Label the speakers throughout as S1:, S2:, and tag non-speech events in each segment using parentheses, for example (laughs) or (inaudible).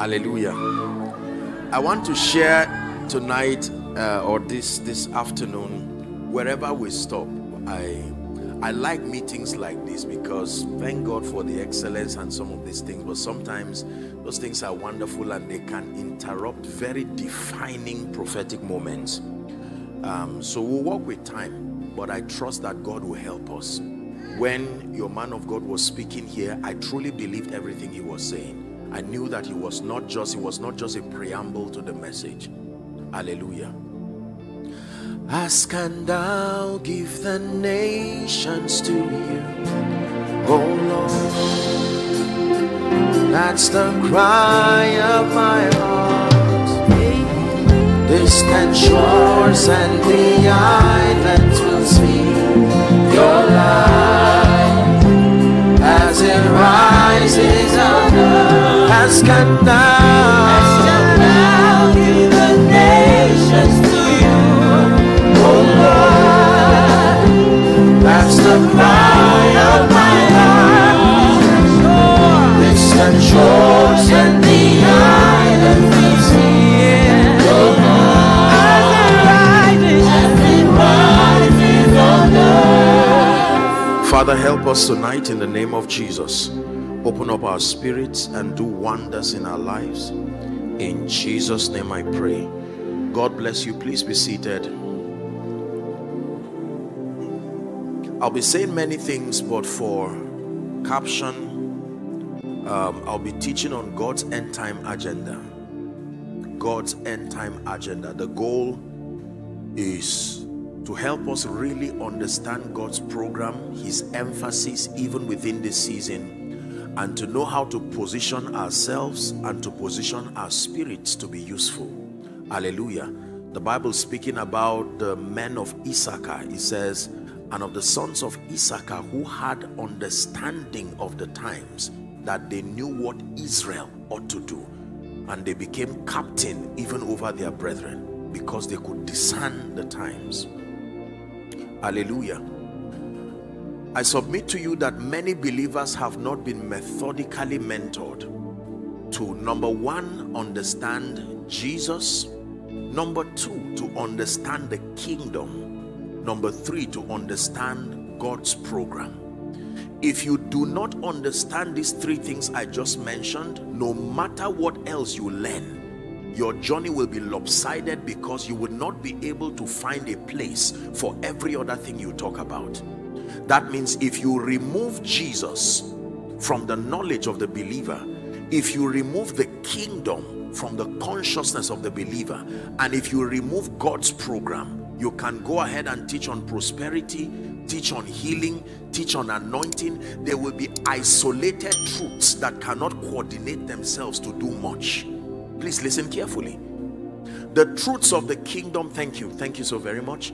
S1: Hallelujah. I want to share tonight uh, or this this afternoon, wherever we stop. I I like meetings like this because thank God for the excellence and some of these things, but sometimes those things are wonderful and they can interrupt very defining prophetic moments. Um, so we'll work with time, but I trust that God will help us. When your man of God was speaking here, I truly believed everything he was saying. I knew that he was not just, it was not just a preamble to the message. Hallelujah. Ask and thou give the nations to you, oh Lord. That's the cry of my heart. Distant shores and the islands will see your light as it rises on. Ask and thou,
S2: Ask and thou give the nations to you, O Lord.
S1: that's the cry of my heart. Distant shores and the islands will see your
S2: As it rises, as it rises on earth.
S1: Father, help us tonight in the name of Jesus. Open up our spirits and do wonders in our lives. In Jesus' name I pray. God bless you. Please be seated. I'll be saying many things, but for caption, um, I'll be teaching on God's end time agenda. God's end time agenda. The goal is to help us really understand God's program, His emphasis, even within the season, and to know how to position ourselves and to position our spirits to be useful. Hallelujah. The Bible speaking about the men of Issachar, it says, and of the sons of Issachar who had understanding of the times, that they knew what Israel ought to do and they became captain even over their brethren because they could discern the times hallelujah i submit to you that many believers have not been methodically mentored to number one understand jesus number two to understand the kingdom number three to understand god's program if you do not understand these three things I just mentioned, no matter what else you learn, your journey will be lopsided because you will not be able to find a place for every other thing you talk about. That means if you remove Jesus from the knowledge of the believer, if you remove the kingdom from the consciousness of the believer, and if you remove God's program, you can go ahead and teach on prosperity, teach on healing, teach on anointing. There will be isolated truths that cannot coordinate themselves to do much. Please listen carefully. The truths of the kingdom, thank you, thank you so very much.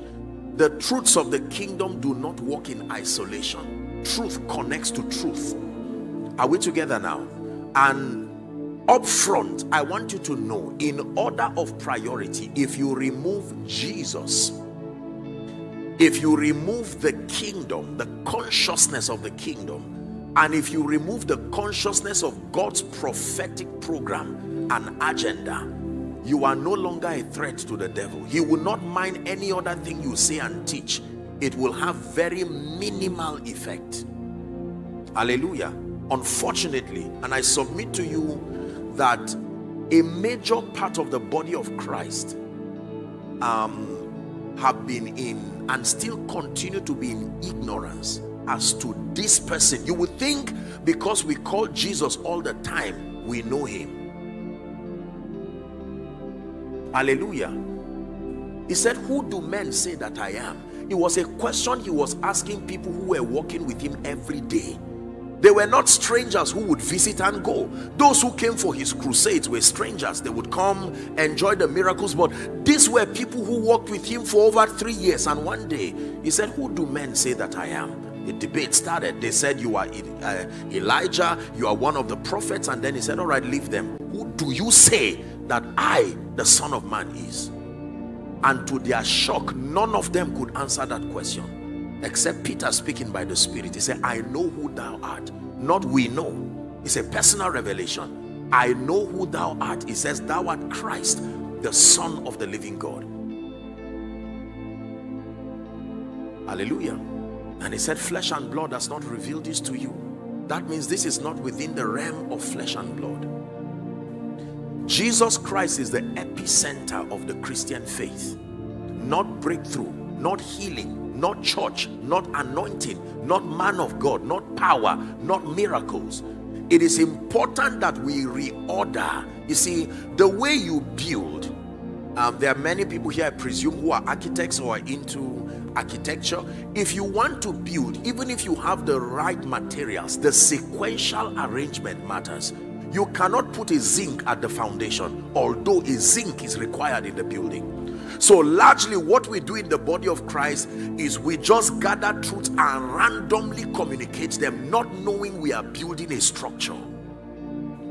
S1: The truths of the kingdom do not work in isolation. Truth connects to truth. Are we together now? And up front, I want you to know in order of priority, if you remove Jesus, if you remove the kingdom, the consciousness of the kingdom, and if you remove the consciousness of God's prophetic program and agenda, you are no longer a threat to the devil. He will not mind any other thing you say and teach. It will have very minimal effect. Hallelujah. Unfortunately, and I submit to you that a major part of the body of Christ um, have been in and still continue to be in ignorance as to this person. You would think because we call Jesus all the time, we know him. Hallelujah. He said, Who do men say that I am? It was a question he was asking people who were walking with him every day. They were not strangers who would visit and go. Those who came for his crusades were strangers. They would come, enjoy the miracles. But these were people who walked with him for over three years. And one day, he said, Who do men say that I am? A debate started. They said, You are uh, Elijah, you are one of the prophets. And then he said, All right, leave them. Who do you say that I, the Son of Man, is? And to their shock, none of them could answer that question except Peter speaking by the Spirit. He said, I know who thou art. Not we know. It's a personal revelation. I know who thou art. He says, Thou art Christ, the Son of the living God. Hallelujah. And he said, Flesh and blood has not revealed this to you. That means this is not within the realm of flesh and blood. Jesus Christ is the epicenter of the Christian faith. Not breakthrough, not healing, not church, not anointing, not man of God, not power, not miracles. It is important that we reorder. You see, the way you build, um, there are many people here, I presume, who are architects or are into architecture. If you want to build, even if you have the right materials, the sequential arrangement matters. You cannot put a zinc at the foundation, although a zinc is required in the building. So, largely, what we do in the body of Christ is we just gather truths and randomly communicate them, not knowing we are building a structure.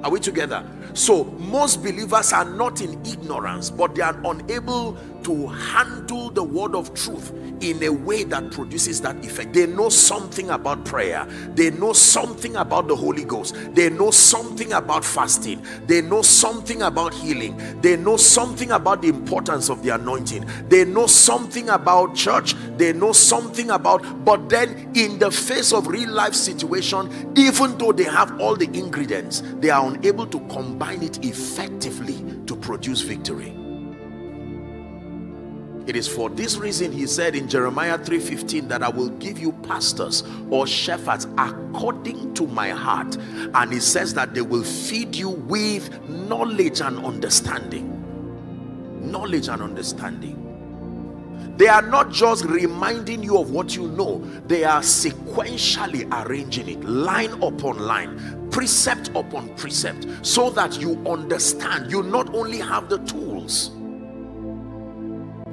S1: Are we together? So, most believers are not in ignorance, but they are unable to handle the word of truth in a way that produces that effect. They know something about prayer, they know something about the Holy Ghost, they know something about fasting, they know something about healing, they know something about the importance of the anointing, they know something about church, they know something about, but then in the face of real life situation, even though they have all the ingredients, they are unable to combine it effectively to produce victory. It is for this reason he said in Jeremiah 3:15 that I will give you pastors or shepherds according to my heart. And he says that they will feed you with knowledge and understanding. Knowledge and understanding. They are not just reminding you of what you know, they are sequentially arranging it, line upon line, precept upon precept, so that you understand. You not only have the tools,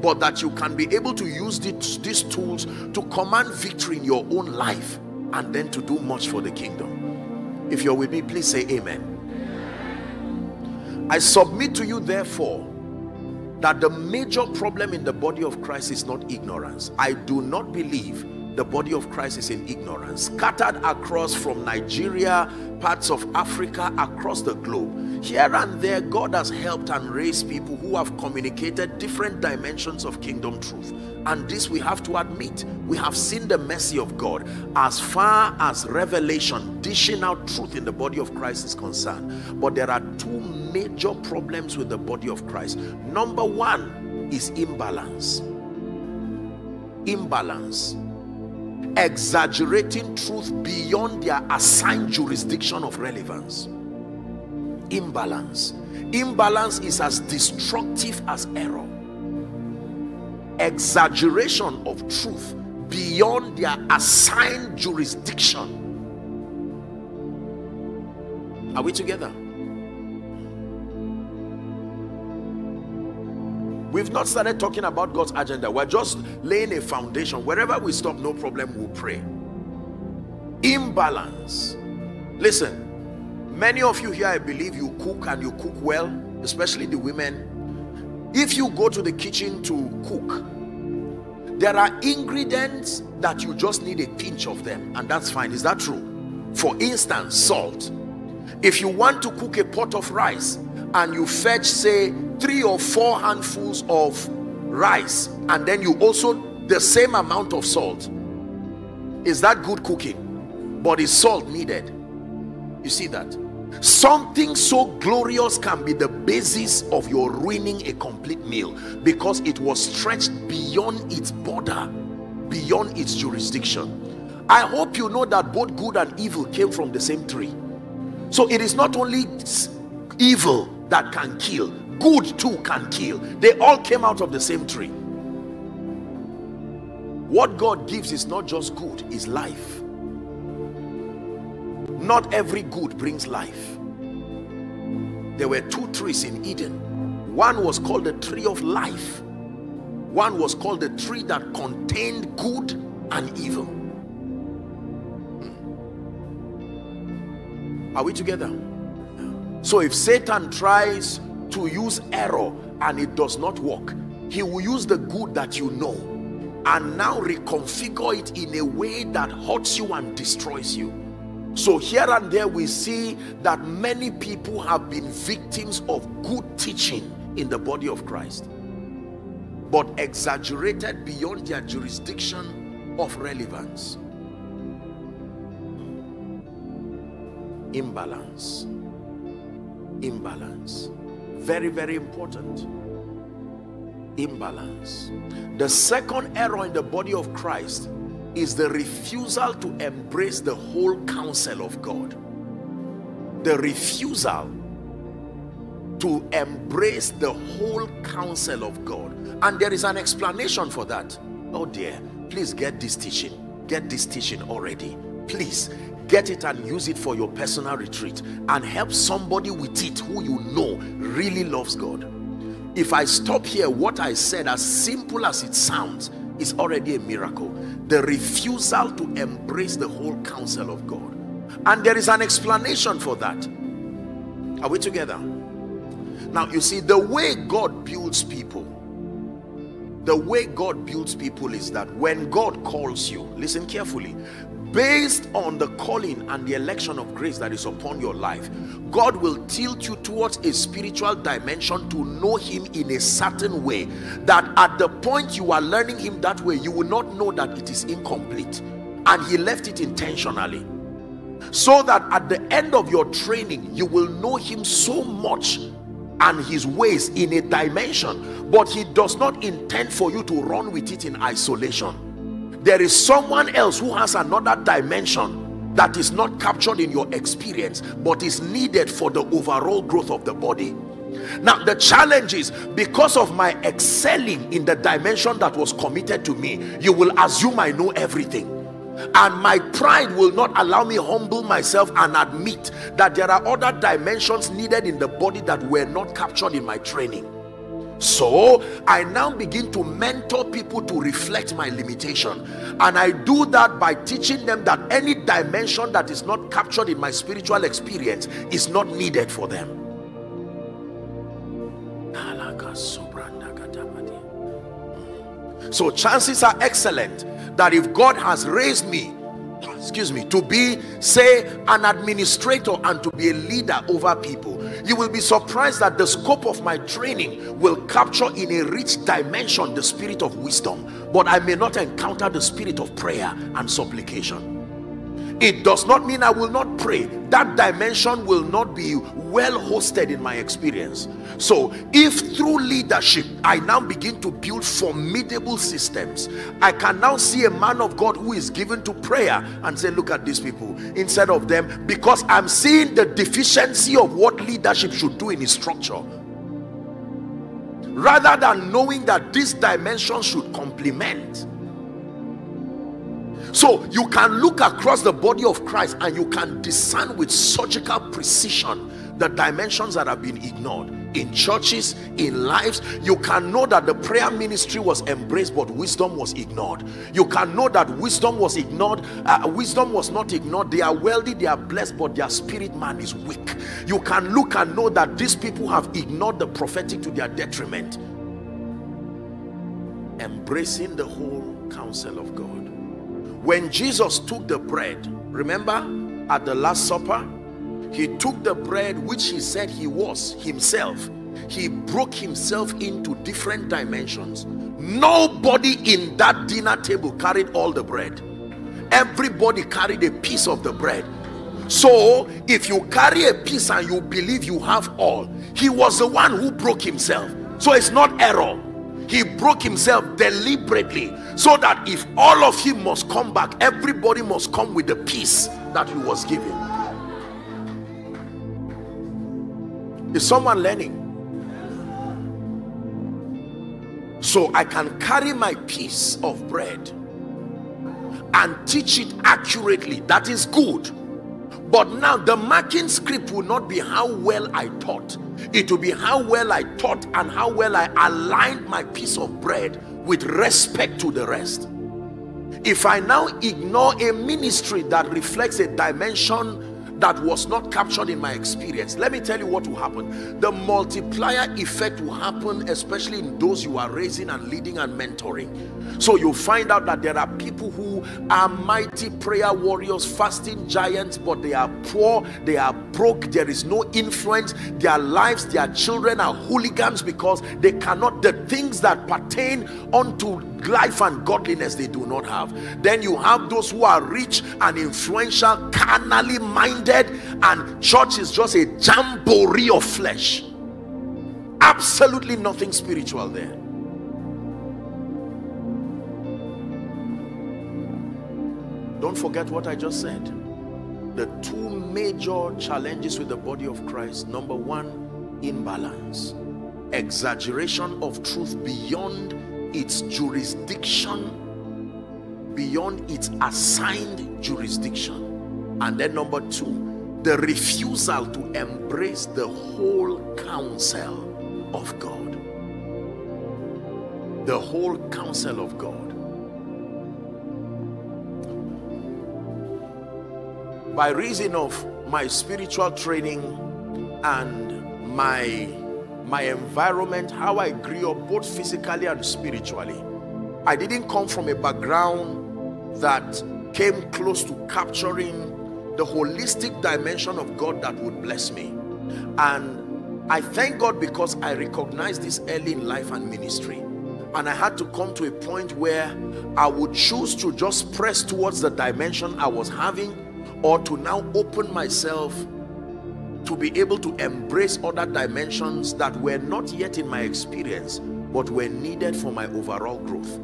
S1: but that you can be able to use these, tools to command victory in your own life and then to do much for the kingdom. If you're with me, please say amen. I submit to you, therefore, that the major problem in the body of Christ is not ignorance. I do not believe the body of Christ is in ignorance, scattered across from Nigeria, parts of Africa, across the globe. Here and there, God has helped and raised people who have communicated different dimensions of kingdom truth. And this we have to admit. We have seen the mercy of God as far as revelation, dishing out truth in the body of Christ is concerned. But there are two major problems with the body of Christ. Number one is imbalance. Imbalance exaggerating truth beyond their assigned jurisdiction of relevance. Imbalance. Imbalance is as destructive as error. Exaggeration of truth beyond their assigned jurisdiction. Are we together? We've not started talking about God's agenda. We're just laying a foundation. Wherever we stop, no problem, we'll pray. Imbalance. Listen, many of you here, I believe you cook and you cook well, especially the women. If you go to the kitchen to cook, there are ingredients that you just need a pinch of them, and that's fine. Is that true? For instance, salt. If you want to cook a pot of rice and you fetch, say, three or four handfuls of rice and then you also the same amount of salt. Is that good cooking? But is salt needed? You see that? Something so glorious can be the basis of your ruining a complete meal because it was stretched beyond its border beyond its jurisdiction. I hope you know that both good and evil came from the same tree. So it is not only evil that can kill good too can kill. They all came out of the same tree. What God gives is not just good, is life. Not every good brings life. There were two trees in Eden. One was called the tree of life. One was called the tree that contained good and evil. Hmm. Are we together? So if Satan tries to use error and it does not work he will use the good that you know and now reconfigure it in a way that hurts you and destroys you So here and there we see that many people have been victims of good teaching in the body of Christ but exaggerated beyond their jurisdiction of relevance. Imbalance. Imbalance. Very, very important. Imbalance. The second error in the body of Christ is the refusal to embrace the whole counsel of God. The refusal to embrace the whole counsel of God. And there is an explanation for that. Oh dear, please get this teaching. Get this teaching already. Please get it and use it for your personal retreat and help somebody with it who you know really loves God. If I stop here, what I said, as simple as it sounds, is already a miracle. The refusal to embrace the whole counsel of God. And there is an explanation for that. Are we together? Now, you see, the way God builds people, the way God builds people is that when God calls you, listen carefully, based on the calling and the election of grace that is upon your life, God will tilt you towards a spiritual dimension to know Him in a certain way. That at the point you are learning Him that way, you will not know that it is incomplete. And He left it intentionally. So that at the end of your training, you will know Him so much and His ways in a dimension, but He does not intend for you to run with it in isolation there is someone else who has another dimension that is not captured in your experience but is needed for the overall growth of the body. Now the challenge is because of my excelling in the dimension that was committed to me you will assume i know everything. And my pride will not allow me humble myself and admit that there are other dimensions needed in the body that were not captured in my training so I now begin to mentor people to reflect my limitation. And I do that by teaching them that any dimension that is not captured in my spiritual experience is not needed for them. So chances are excellent that if God has raised me excuse me, to be, say, an administrator and to be a leader over people, you will be surprised that the scope of my training will capture in a rich dimension the spirit of wisdom, but I may not encounter the spirit of prayer and supplication it does not mean I will not pray. That dimension will not be well hosted in my experience. So, if through leadership I now begin to build formidable systems, I can now see a man of God who is given to prayer and say, Look at these people instead of them, because I'm seeing the deficiency of what leadership should do in his structure rather than knowing that this dimension should complement so you can look across the body of Christ and you can discern with surgical precision the dimensions that have been ignored in churches, in lives. You can know that the prayer ministry was embraced, but wisdom was ignored. You can know that wisdom was ignored. Uh, wisdom was not ignored. They are wealthy, they are blessed, but their spirit man is weak. You can look and know that these people have ignored the prophetic to their detriment. Embracing the whole counsel of God when Jesus took the bread remember at the last supper he took the bread which he said he was himself. He broke himself into different dimensions. Nobody in that dinner table carried all the bread. Everybody carried a piece of the bread. So if you carry a piece and you believe you have all he was the one who broke himself. So it's not error he broke himself deliberately so that if all of him must come back everybody must come with the peace that he was given. Is someone learning? So i can carry my piece of bread and teach it accurately. That is good but now the marking script will not be how well i taught it will be how well I taught and how well I aligned my piece of bread with respect to the rest. If I now ignore a ministry that reflects a dimension that was not captured in my experience, let me tell you what will happen. The multiplier effect will happen, especially in those you are raising and leading and mentoring So you find out that there are people who are mighty prayer warriors, fasting giants, but they are poor, they are broke, there is no influence. Their lives, their children are hooligans because they cannot, the things that pertain unto life and godliness they do not have. Then you have those who are rich and influential, carnally minded, and church is just a jamboree of flesh. Absolutely nothing spiritual there. Don't forget what I just said. The two major challenges with the body of Christ number one, imbalance, exaggeration of truth beyond its jurisdiction, beyond its assigned jurisdiction. And then number two, the refusal to embrace the whole counsel of God. The whole counsel of God. By reason of my spiritual training and my my environment how i grew up both physically and spiritually i didn't come from a background that came close to capturing the holistic dimension of god that would bless me. And i thank god because i recognized this early in life and ministry. And i had to come to a point where i would choose to just press towards the dimension i was having or to now open myself to be able to embrace other dimensions that were not yet in my experience but were needed for my overall growth.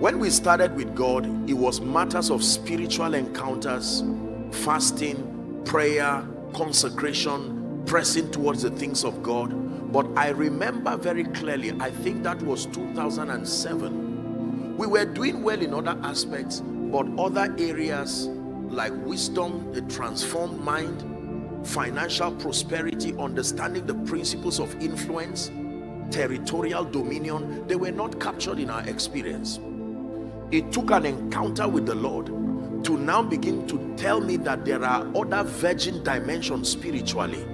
S1: When we started with God it was matters of spiritual encounters fasting prayer consecration pressing towards the things of God. But I remember very clearly I think that was 2007 we were doing well in other aspects but other areas like wisdom, a transformed mind, financial prosperity, understanding the principles of influence, territorial dominion, they were not captured in our experience. It took an encounter with the Lord to now begin to tell me that there are other virgin dimensions spiritually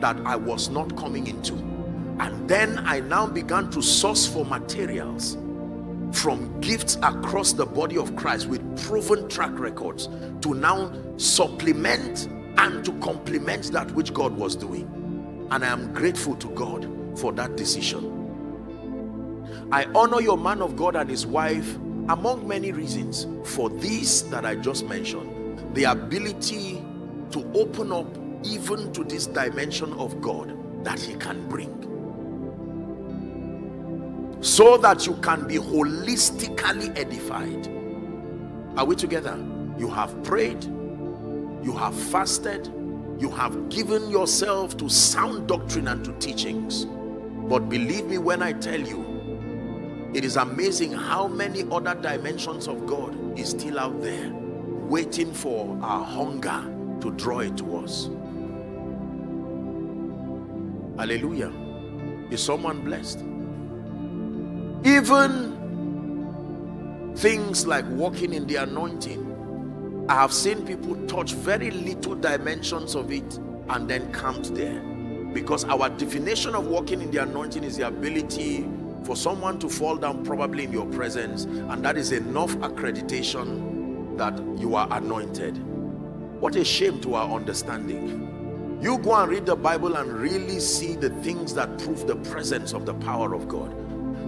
S1: that I was not coming into. And then I now began to source for materials from gifts across the body of Christ with proven track records to now supplement and to complement that which God was doing. And I am grateful to God for that decision. I honor your man of God and his wife among many reasons for this that I just mentioned. The ability to open up even to this dimension of God that he can bring so that you can be holistically edified. Are we together? You have prayed, you have fasted, you have given yourself to sound doctrine and to teachings. But believe me when I tell you, it is amazing how many other dimensions of God is still out there waiting for our hunger to draw it to us. Hallelujah. Is someone blessed? Even things like walking in the anointing. I have seen people touch very little dimensions of it and then camped there. Because our definition of walking in the anointing is the ability for someone to fall down probably in your presence and that is enough accreditation that you are anointed. What a shame to our understanding. You go and read the Bible and really see the things that prove the presence of the power of God.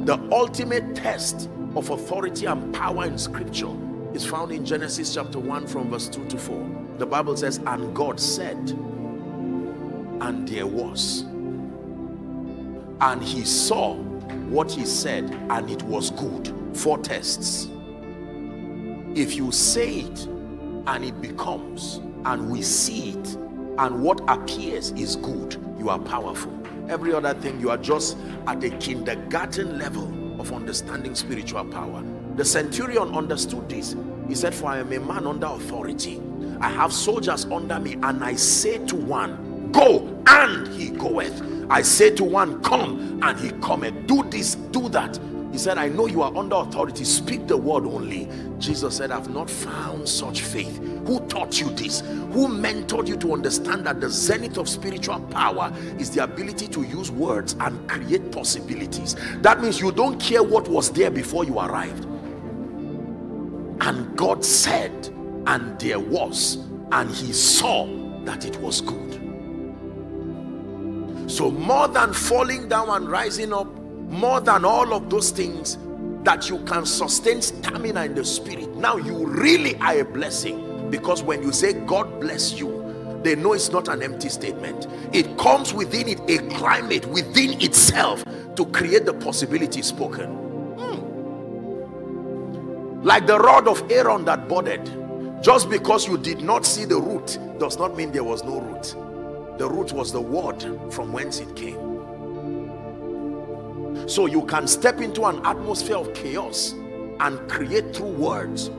S1: The ultimate test of authority and power in scripture is found in Genesis chapter 1 from verse 2 to 4. The Bible says, and God said, and there was. And he saw what he said and it was good. Four tests. If you say it and it becomes and we see it and what appears is good, you are powerful every other thing you are just at the kindergarten level of understanding spiritual power the centurion understood this he said for i am a man under authority i have soldiers under me and i say to one go and he goeth i say to one come and he cometh do this do that He said, I know you are under authority. Speak the word only. Jesus said, I've not found such faith. Who taught you this? Who mentored you to understand that the zenith of spiritual power is the ability to use words and create possibilities? That means you don't care what was there before you arrived. And God said, and there was, and he saw that it was good. So, more than falling down and rising up, more than all of those things that you can sustain stamina in the spirit now you really are a blessing because when you say god bless you they know it's not an empty statement. It comes within it a climate within itself to create the possibility spoken. Hmm. like the rod of aaron that budded. Just because you did not see the root does not mean there was no root. The root was the word from whence it came. So you can step into an atmosphere of chaos and create through words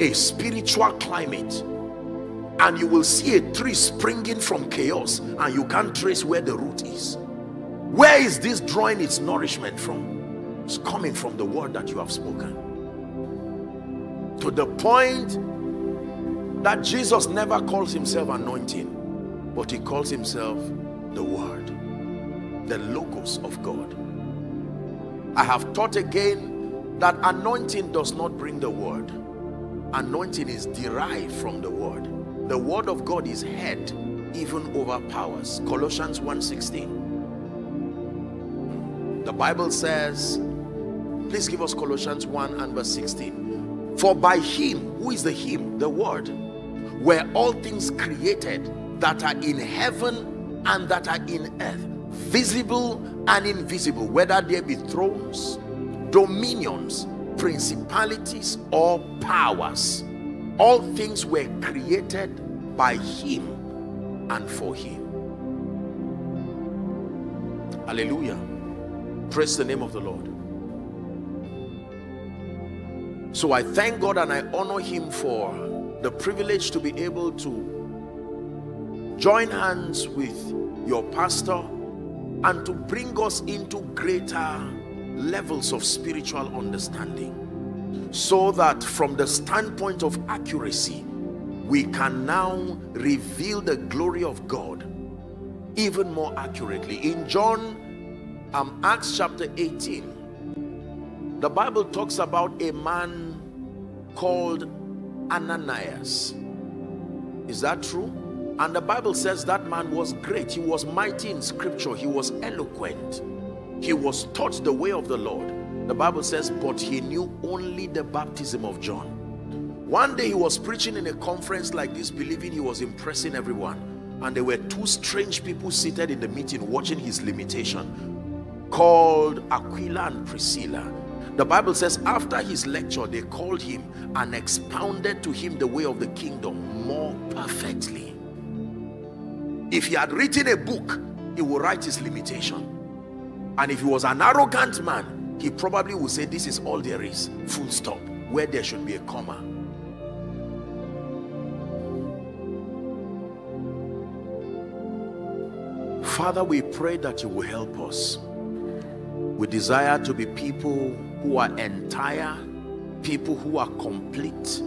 S1: a spiritual climate and you will see a tree springing from chaos and you can't trace where the root is. Where is this drawing its nourishment from? It's coming from the word that you have spoken. To the point that jesus never calls himself anointing but he calls himself the word the logos of god. I have taught again that anointing does not bring the word. Anointing is derived from the word. The word of God is head even over powers. Colossians 1.16. The Bible says, please give us Colossians 1 and verse 16. For by him, who is the him? The word. Were all things created that are in heaven and that are in earth visible and invisible, whether there be thrones, dominions, principalities, or powers. All things were created by Him and for Him. Hallelujah. Praise the name of the Lord. So I thank God and I honor Him for the privilege to be able to join hands with your pastor and to bring us into greater levels of spiritual understanding so that from the standpoint of accuracy we can now reveal the glory of God even more accurately in John um, Acts chapter 18 the Bible talks about a man called Ananias is that true and the Bible says that man was great. He was mighty in scripture. He was eloquent. He was taught the way of the Lord. The Bible says, but he knew only the baptism of John. One day he was preaching in a conference like this, believing he was impressing everyone. And there were two strange people seated in the meeting watching his limitation called Aquila and Priscilla. The Bible says after his lecture, they called him and expounded to him the way of the kingdom more perfectly. If he had written a book, he would write his limitation. And if he was an arrogant man, he probably would say, This is all there is, full stop, where there should be a comma. Father, we pray that you will help us. We desire to be people who are entire, people who are complete,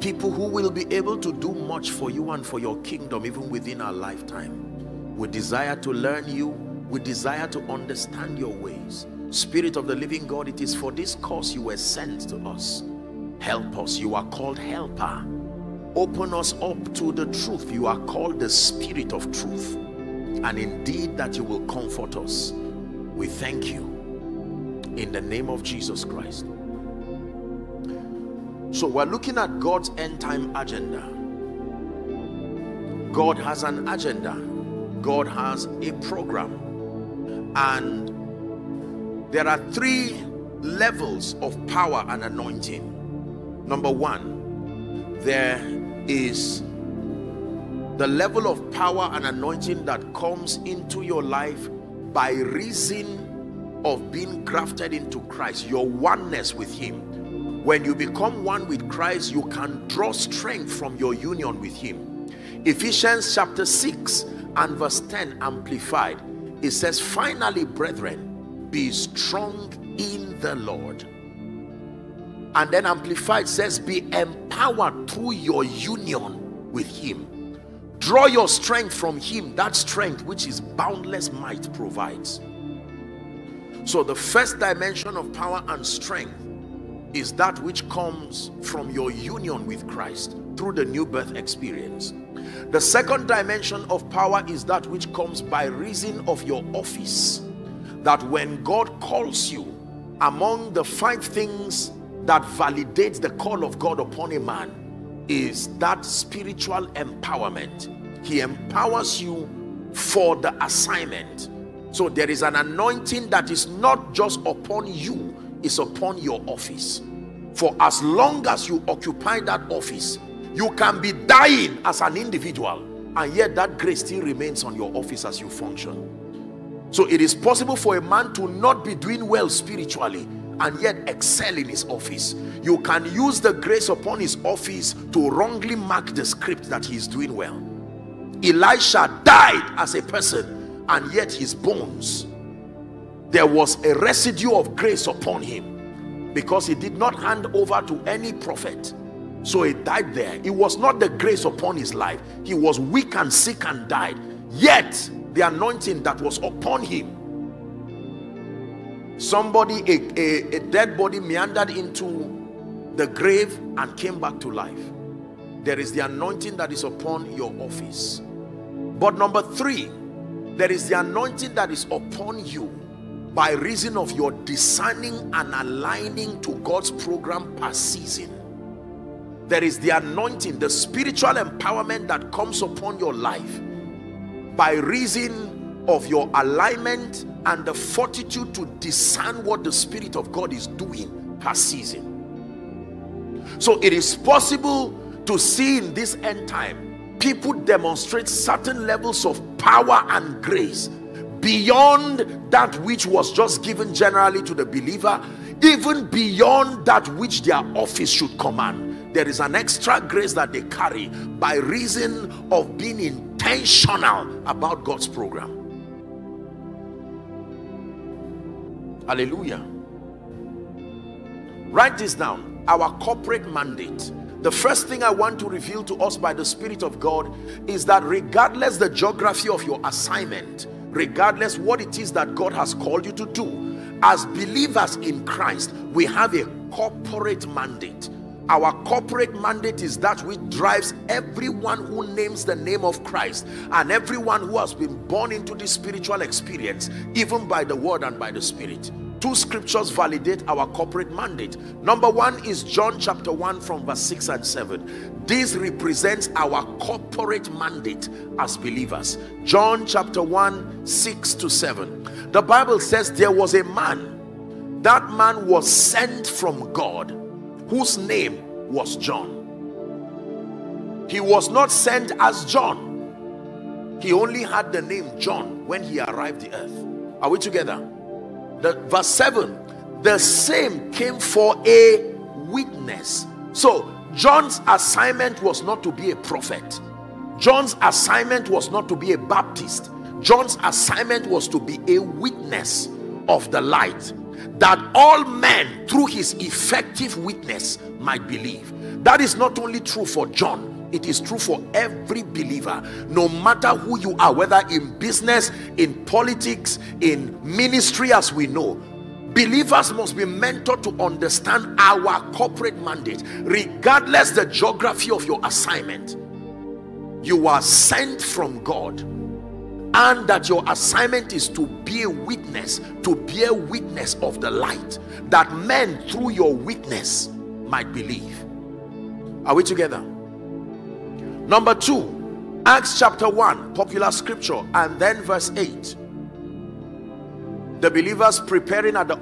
S1: people who will be able to do much for you and for your kingdom even within our lifetime. We desire to learn you. We desire to understand your ways. Spirit of the living God, it is for this cause you were sent to us. Help us. You are called helper. Open us up to the truth. You are called the spirit of truth. And indeed that you will comfort us. We thank you. In the name of Jesus Christ. So we're looking at God's end time agenda. God has an agenda. God has a program. And there are three levels of power and anointing. Number one, there is the level of power and anointing that comes into your life by reason of being grafted into Christ, your oneness with Him when you become one with Christ, you can draw strength from your union with Him. Ephesians chapter 6 and verse 10 amplified. It says, Finally, brethren, be strong in the Lord. And then Amplified says, Be empowered through your union with Him. Draw your strength from Him, that strength which His boundless might provides. So, the first dimension of power and strength is that which comes from your union with Christ through the new birth experience. The second dimension of power is that which comes by reason of your office. That when God calls you, among the five things that validates the call of God upon a man is that spiritual empowerment. He empowers you for the assignment. So there is an anointing that is not just upon you, it's upon your office. For as long as you occupy that office, you can be dying as an individual, and yet that grace still remains on your office as you function. So it is possible for a man to not be doing well spiritually and yet excel in his office. You can use the grace upon his office to wrongly mark the script that he is doing well. Elisha died as a person, and yet his bones, there was a residue of grace upon him because he did not hand over to any prophet. So he died there. It was not the grace upon his life, he was weak and sick and died. Yet, the anointing that was upon him somebody a, a, a, dead body meandered into the grave and came back to life there is the anointing that is upon your office but number three there is the anointing that is upon you by reason of your discerning and aligning to God's program per season there is the anointing the spiritual empowerment that comes upon your life by reason of your alignment and the fortitude to discern what the Spirit of God is doing per season. So it is possible to see in this end time people demonstrate certain levels of power and grace beyond that which was just given generally to the believer, even beyond that which their office should command. There is an extra grace that they carry by reason of being intentional about God's program. Hallelujah. Write this down. Our corporate mandate. The first thing I want to reveal to us by the Spirit of God is that regardless the geography of your assignment, regardless what it is that God has called you to do, as believers in Christ, we have a corporate mandate. Our corporate mandate is that which drives everyone who names the name of Christ and everyone who has been born into this spiritual experience, even by the word and by the spirit. Two scriptures validate our corporate mandate. Number one is John chapter 1 from verse 6 and 7. This represents our corporate mandate as believers. John chapter 1, 6 to 7. The Bible says there was a man, that man was sent from God whose name was John. He was not sent as John. He only had the name John when he arrived the earth. Are we together? The verse 7 the same came for a witness. So John's assignment was not to be a prophet. John's assignment was not to be a Baptist. John's assignment was to be a witness of the light that all men through his effective witness might believe. That is not only true for John, it is true for every believer, no matter who you are, whether in business, in politics, in ministry, as we know. Believers must be mentored to understand our corporate mandate, regardless the geography of your assignment. You are sent from God and that your assignment is to be a witness, to bear witness of the light, that men through your witness might believe. Are we together? Number two, Acts chapter 1, popular scripture, and then verse 8. The believers preparing at the,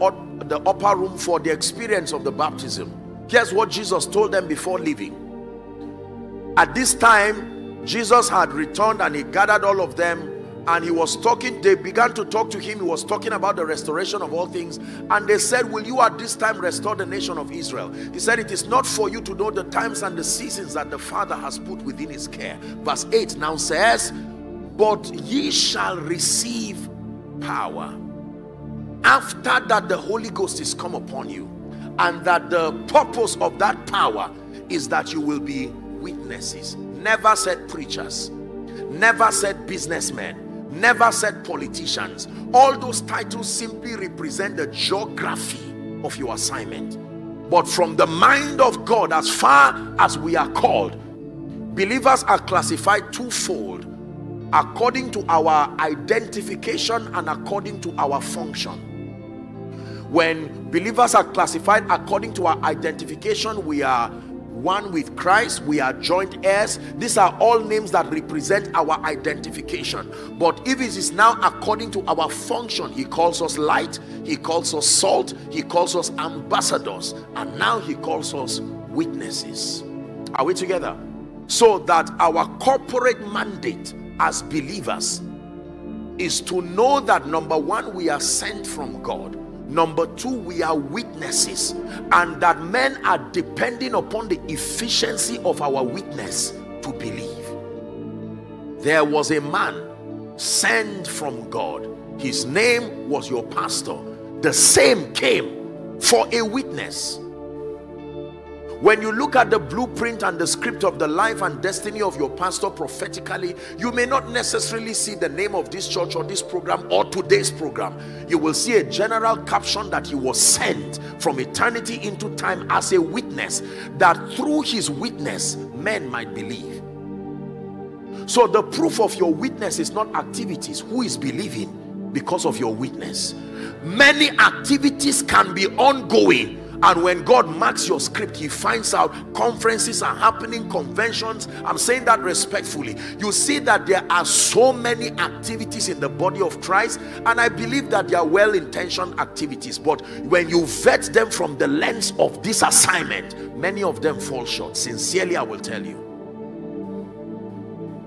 S1: the upper room for the experience of the baptism. Here's what Jesus told them before leaving. At this time, Jesus had returned and he gathered all of them and he was talking they began to talk to him he was talking about the restoration of all things. And they said will you at this time restore the nation of israel? He said it is not for you to know the times and the seasons that the father has put within his care. Verse 8 now says but ye shall receive power after that the Holy Ghost is come upon you and that the purpose of that power is that you will be witnesses. Never said preachers. Never said businessmen never said politicians. All those titles simply represent the geography of your assignment. But from the mind of God as far as we are called believers are classified twofold according to our identification and according to our function. When believers are classified according to our identification we are one with Christ, we are joint heirs. These are all names that represent our identification. But if it is now according to our function, He calls us light, He calls us salt, He calls us ambassadors, and now He calls us witnesses. Are we together? So that our corporate mandate as believers is to know that number one, we are sent from God Number two, we are witnesses, and that men are depending upon the efficiency of our witness to believe. There was a man sent from God, his name was your pastor. The same came for a witness. When you look at the blueprint and the script of the life and destiny of your pastor prophetically, you may not necessarily see the name of this church or this program or today's program. You will see a general caption that he was sent from eternity into time as a witness, that through his witness, men might believe. So the proof of your witness is not activities. Who is believing because of your witness? Many activities can be ongoing and when God marks your script, He finds out conferences are happening, conventions. I'm saying that respectfully. You see that there are so many activities in the body of Christ, and I believe that they are well intentioned activities. But when you vet them from the lens of this assignment, many of them fall short. Sincerely, I will tell you.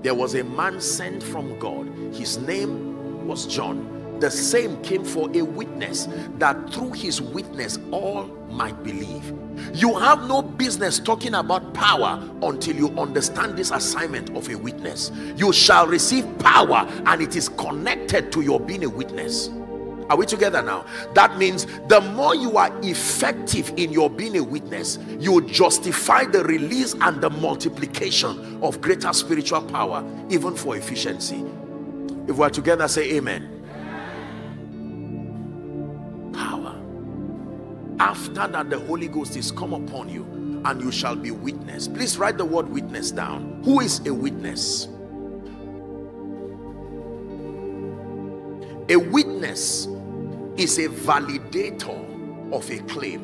S1: There was a man sent from God, his name was John the same came for a witness that through his witness all might believe you have no business talking about power until you understand this assignment of a witness you shall receive power and it is connected to your being a witness are we together now? That means the more you are effective in your being a witness, you justify the release and the multiplication of greater spiritual power, even for efficiency. If we're together, say amen. After that the Holy Ghost is come upon you and you shall be witness. Please write the word witness down. Who is a witness? A witness is a validator of a claim.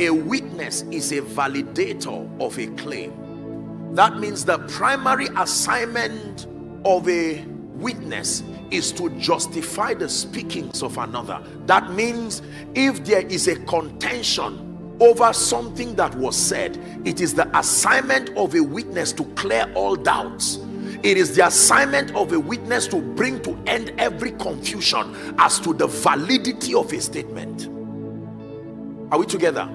S1: A witness is a validator of a claim. That means the primary assignment of a witness is to justify the speakings of another. That means if there is a contention over something that was said, it is the assignment of a witness to clear all doubts. It is the assignment of a witness to bring to end every confusion as to the validity of a statement. Are we together?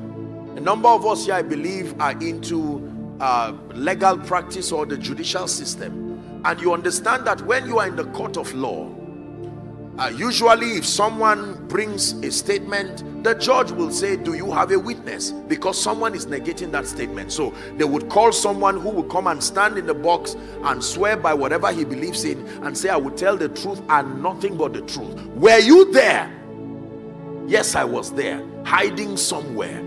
S1: A number of us here, I believe, are into uh, legal practice or the judicial system and you understand that when you are in the court of law uh, usually if someone brings a statement the judge will say do you have a witness? Because someone is negating that statement. So they would call someone who will come and stand in the box and swear by whatever he believes in and say i will tell the truth and nothing but the truth. Were you there? Yes i was there hiding somewhere.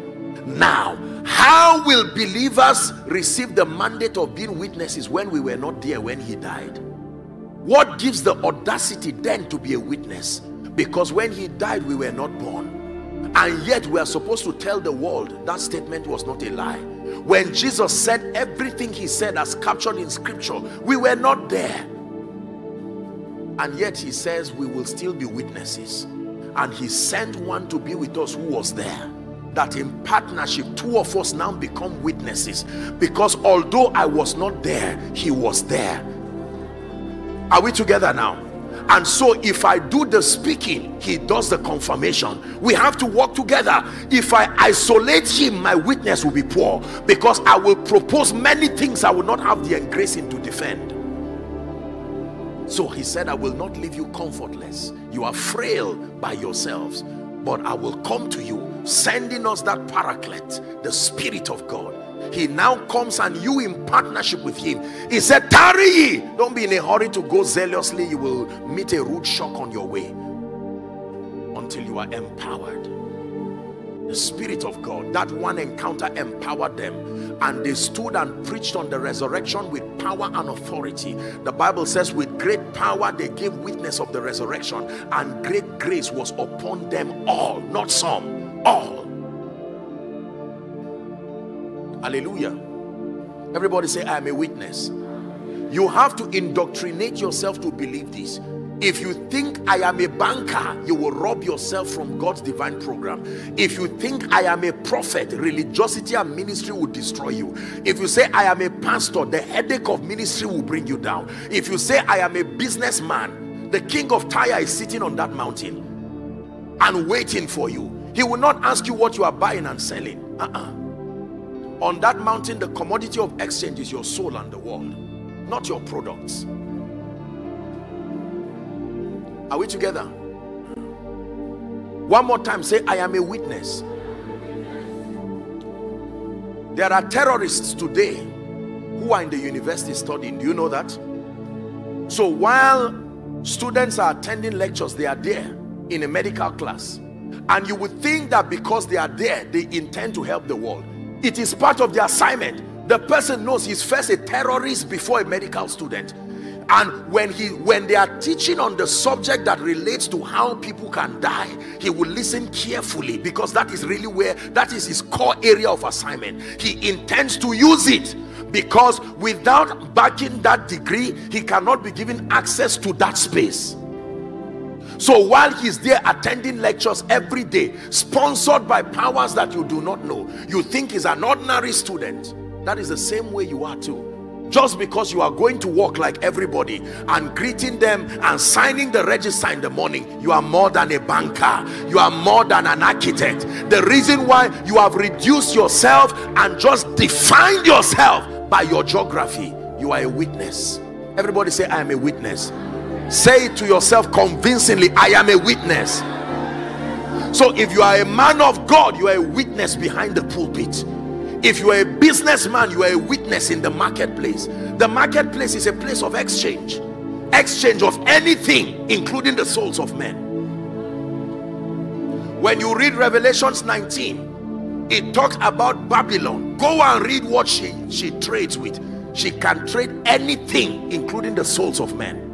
S1: Now how will believers receive the mandate of being witnesses when we were not there when he died? What gives the audacity then to be a witness? Because when he died we were not born. And yet we are supposed to tell the world that statement was not a lie. When jesus said everything he said as captured in scripture we were not there. And yet he says we will still be witnesses. And he sent one to be with us who was there that in partnership two of us now become witnesses. Because although I was not there he was there. Are we together now? And so if I do the speaking he does the confirmation. We have to work together. If I isolate him my witness will be poor. Because I will propose many things I will not have the grace to defend. So he said, I will not leave you comfortless. You are frail by yourselves, but I will come to you, sending us that paraclete, the Spirit of God. He now comes and you in partnership with him. He said, Tarry ye. Don't be in a hurry to go zealously. You will meet a rude shock on your way until you are empowered the Spirit of God. That one encounter empowered them and they stood and preached on the resurrection with power and authority. The Bible says with great power they gave witness of the resurrection and great grace was upon them all, not some, all. Hallelujah. Everybody say, I am a witness. You have to indoctrinate yourself to believe this. If you think I am a banker, you will rob yourself from God's divine program. If you think I am a prophet, religiosity and ministry will destroy you. If you say I am a pastor, the headache of ministry will bring you down. If you say I am a businessman, the king of Tyre is sitting on that mountain and waiting for you. He will not ask you what you are buying and selling. Uh -uh. On that mountain, the commodity of exchange is your soul and the world, not your products. Are we together? One more time, say, I am a witness. There are terrorists today who are in the university studying. Do you know that? So while students are attending lectures, they are there in a medical class. And you would think that because they are there, they intend to help the world. It is part of the assignment. The person knows he's first a terrorist before a medical student and when he when they are teaching on the subject that relates to how people can die he will listen carefully because that is really where that is his core area of assignment. He intends to use it because without backing that degree he cannot be given access to that space. So while he's there attending lectures every day sponsored by powers that you do not know you think he's an ordinary student that is the same way you are too just because you are going to work like everybody and greeting them and signing the register in the morning you are more than a banker. You are more than an architect. The reason why you have reduced yourself and just defined yourself by your geography you are a witness. Everybody say i am a witness. Say it to yourself convincingly i am a witness. So if you are a man of god you are a witness behind the pulpit if you are a businessman you are a witness in the marketplace. The marketplace is a place of exchange. Exchange of anything including the souls of men. When you read revelations 19 it talks about babylon. Go and read what she she trades with. She can trade anything including the souls of men.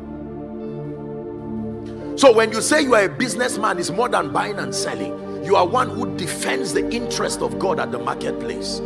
S1: So when you say you are a businessman it's more than buying and selling. You are one who defends the interest of god at the marketplace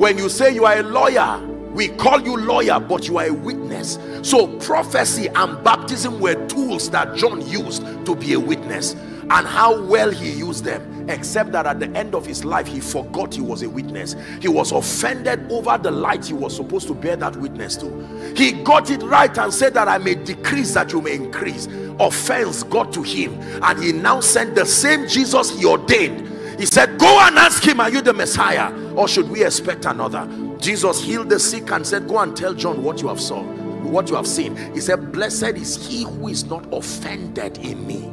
S1: when you say you are a lawyer we call you lawyer but you are a witness. So prophecy and baptism were tools that john used to be a witness and how well he used them except that at the end of his life he forgot he was a witness. He was offended over the light he was supposed to bear that witness to. He got it right and said that i may decrease that you may increase. Offense got to him and he now sent the same jesus he ordained he said go and ask him are you the messiah or should we expect another? Jesus healed the sick and said go and tell john what you have saw what you have seen. He said blessed is he who is not offended in me.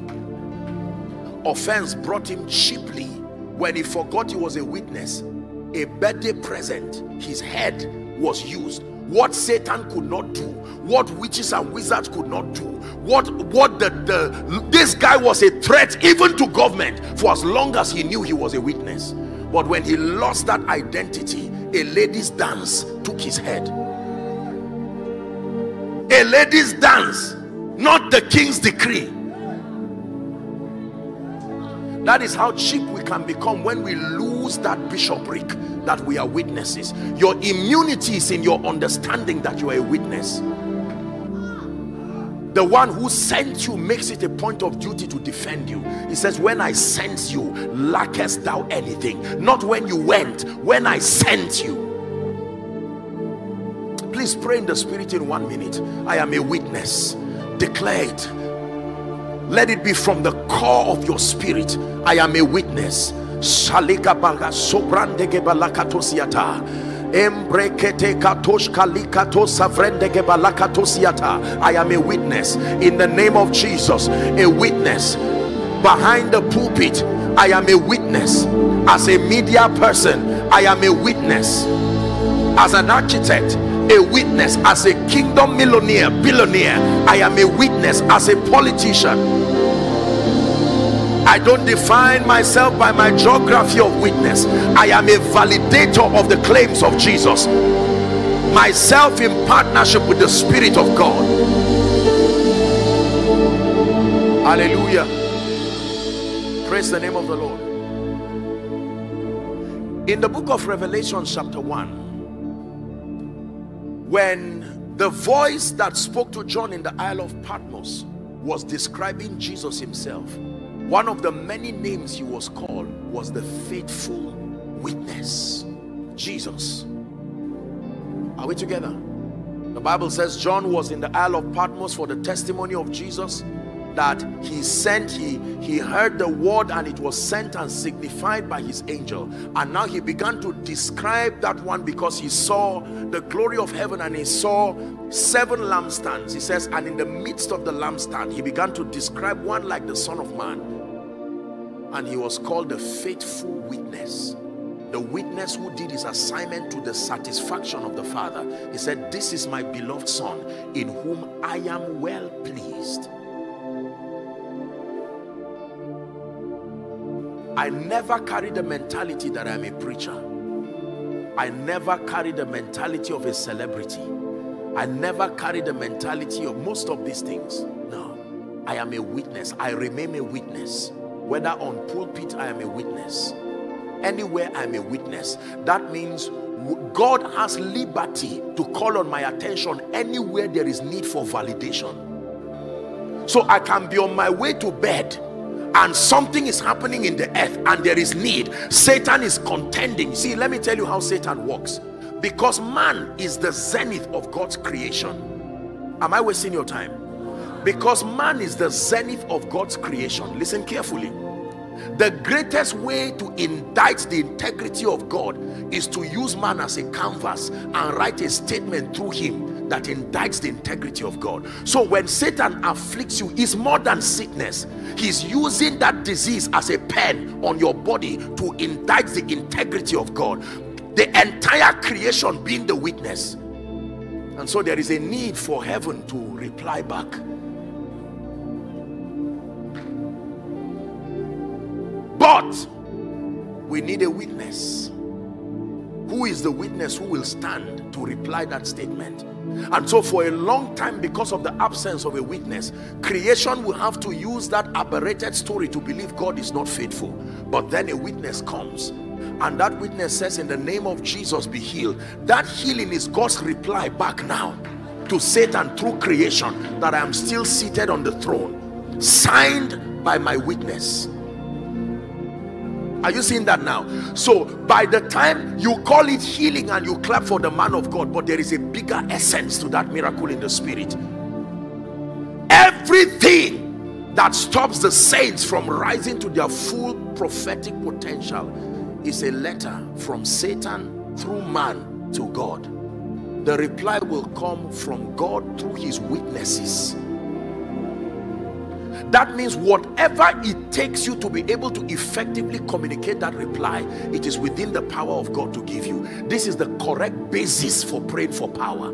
S1: Offense brought him cheaply. When he forgot he was a witness a birthday present his head was used what satan could not do what witches and wizards could not do what what the, the this guy was a threat even to government for as long as he knew he was a witness. But when he lost that identity a lady's dance took his head. A lady's dance not the king's decree that is how cheap we can become when we lose that bishopric that we are witnesses. Your immunity is in your understanding that you are a witness. The one who sent you makes it a point of duty to defend you. He says when i sent you lackest thou anything? Not when you went when i sent you. Please pray in the spirit in one minute. I am a witness. Declare it let it be from the core of your spirit i am a witness I am a witness in the name of Jesus. A witness behind the pulpit. I am a witness as a media person. I am a witness as an architect a witness as a kingdom millionaire billionaire. I am a witness as a politician. I don't define myself by my geography of witness. I am a validator of the claims of jesus. Myself in partnership with the spirit of god. Hallelujah. Praise the name of the lord. In the book of revelation chapter 1 when the voice that spoke to John in the Isle of Patmos was describing Jesus himself one of the many names he was called was the faithful witness Jesus. Are we together? The Bible says John was in the Isle of Patmos for the testimony of Jesus that he sent he he heard the word and it was sent and signified by his angel. And now he began to describe that one because he saw the glory of heaven and he saw seven lampstands. He says and in the midst of the lampstand he began to describe one like the son of man. And he was called the faithful witness. The witness who did his assignment to the satisfaction of the father. He said this is my beloved son in whom i am well pleased I never carry the mentality that I'm a preacher. I never carry the mentality of a celebrity. I never carry the mentality of most of these things. No, I am a witness. I remain a witness. Whether on pulpit, I am a witness. Anywhere, I'm a witness. That means God has liberty to call on my attention anywhere there is need for validation. So I can be on my way to bed and something is happening in the earth and there is need. Satan is contending. See let me tell you how satan works. Because man is the zenith of god's creation. Am i wasting your time? Because man is the zenith of god's creation. Listen carefully the greatest way to indict the integrity of god is to use man as a canvas and write a statement through him that indicts the integrity of God. So when Satan afflicts you, it's more than sickness. He's using that disease as a pen on your body to indict the integrity of God. The entire creation being the witness. And so there is a need for heaven to reply back. But we need a witness. Who is the witness who will stand to reply that statement? And so for a long time, because of the absence of a witness, creation will have to use that aberrated story to believe God is not faithful. But then a witness comes and that witness says in the name of Jesus be healed. That healing is God's reply back now to Satan through creation that I am still seated on the throne signed by my witness are you seeing that now? So by the time you call it healing and you clap for the man of god but there is a bigger essence to that miracle in the spirit. Everything that stops the saints from rising to their full prophetic potential is a letter from satan through man to god. The reply will come from god through his witnesses that means whatever it takes you to be able to effectively communicate that reply it is within the power of God to give you. This is the correct basis for praying for power.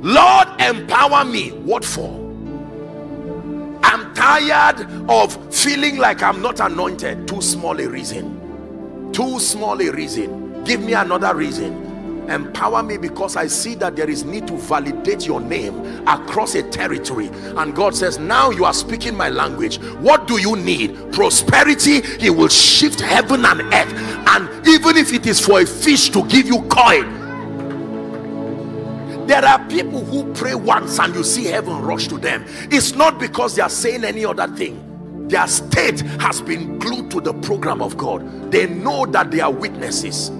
S1: Lord empower me. What for? I'm tired of feeling like I'm not anointed. Too small a reason. Too small a reason. Give me another reason empower me because I see that there is need to validate your name across a territory. And God says now you are speaking my language. What do you need? Prosperity. He will shift heaven and earth. And even if it is for a fish to give you coin there are people who pray once and you see heaven rush to them. It's not because they are saying any other thing. Their state has been glued to the program of God. They know that they are witnesses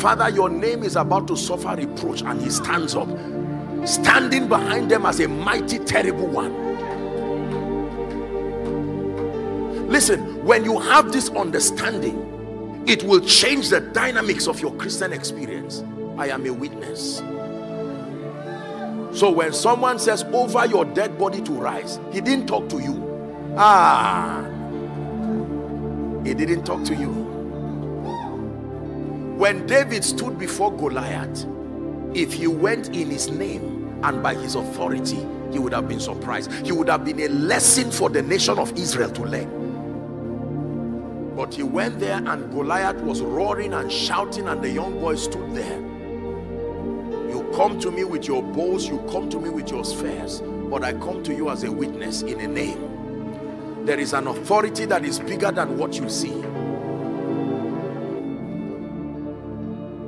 S1: Father, your name is about to suffer reproach, and he stands up, standing behind them as a mighty, terrible one. Listen, when you have this understanding, it will change the dynamics of your Christian experience. I am a witness. So when someone says over your dead body to rise, he didn't talk to you. Ah, he didn't talk to you. When David stood before Goliath, if he went in his name and by his authority, he would have been surprised. He would have been a lesson for the nation of Israel to learn. But he went there and Goliath was roaring and shouting and the young boy stood there. You come to me with your bows, you come to me with your spears, but I come to you as a witness in a name. There is an authority that is bigger than what you see.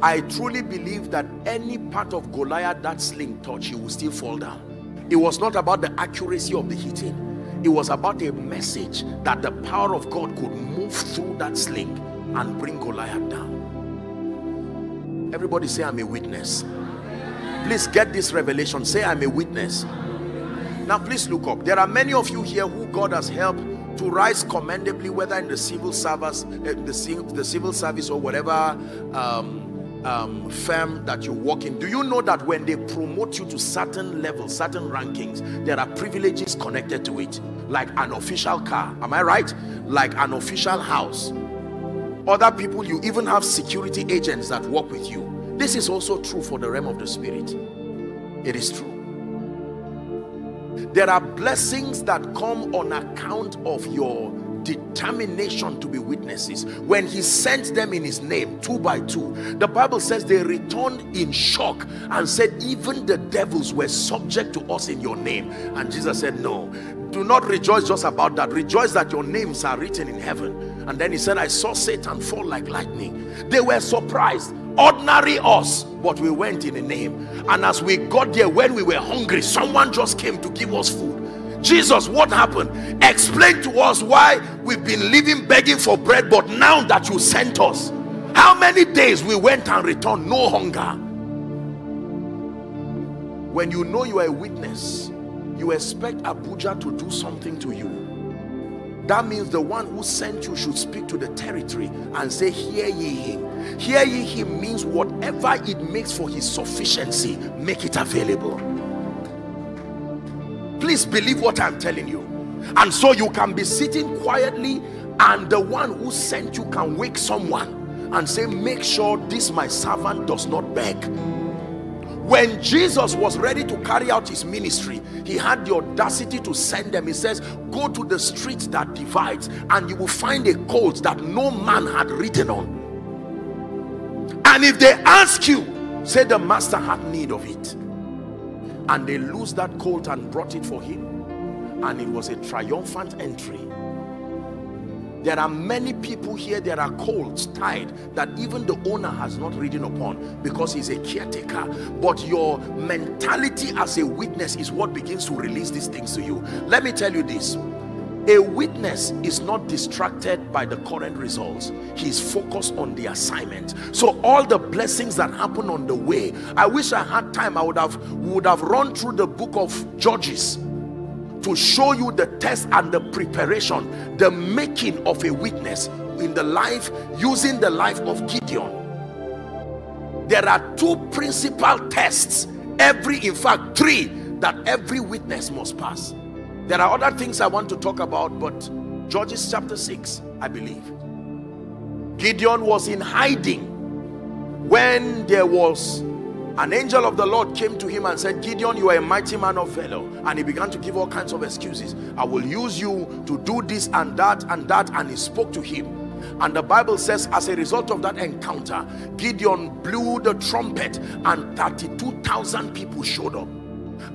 S1: I truly believe that any part of Goliath that sling touch, he will still fall down. It was not about the accuracy of the hitting. It was about a message that the power of God could move through that sling and bring Goliath down. Everybody say, I'm a witness. Please get this revelation. Say, I'm a witness. Now, please look up. There are many of you here who God has helped to rise commendably, whether in the civil service, uh, the, the civil service or whatever um, um, firm that you work in, do you know that when they promote you to certain levels, certain rankings, there are privileges connected to it, like an official car, am I right? Like an official house. Other people, you even have security agents that work with you. This is also true for the realm of the spirit. It is true. There are blessings that come on account of your determination to be witnesses. When he sent them in his name two by two the bible says they returned in shock and said even the devils were subject to us in your name. And jesus said no do not rejoice just about that. Rejoice that your names are written in heaven. And then he said i saw satan fall like lightning. They were surprised. Ordinary us but we went in a name. And as we got there when we were hungry someone just came to give us food Jesus, what happened? Explain to us why we've been living begging for bread, but now that you sent us, how many days we went and returned, no hunger. When you know you are a witness, you expect Abuja to do something to you. That means the one who sent you should speak to the territory and say, Hear ye him. Hear ye him means whatever it makes for his sufficiency, make it available please believe what i'm telling you. And so you can be sitting quietly and the one who sent you can wake someone and say make sure this my servant does not beg. When jesus was ready to carry out his ministry he had the audacity to send them. He says go to the street that divides and you will find a colt that no man had written on. And if they ask you say the master had need of it and they loosed that colt and brought it for him. And it was a triumphant entry. There are many people here there are colts tied that even the owner has not ridden upon because he's a caretaker. But your mentality as a witness is what begins to release these things to you. Let me tell you this a witness is not distracted by the current results. He's focused on the assignment. So all the blessings that happen on the way i wish i had time. I would have would have run through the book of judges to show you the test and the preparation the making of a witness in the life using the life of gideon. There are two principal tests every in fact three that every witness must pass there are other things I want to talk about, but Judges chapter 6, I believe. Gideon was in hiding when there was an angel of the Lord came to him and said, Gideon, you are a mighty man of valor. And he began to give all kinds of excuses. I will use you to do this and that and that. And he spoke to him. And the Bible says, as a result of that encounter, Gideon blew the trumpet and 32,000 people showed up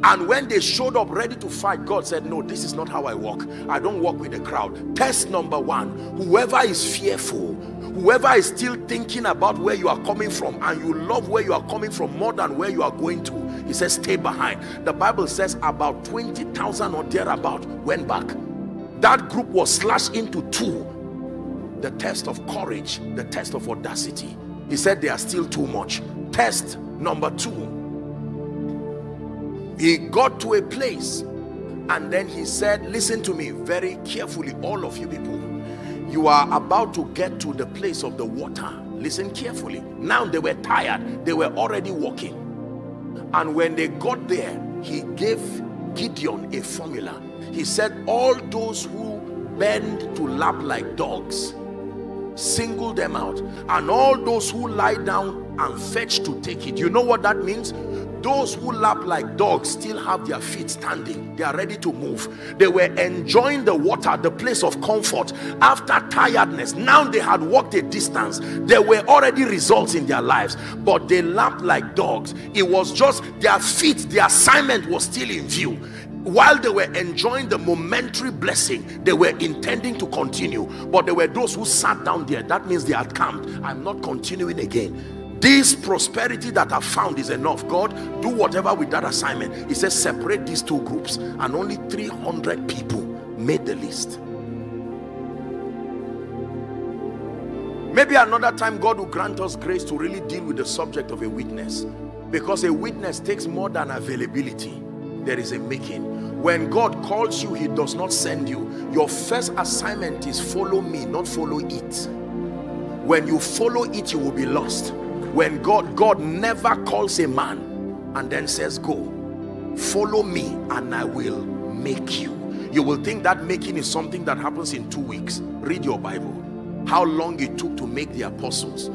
S1: and when they showed up ready to fight god said no this is not how i walk. I don't walk with the crowd. Test number one whoever is fearful whoever is still thinking about where you are coming from and you love where you are coming from more than where you are going to he says stay behind. The bible says about 20,000 or thereabout went back. That group was slashed into two. The test of courage the test of audacity. He said they are still too much. Test number two he got to a place and then he said listen to me very carefully all of you people. You are about to get to the place of the water. Listen carefully. Now they were tired. They were already walking. And when they got there he gave gideon a formula. He said all those who bend to lap like dogs single them out. And all those who lie down and fetch to take it. You know what that means those who lap like dogs still have their feet standing. They are ready to move. They were enjoying the water the place of comfort after tiredness. Now they had walked a distance. There were already results in their lives. But they lapped like dogs. It was just their feet the assignment was still in view. While they were enjoying the momentary blessing they were intending to continue. But there were those who sat down there. That means they had camped. I'm not continuing again this prosperity that i found is enough. God do whatever with that assignment. He says separate these two groups and only 300 people made the list. Maybe another time god will grant us grace to really deal with the subject of a witness. Because a witness takes more than availability. There is a making. When God calls you he does not send you. Your first assignment is follow me not follow it. When you follow it you will be lost when God God never calls a man and then says go follow me and I will make you you will think that making is something that happens in two weeks read your Bible how long it took to make the apostles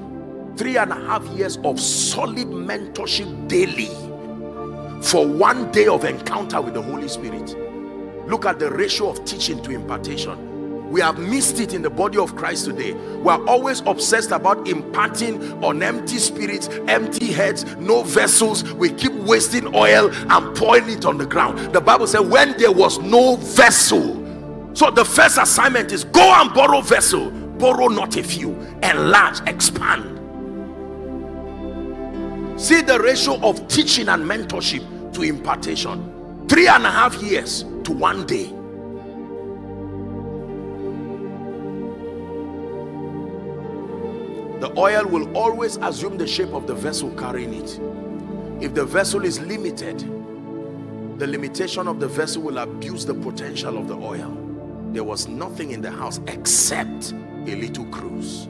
S1: three and a half years of solid mentorship daily for one day of encounter with the Holy Spirit. Look at the ratio of teaching to impartation. We have missed it in the body of Christ today. We are always obsessed about imparting on empty spirits, empty heads, no vessels. We keep wasting oil and pouring it on the ground. The Bible said when there was no vessel. So the first assignment is go and borrow vessel. Borrow not a few. Enlarge, expand. See the ratio of teaching and mentorship to impartation three and a half years to one day the oil will always assume the shape of the vessel carrying it. If the vessel is limited the limitation of the vessel will abuse the potential of the oil. There was nothing in the house except a little cruse,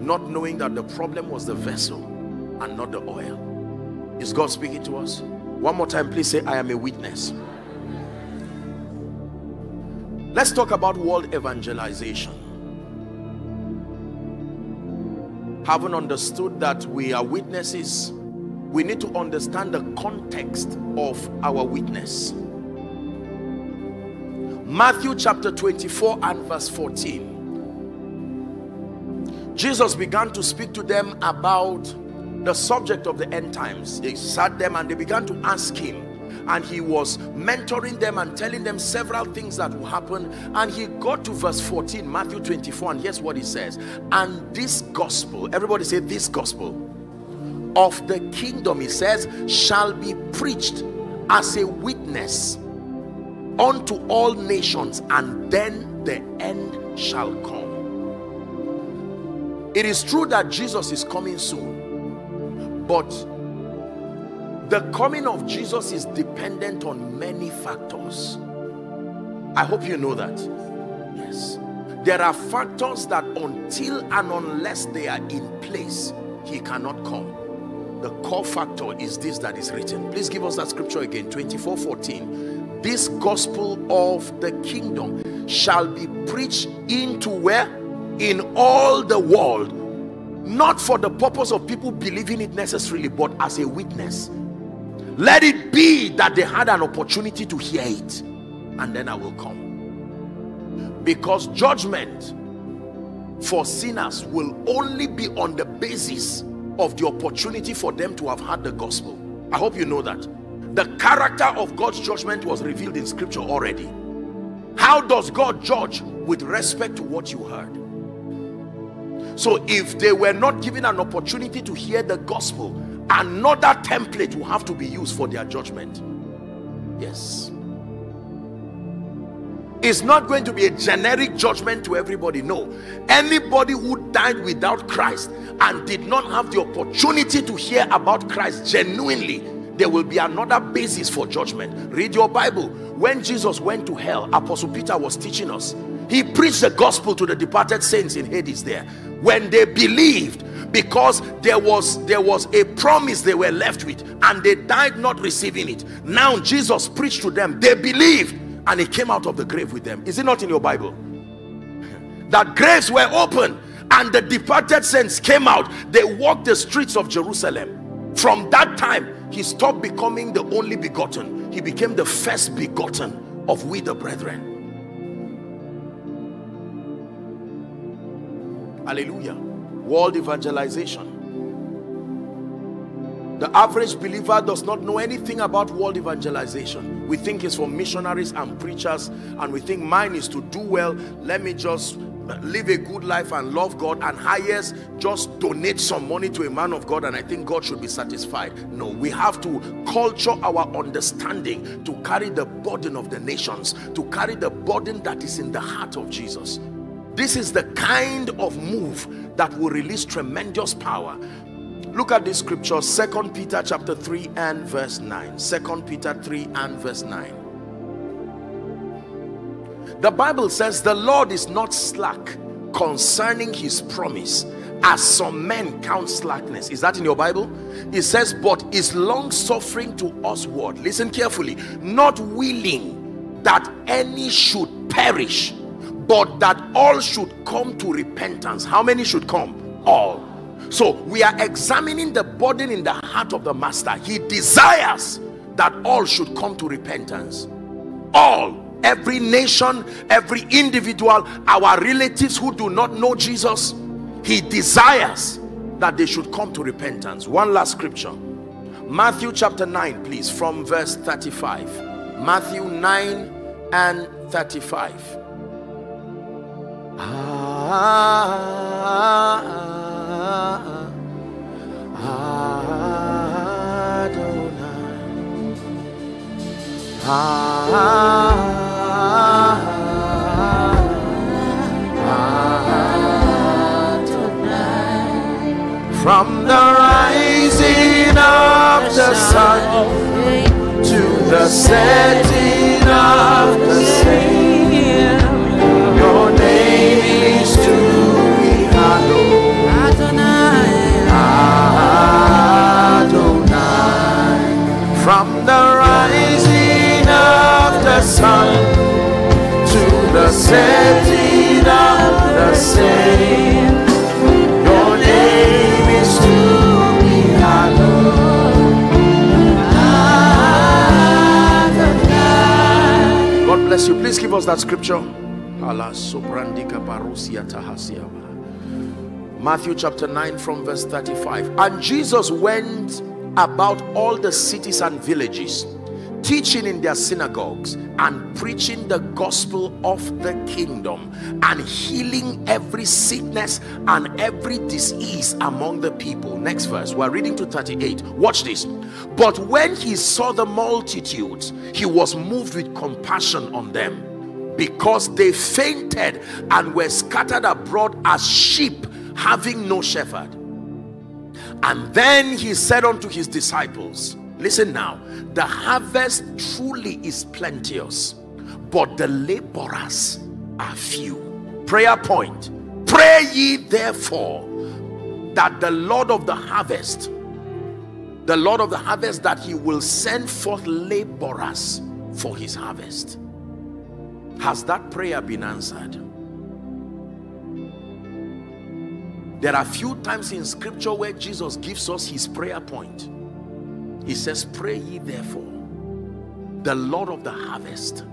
S1: not knowing that the problem was the vessel and not the oil. Is God speaking to us? One more time, please say, I am a witness. Let's talk about world evangelization. Having understood that we are witnesses, we need to understand the context of our witness. Matthew chapter 24 and verse 14. Jesus began to speak to them about the subject of the end times they sat them and they began to ask him and he was mentoring them and telling them several things that will happen. And he got to verse 14 matthew 24 and here's what he says. And this gospel everybody say this gospel of the kingdom he says shall be preached as a witness unto all nations and then the end shall come. It is true that jesus is coming soon but the coming of Jesus is dependent on many factors. I hope you know that. Yes. There are factors that until and unless they are in place, he cannot come. The core factor is this that is written. Please give us that scripture again, 24, 14. This gospel of the kingdom shall be preached into where? In all the world not for the purpose of people believing it necessarily but as a witness let it be that they had an opportunity to hear it and then I will come. Because judgment for sinners will only be on the basis of the opportunity for them to have had the gospel. I hope you know that. The character of God's judgment was revealed in scripture already. How does God judge with respect to what you heard? So if they were not given an opportunity to hear the gospel, another template will have to be used for their judgment. Yes. It's not going to be a generic judgment to everybody. No. Anybody who died without Christ and did not have the opportunity to hear about Christ genuinely, there will be another basis for judgment. Read your Bible. When Jesus went to hell, Apostle Peter was teaching us he preached the gospel to the departed saints in Hades there when they believed because there was there was a promise they were left with and they died not receiving it. Now jesus preached to them. They believed and he came out of the grave with them. Is it not in your bible? (laughs) That graves were open and the departed saints came out. They walked the streets of jerusalem. From that time he stopped becoming the only begotten. He became the first begotten of we the brethren. Hallelujah world evangelization the average believer does not know anything about world evangelization we think it's for missionaries and preachers and we think mine is to do well let me just live a good life and love God and highest just donate some money to a man of God and I think God should be satisfied. No, we have to culture our understanding to carry the burden of the nations, to carry the burden that is in the heart of Jesus. This is the kind of move that will release tremendous power. Look at this scripture, Second Peter chapter 3 and verse 9. Second Peter 3 and verse 9. The Bible says the Lord is not slack concerning his promise as some men count slackness. Is that in your Bible? It says, but is long suffering to usward. Listen carefully. Not willing that any should perish, but that all should come to repentance. How many should come? All. So we are examining the burden in the heart of the master. He desires that all should come to repentance. All every nation every individual our relatives who do not know jesus he desires that they should come to repentance one last scripture matthew chapter 9 please from verse 35 matthew 9 and 35 ah, ah, ah, ah, from the rising of the sun to the setting of the same, God bless you. Please give us that scripture. Matthew chapter 9 from verse 35. And Jesus went about all the cities and villages teaching in their synagogues and preaching the gospel of the kingdom and healing every sickness and every disease among the people. Next verse. We're reading to 38 watch this. But when he saw the multitudes he was moved with compassion on them because they fainted and were scattered abroad as sheep having no shepherd. And then he said unto his disciples listen now the harvest truly is plenteous but the laborers are few. Prayer point. Pray ye therefore that the lord of the harvest the lord of the harvest that he will send forth laborers for his harvest. Has that prayer been answered? There are few times in scripture where jesus gives us his prayer point he says, Pray ye therefore the Lord of the harvest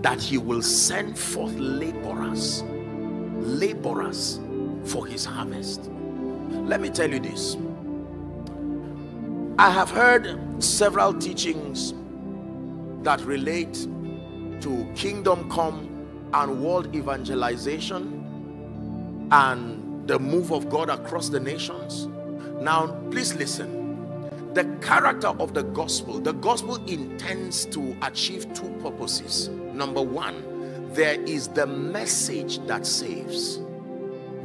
S1: that he will send forth laborers, laborers for his harvest. Let me tell you this. I have heard several teachings that relate to kingdom come and world evangelization and the move of God across the nations. Now, please listen the character of the gospel the gospel intends to achieve two purposes number one there is the message that saves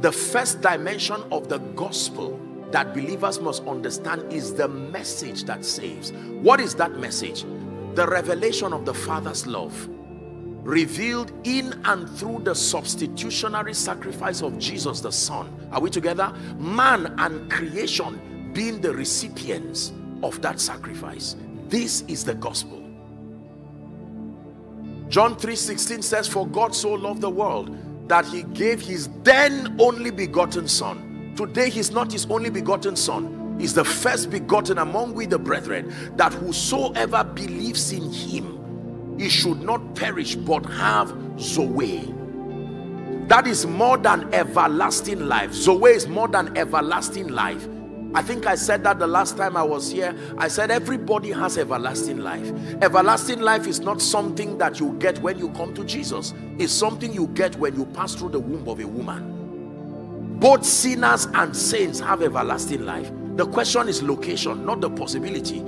S1: the first dimension of the gospel that believers must understand is the message that saves what is that message the revelation of the father's love revealed in and through the substitutionary sacrifice of Jesus the Son. Are we together? Man and creation being the recipients of that sacrifice. This is the gospel. John 3:16 says, For God so loved the world that he gave his then only begotten son. Today he's not his only begotten son, he's the first begotten among we the brethren, that whosoever believes in him he should not perish but have Zoe. That is more than everlasting life. Zoe is more than everlasting life. I think I said that the last time I was here. I said everybody has everlasting life. Everlasting life is not something that you get when you come to Jesus. It's something you get when you pass through the womb of a woman. Both sinners and saints have everlasting life. The question is location, not the possibility.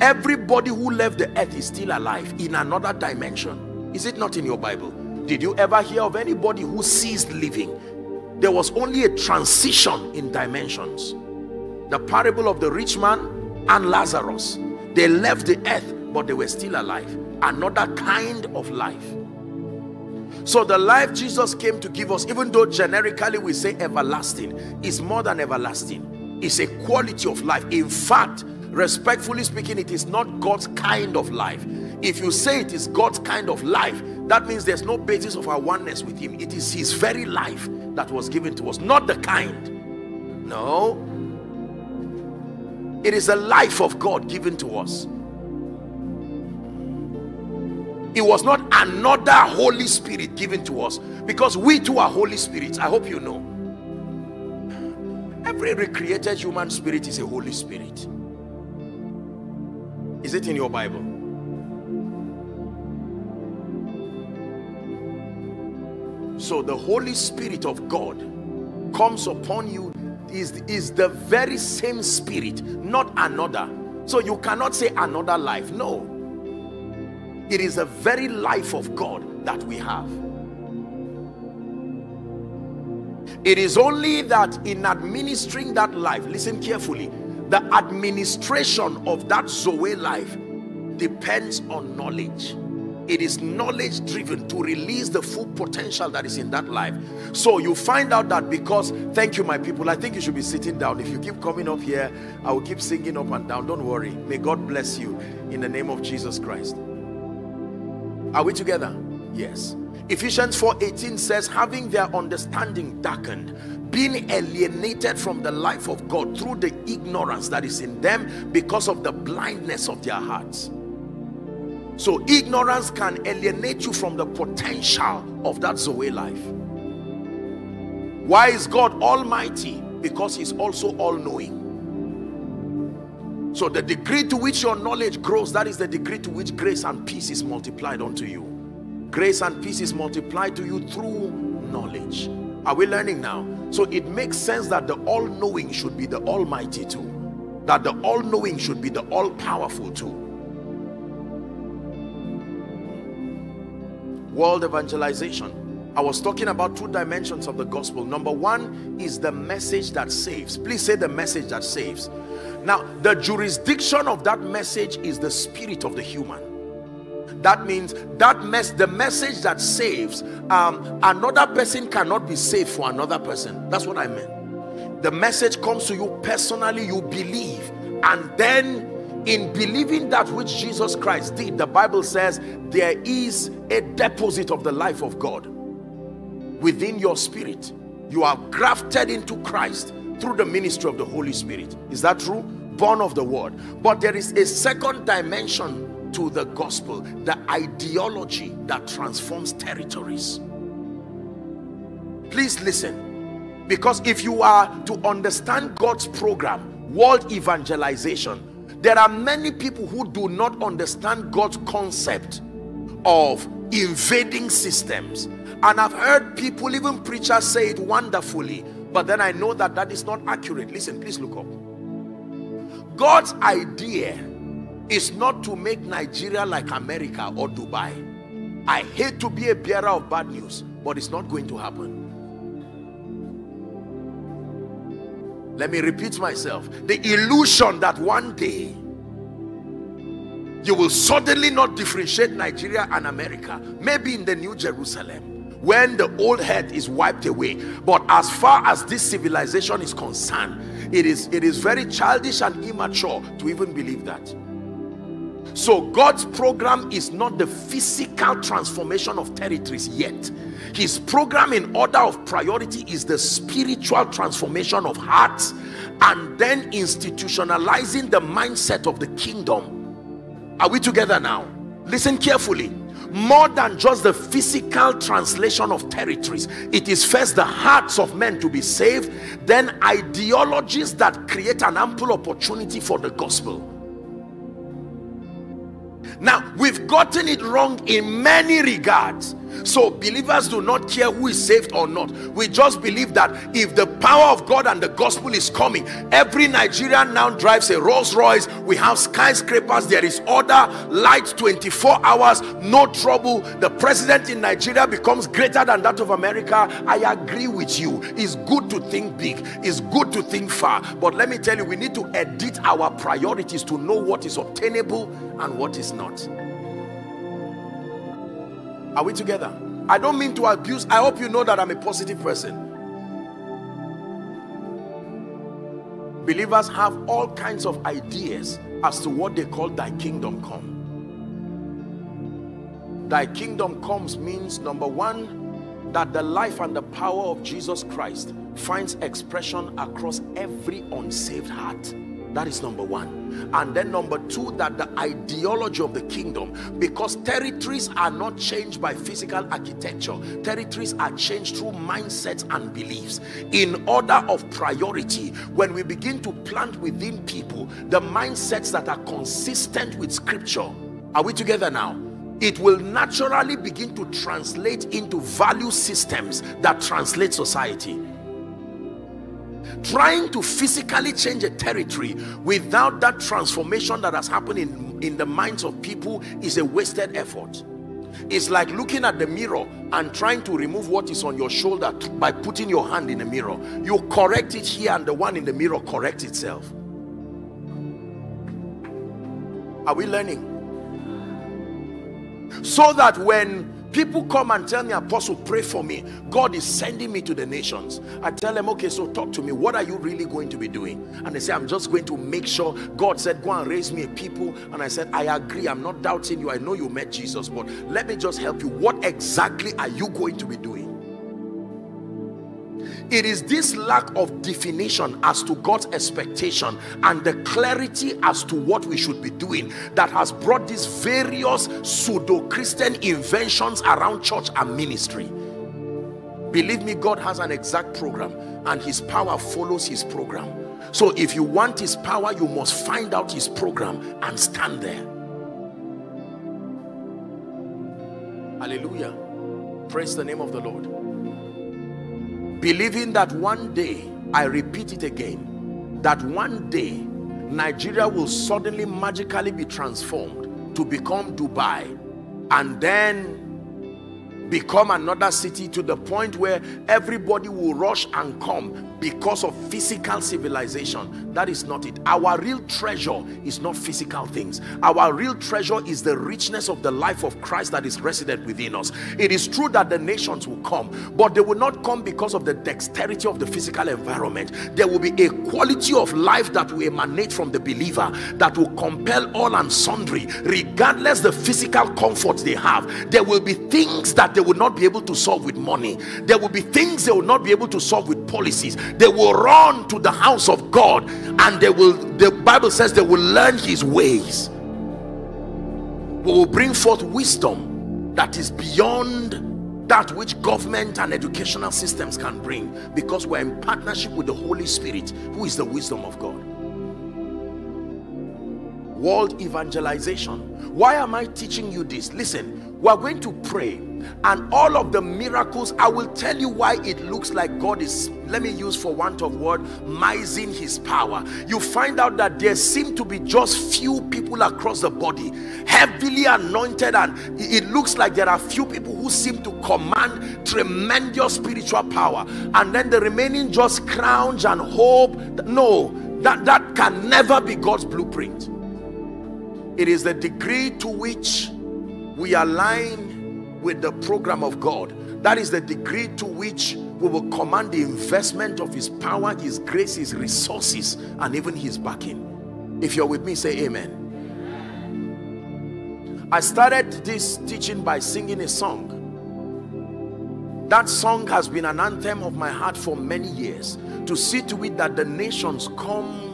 S1: Everybody who left the earth is still alive in another dimension. Is it not in your Bible? Did you ever hear of anybody who ceased living? There was only a transition in dimensions. The parable of the rich man and Lazarus. They left the earth, but they were still alive. Another kind of life. So the life Jesus came to give us, even though generically we say everlasting, is more than everlasting. It's a quality of life. In fact, respectfully speaking it is not God's kind of life if you say it is God's kind of life that means there's no basis of our oneness with him it is his very life that was given to us not the kind no it is a life of God given to us. It was not another Holy Spirit given to us because we too are Holy Spirits. I hope you know. Every recreated human spirit is a Holy Spirit. Is it in your Bible? So the Holy Spirit of God comes upon you is, is the very same spirit, not another. So you cannot say another life. No. It is the very life of God that we have. It is only that in administering that life, listen carefully, the administration of that Zoe life depends on knowledge it is knowledge driven to release the full potential that is in that life. So you find out that because thank you my people i think you should be sitting down. If you keep coming up here i will keep singing up and down. Don't worry. May god bless you in the name of jesus christ. Are we together? Yes. Ephesians 4 18 says having their understanding darkened being alienated from the life of God through the ignorance that is in them because of the blindness of their hearts. So ignorance can alienate you from the potential of that Zoe life. Why is God almighty? Because he's also all-knowing. So the degree to which your knowledge grows, that is the degree to which grace and peace is multiplied unto you. Grace and peace is multiplied to you through knowledge. Are we learning now? So it makes sense that the all-knowing should be the almighty too. That the all-knowing should be the all-powerful too. World evangelization. I was talking about two dimensions of the gospel. Number one is the message that saves. Please say the message that saves. Now, the jurisdiction of that message is the spirit of the human that means that mess the message that saves um, another person cannot be saved for another person that's what i meant the message comes to you personally you believe and then in believing that which jesus christ did the bible says there is a deposit of the life of god within your spirit. You are grafted into christ through the ministry of the holy spirit. Is that true? Born of the word. But there is a second dimension to the gospel, the ideology that transforms territories. Please listen, because if you are to understand God's program, world evangelization, there are many people who do not understand God's concept of invading systems. And I've heard people, even preachers, say it wonderfully, but then I know that that is not accurate. Listen, please look up. God's idea is not to make Nigeria like America or Dubai. I hate to be a bearer of bad news, but it's not going to happen. Let me repeat myself. The illusion that one day you will suddenly not differentiate Nigeria and America. Maybe in the New Jerusalem, when the old head is wiped away. But as far as this civilization is concerned, it is, it is very childish and immature to even believe that. So God's program is not the physical transformation of territories yet. His program in order of priority is the spiritual transformation of hearts and then institutionalizing the mindset of the kingdom are we together now? Listen carefully. More than just the physical translation of territories, it is first the hearts of men to be saved, then ideologies that create an ample opportunity for the gospel. Now, we've gotten it wrong in many regards. So believers do not care who is saved or not. We just believe that if the power of God and the gospel is coming, every Nigerian now drives a Rolls Royce. We have skyscrapers. There is order, light 24 hours, no trouble. The president in Nigeria becomes greater than that of America. I agree with you. It's good to think big. It's good to think far. But let me tell you, we need to edit our priorities to know what is obtainable and what is not. Are we together? I don't mean to abuse. I hope you know that I'm a positive person. Believers have all kinds of ideas as to what they call thy kingdom come. Thy kingdom comes means number one, that the life and the power of Jesus Christ finds expression across every unsaved heart. That is number one. And then number two, that the ideology of the kingdom, because territories are not changed by physical architecture. Territories are changed through mindsets and beliefs. In order of priority, when we begin to plant within people the mindsets that are consistent with scripture. Are we together now? it will naturally begin to translate into value systems that translate society trying to physically change a territory without that transformation that has happened in, in the minds of people is a wasted effort. It's like looking at the mirror and trying to remove what is on your shoulder by putting your hand in the mirror. You correct it here and the one in the mirror corrects itself. Are we learning? So that when People come and tell me, Apostle, pray for me. God is sending me to the nations. I tell them, okay, so talk to me. What are you really going to be doing? And they say, I'm just going to make sure. God said, go and raise me a people. And I said, I agree. I'm not doubting you. I know you met Jesus, but let me just help you. What exactly are you going to be doing? It is this lack of definition as to God's expectation and the clarity as to what we should be doing that has brought these various pseudo-Christian inventions around church and ministry. Believe me, God has an exact program and his power follows his program. So if you want his power, you must find out his program and stand there. Hallelujah. Praise the name of the Lord believing that one day I repeat it again that one day Nigeria will suddenly magically be transformed to become Dubai and then become another city to the point where everybody will rush and come because of physical civilization. That is not it. Our real treasure is not physical things. Our real treasure is the richness of the life of Christ that is resident within us. It is true that the nations will come but they will not come because of the dexterity of the physical environment. There will be a quality of life that will emanate from the believer that will compel all and sundry regardless the physical comfort they have. There will be things that they will not be able to solve with money. There will be things they will not be able to solve with policies they will run to the house of God and they will the Bible says they will learn his ways. We will bring forth wisdom that is beyond that which government and educational systems can bring because we're in partnership with the Holy Spirit who is the wisdom of God. World evangelization. Why am I teaching you this? Listen we're going to pray and all of the miracles i will tell you why it looks like god is let me use for want of word mising his power. You find out that there seem to be just few people across the body heavily anointed and it looks like there are few people who seem to command tremendous spiritual power. And then the remaining just crouch and hope. No that that can never be god's blueprint. It is the degree to which we align with the program of God. That is the degree to which we will command the investment of his power, his grace, his resources, and even his backing. If you're with me, say amen. I started this teaching by singing a song. That song has been an anthem of my heart for many years to see to it that the nations come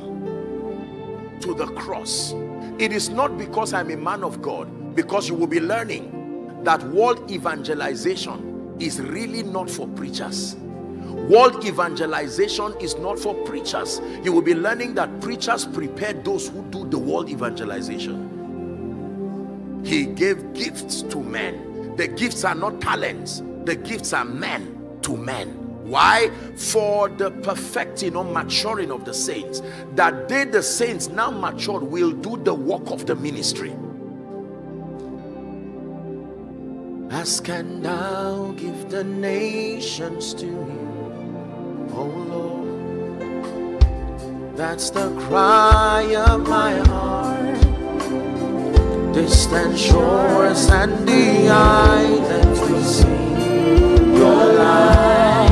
S1: to the cross. It is not because I'm a man of God, because you will be learning that world evangelization is really not for preachers. World evangelization is not for preachers. You will be learning that preachers prepare those who do the world evangelization. He gave gifts to men. The gifts are not talents. The gifts are men to men. Why? For the perfecting or maturing of the saints. That they, the saints, now matured, will do the work of the ministry. Ask and thou give the nations to you, oh Lord. That's the cry of my heart. Distant shores and the islands will see your light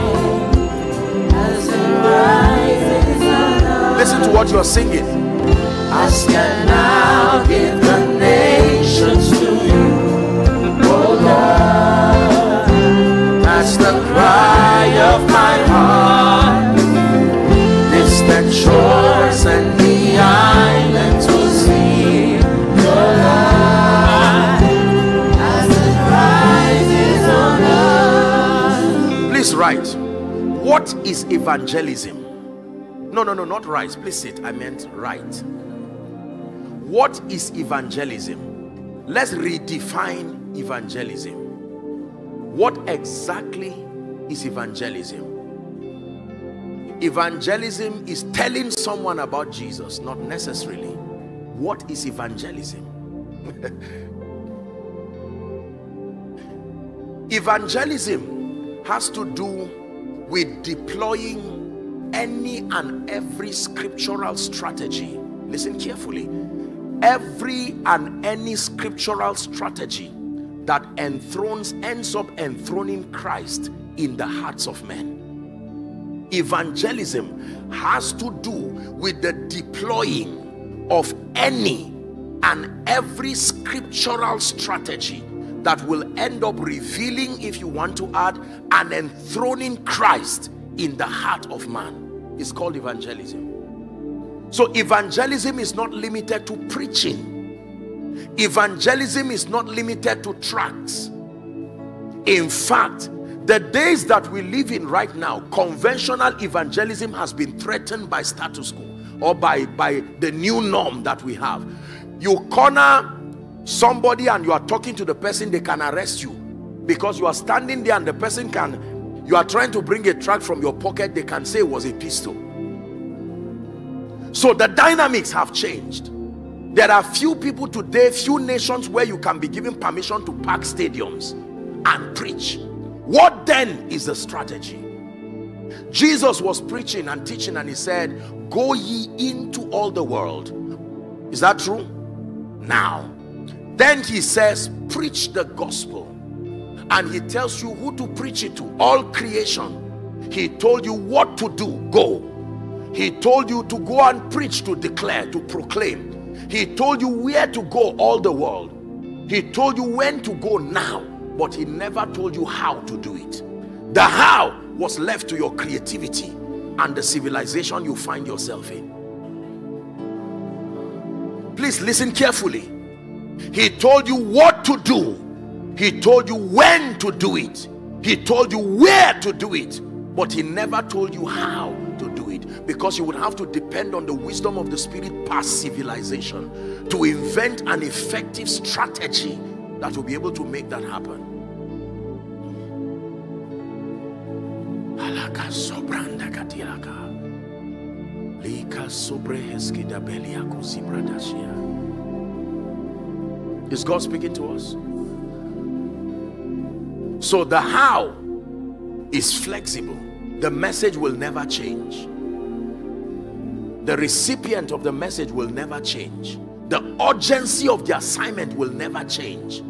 S1: as it rises Listen to what you're singing. Ask and thou give What is evangelism? No, no, no, not right. Please sit. I meant right. What is evangelism? Let's redefine evangelism. What exactly is evangelism? Evangelism is telling someone about Jesus, not necessarily. What is evangelism? (laughs) evangelism has to do with deploying any and every scriptural strategy. Listen carefully. Every and any scriptural strategy that enthrones ends up enthroning Christ in the hearts of men. Evangelism has to do with the deploying of any and every scriptural strategy that will end up revealing, if you want to add, and enthroning Christ in the heart of man. It's called evangelism. So evangelism is not limited to preaching evangelism is not limited to tracts in fact the days that we live in right now conventional evangelism has been threatened by status quo or by by the new norm that we have you corner somebody and you are talking to the person they can arrest you because you are standing there and the person can you are trying to bring a tract from your pocket they can say it was a pistol so the dynamics have changed there are few people today, few nations where you can be given permission to park stadiums and preach. What then is the strategy? Jesus was preaching and teaching and he said, go ye into all the world. Is that true? Now, then he says, preach the gospel. And he tells you who to preach it to, all creation. He told you what to do, go. He told you to go and preach, to declare, to proclaim. He told you where to go all the world. He told you when to go now, but he never told you how to do it. The how was left to your creativity and the civilization you find yourself in. Please listen carefully. He told you what to do. He told you when to do it. He told you where to do it. But he never told you how to do it. because you would have to depend on the wisdom of the spirit past civilization to invent an effective strategy that will be able to make that happen is God speaking to us? So the how is flexible. The message will never change. The recipient of the message will never change. The urgency of the assignment will never change.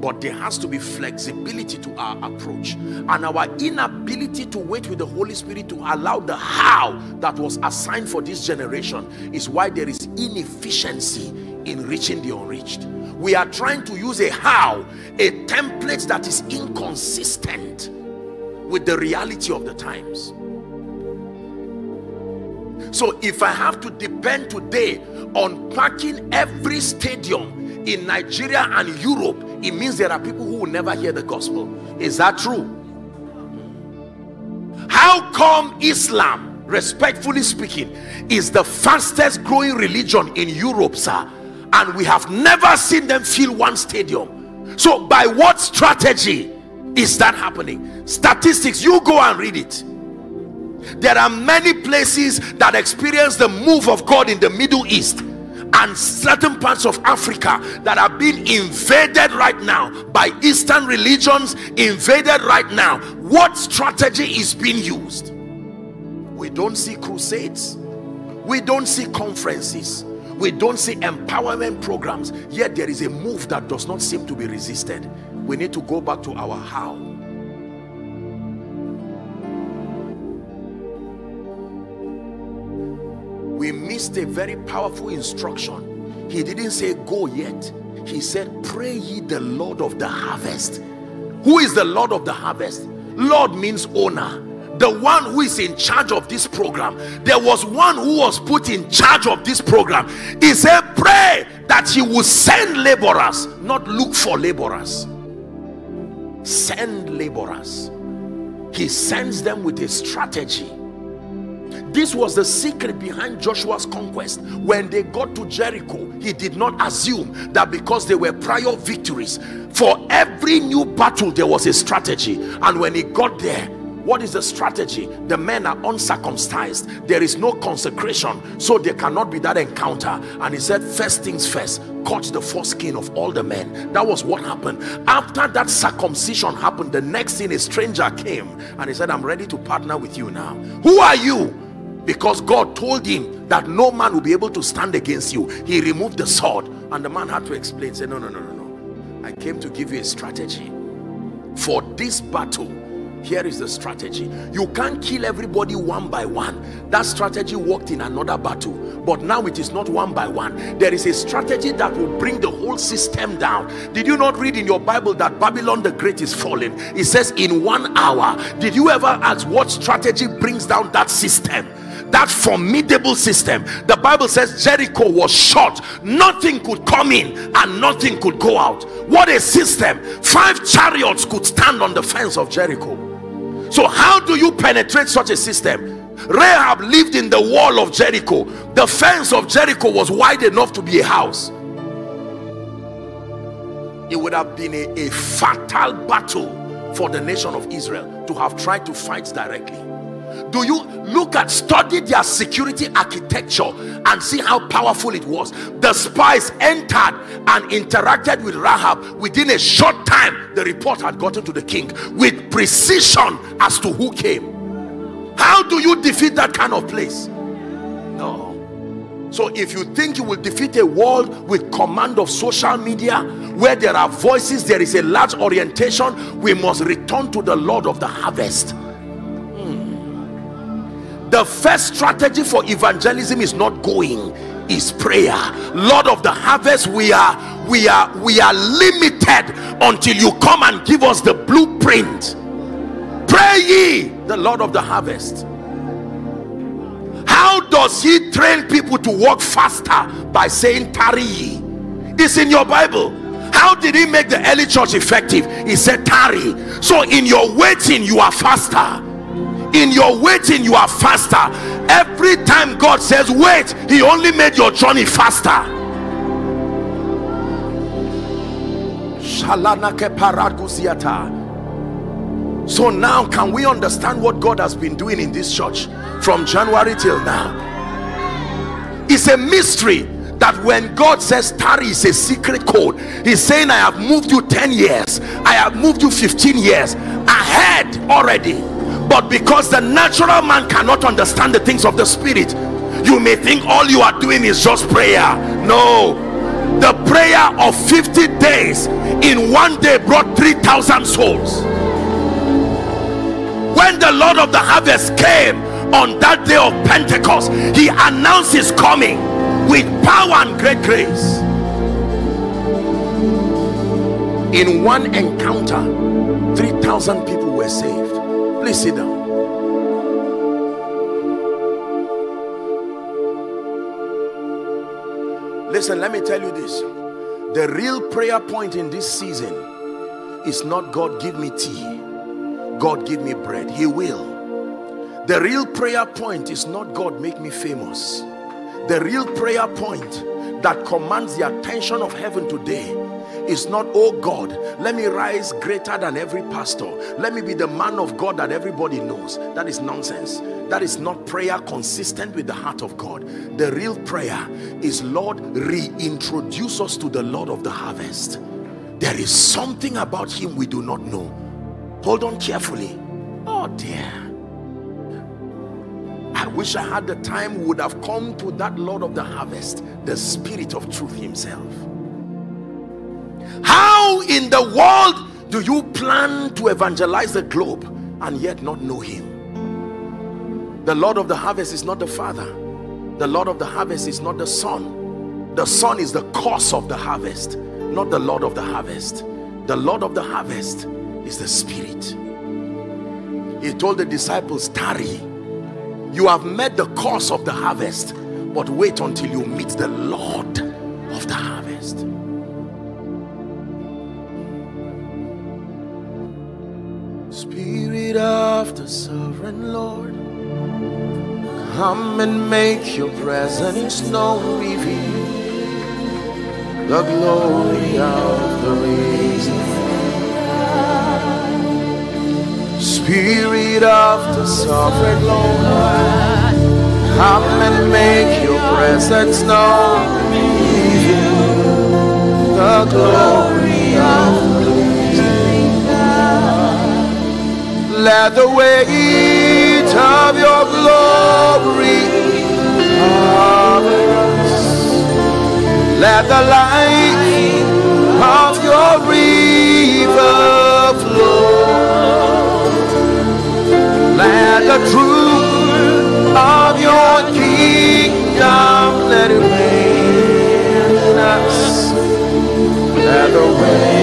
S1: But there has to be flexibility to our approach and our inability to wait with the Holy Spirit to allow the how that was assigned for this generation is why there is inefficiency in reaching the unreached. We are trying to use a how a template that is inconsistent with the reality of the times. So if I have to depend today on packing every stadium in Nigeria and Europe it means there are people who will never hear the gospel. Is that true? How come Islam respectfully speaking is the fastest growing religion in Europe sir and we have never seen them fill one stadium. So by what strategy is that happening? Statistics you go and read it. There are many places that experience the move of God in the Middle East and certain parts of Africa that are being invaded right now by Eastern religions invaded right now. What strategy is being used? We don't see crusades. We don't see conferences we don't see empowerment programs yet there is a move that does not seem to be resisted. We need to go back to our how. We missed a very powerful instruction. He didn't say go yet. He said pray ye the lord of the harvest. Who is the lord of the harvest? Lord means owner the one who is in charge of this program. There was one who was put in charge of this program. He said pray that he will send laborers not look for laborers. Send laborers. He sends them with a strategy. This was the secret behind Joshua's conquest. When they got to Jericho he did not assume that because they were prior victories for every new battle there was a strategy. And when he got there what is the strategy? The men are uncircumcised. There is no consecration so there cannot be that encounter. And he said first things first cut the foreskin of all the men. That was what happened. After that circumcision happened the next thing a stranger came and he said i'm ready to partner with you now. Who are you? Because god told him that no man will be able to stand against you. He removed the sword and the man had to explain say no no no no no. I came to give you a strategy. For this battle here is the strategy. You can't kill everybody one by one. That strategy worked in another battle but now it is not one by one. There is a strategy that will bring the whole system down. Did you not read in your bible that babylon the great is falling? It says in one hour. Did you ever ask what strategy brings down that system? That formidable system. The bible says jericho was shut nothing could come in and nothing could go out. What a system. Five chariots could stand on the fence of jericho so how do you penetrate such a system? Rahab lived in the wall of jericho. The fence of jericho was wide enough to be a house. It would have been a, a fatal battle for the nation of israel to have tried to fight directly. Do you look at study their security architecture and see how powerful it was. The spies entered and interacted with rahab. Within a short time the report had gotten to the king with precision as to who came. How do you defeat that kind of place? No. So if you think you will defeat a world with command of social media where there are voices there is a large orientation we must return to the lord of the harvest the first strategy for evangelism is not going is prayer. Lord of the harvest we are we are we are limited until you come and give us the blueprint. Pray ye the lord of the harvest. How does he train people to walk faster by saying tarry ye it's in your bible. How did he make the early church effective? He said tarry. So in your waiting you are faster in your waiting you are faster. Every time god says wait he only made your journey faster. So now can we understand what god has been doing in this church from january till now? It's a mystery that when God says tarry is a secret code. He's saying I have moved you 10 years. I have moved you 15 years ahead already but because the natural man cannot understand the things of the spirit you may think all you are doing is just prayer No, the prayer of 50 days in one day brought 3,000 souls. When the Lord of the harvest came on that day of Pentecost, he announced his coming with power and great grace. In one encounter, 3,000 people were saved. Please sit down. Listen, let me tell you this. The real prayer point in this season is not God give me tea, God give me bread. He will. The real prayer point is not God make me famous. The real prayer point that commands the attention of heaven today is not, oh God, let me rise greater than every pastor. Let me be the man of God that everybody knows. That is nonsense. That is not prayer consistent with the heart of God. The real prayer is, Lord, reintroduce us to the Lord of the harvest. There is something about him we do not know. Hold on carefully. Oh dear. I wish I had the time would have come to that Lord of the harvest, the spirit of truth himself. How in the world do you plan to evangelize the globe and yet not know him? The Lord of the harvest is not the Father. The Lord of the harvest is not the Son. The Son is the cause of the harvest, not the Lord of the harvest. The Lord of the harvest is the Spirit. He told the disciples, tarry. You have met the cause of the harvest, but wait until you meet the Lord of the harvest. Spirit of the sovereign Lord, come and make your presence known, reveal the glory of the risen. Spirit of the sovereign Lord, come and make your presence known, reveal the glory Let the weight of your glory. Let the light of your river flow. Let the truth of your kingdom let it reign in us. Let the weight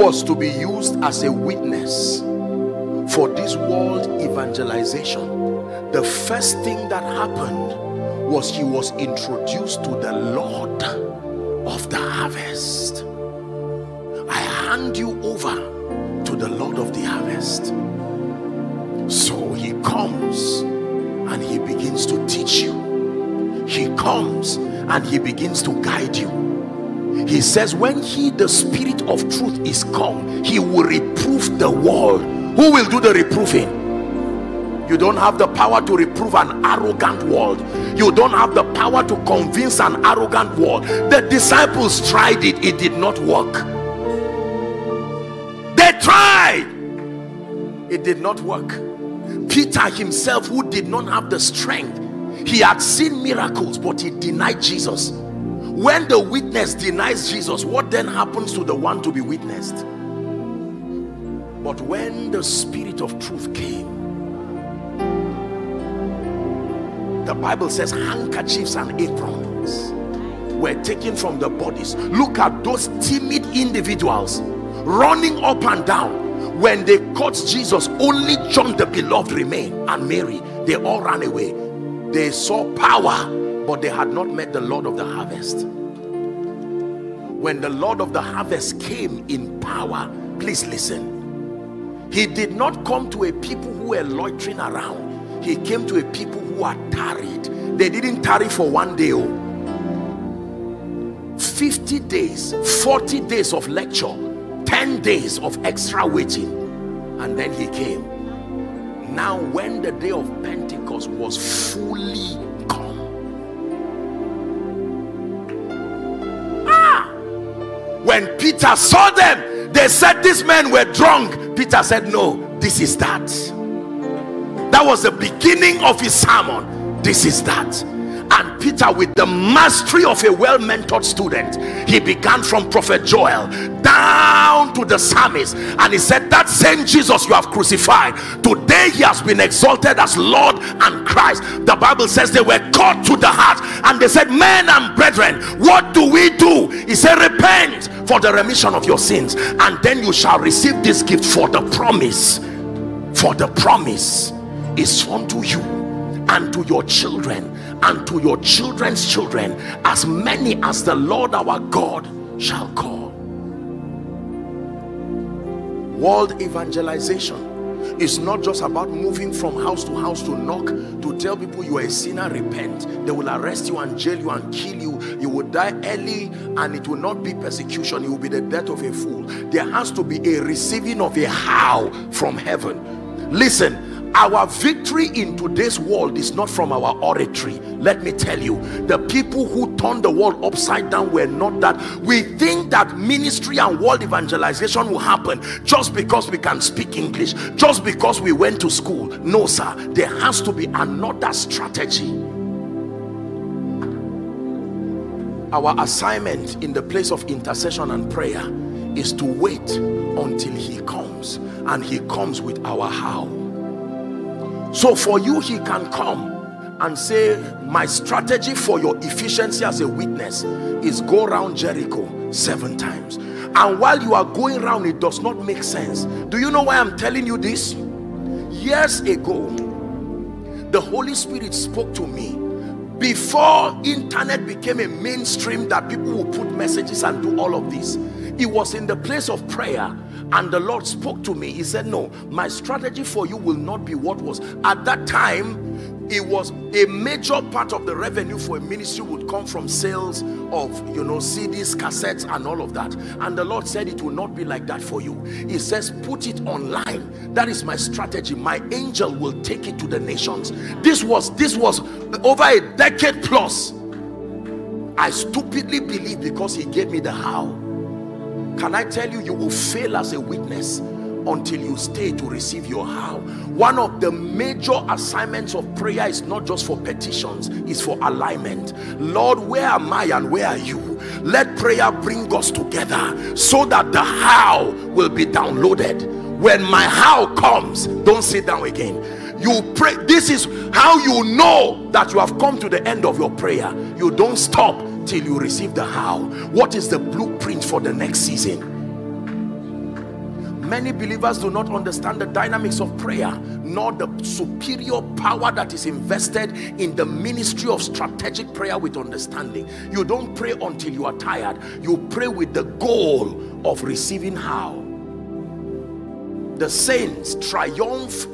S1: was to be used as a witness for this world evangelization, the first thing that happened was he was introduced to the Lord of the harvest. I hand you over to the Lord of the harvest. So he comes and he begins to teach you. He comes and he begins to guide you. He says, when he, the spirit of truth, is come, he will reprove the world. Who will do the reproofing? You don't have the power to reprove an arrogant world. You don't have the power to convince an arrogant world. The disciples tried it, it did not work. They tried, it did not work. Peter himself, who did not have the strength, he had seen miracles, but he denied Jesus. When the witness denies Jesus, what then happens to the one to be witnessed? But when the spirit of truth came, the Bible says handkerchiefs and aprons were taken from the bodies. Look at those timid individuals running up and down. When they caught Jesus, only John the beloved remained and Mary. They all ran away. They saw power but they had not met the Lord of the harvest. When the Lord of the harvest came in power, please listen. He did not come to a people who were loitering around. He came to a people who are tarried. They didn't tarry for one day. Oh. 50 days, 40 days of lecture, 10 days of extra waiting. And then he came. now when the day of pentecost was fully when peter saw them they said these men were drunk. Peter said no this is that. That was the beginning of his sermon. This is that and Peter with the mastery of a well-mentored student he began from prophet Joel down to the psalmist. And he said that same Jesus you have crucified today he has been exalted as Lord and Christ. The Bible says they were caught to the heart and they said men and brethren what do we do? He said repent for the remission of your sins and then you shall receive this gift for the promise for the promise is unto you and to your children and to your children's children as many as the Lord our God shall call. World evangelization is not just about moving from house to house to knock to tell people you are a sinner repent. They will arrest you and jail you and kill you. You will die early and it will not be persecution. It will be the death of a fool. There has to be a receiving of a how from heaven. Listen our victory in today's world is not from our oratory. Let me tell you the people who turned the world upside down were not that. We think that ministry and world evangelization will happen just because we can speak english just because we went to school. No sir. There has to be another strategy. Our assignment in the place of intercession and prayer is to wait until he comes and he comes with our how so for you he can come and say my strategy for your efficiency as a witness is go around Jericho seven times. And while you are going around it does not make sense. Do you know why I'm telling you this? Years ago the Holy Spirit spoke to me. Before internet became a mainstream that people would put messages and do all of this it was in the place of prayer and the Lord spoke to me. He said no my strategy for you will not be what was. At that time it was a major part of the revenue for a ministry would come from sales of you know CDs cassettes and all of that. And the Lord said it will not be like that for you. He says put it online. That is my strategy. My angel will take it to the nations. This was this was over a decade plus. I stupidly believed because he gave me the how can I tell you, you will fail as a witness until you stay to receive your how. One of the major assignments of prayer is not just for petitions, it's for alignment. Lord, where am I and where are you? Let prayer bring us together so that the how will be downloaded. When my how comes, don't sit down again. You pray. This is how you know that you have come to the end of your prayer. You don't stop till you receive the how. What is the blueprint for the next season? Many believers do not understand the dynamics of prayer, nor the superior power that is invested in the ministry of strategic prayer with understanding. You don't pray until you are tired. You pray with the goal of receiving how. The saints triumph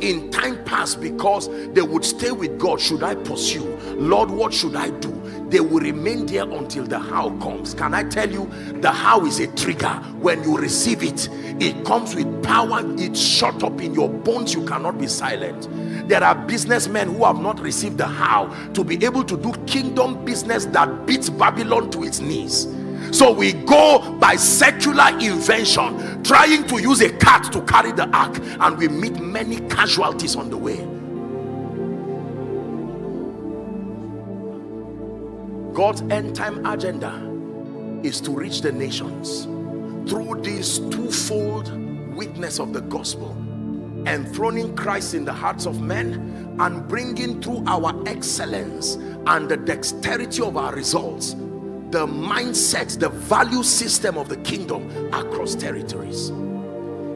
S1: in time past because they would stay with God should I pursue Lord what should I do they will remain there until the how comes. Can I tell you the how is a trigger. When you receive it it comes with power it's shut up in your bones you cannot be silent. There are businessmen who have not received the how to be able to do kingdom business that beats Babylon to its knees. So we go by secular invention trying to use a cart to carry the ark and we meet many casualties on the way God's end time agenda is to reach the nations through this twofold witness of the gospel enthroning Christ in the hearts of men and bringing through our excellence and the dexterity of our results the mindset, the value system of the kingdom across territories.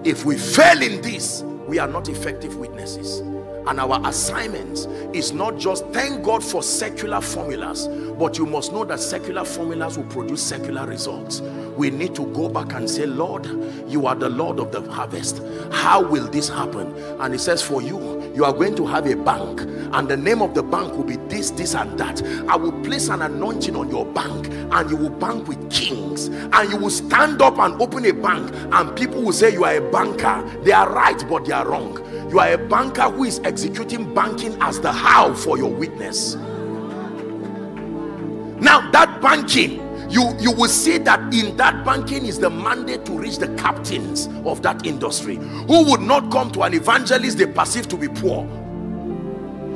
S1: If we fail in this, we are not effective witnesses. And our assignments is not just thank God for secular formulas, but you must know that secular formulas will produce secular results. We need to go back and say, Lord, you are the Lord of the harvest. How will this happen? And he says, for you, you are going to have a bank and the name of the bank will be this this and that. I will place an anointing on your bank and you will bank with kings and you will stand up and open a bank and people will say you are a banker. They are right but they are wrong. You are a banker who is executing banking as the how for your witness. Now that banking you you will see that in that banking is the mandate to reach the captains of that industry who would not come to an evangelist they perceive to be poor.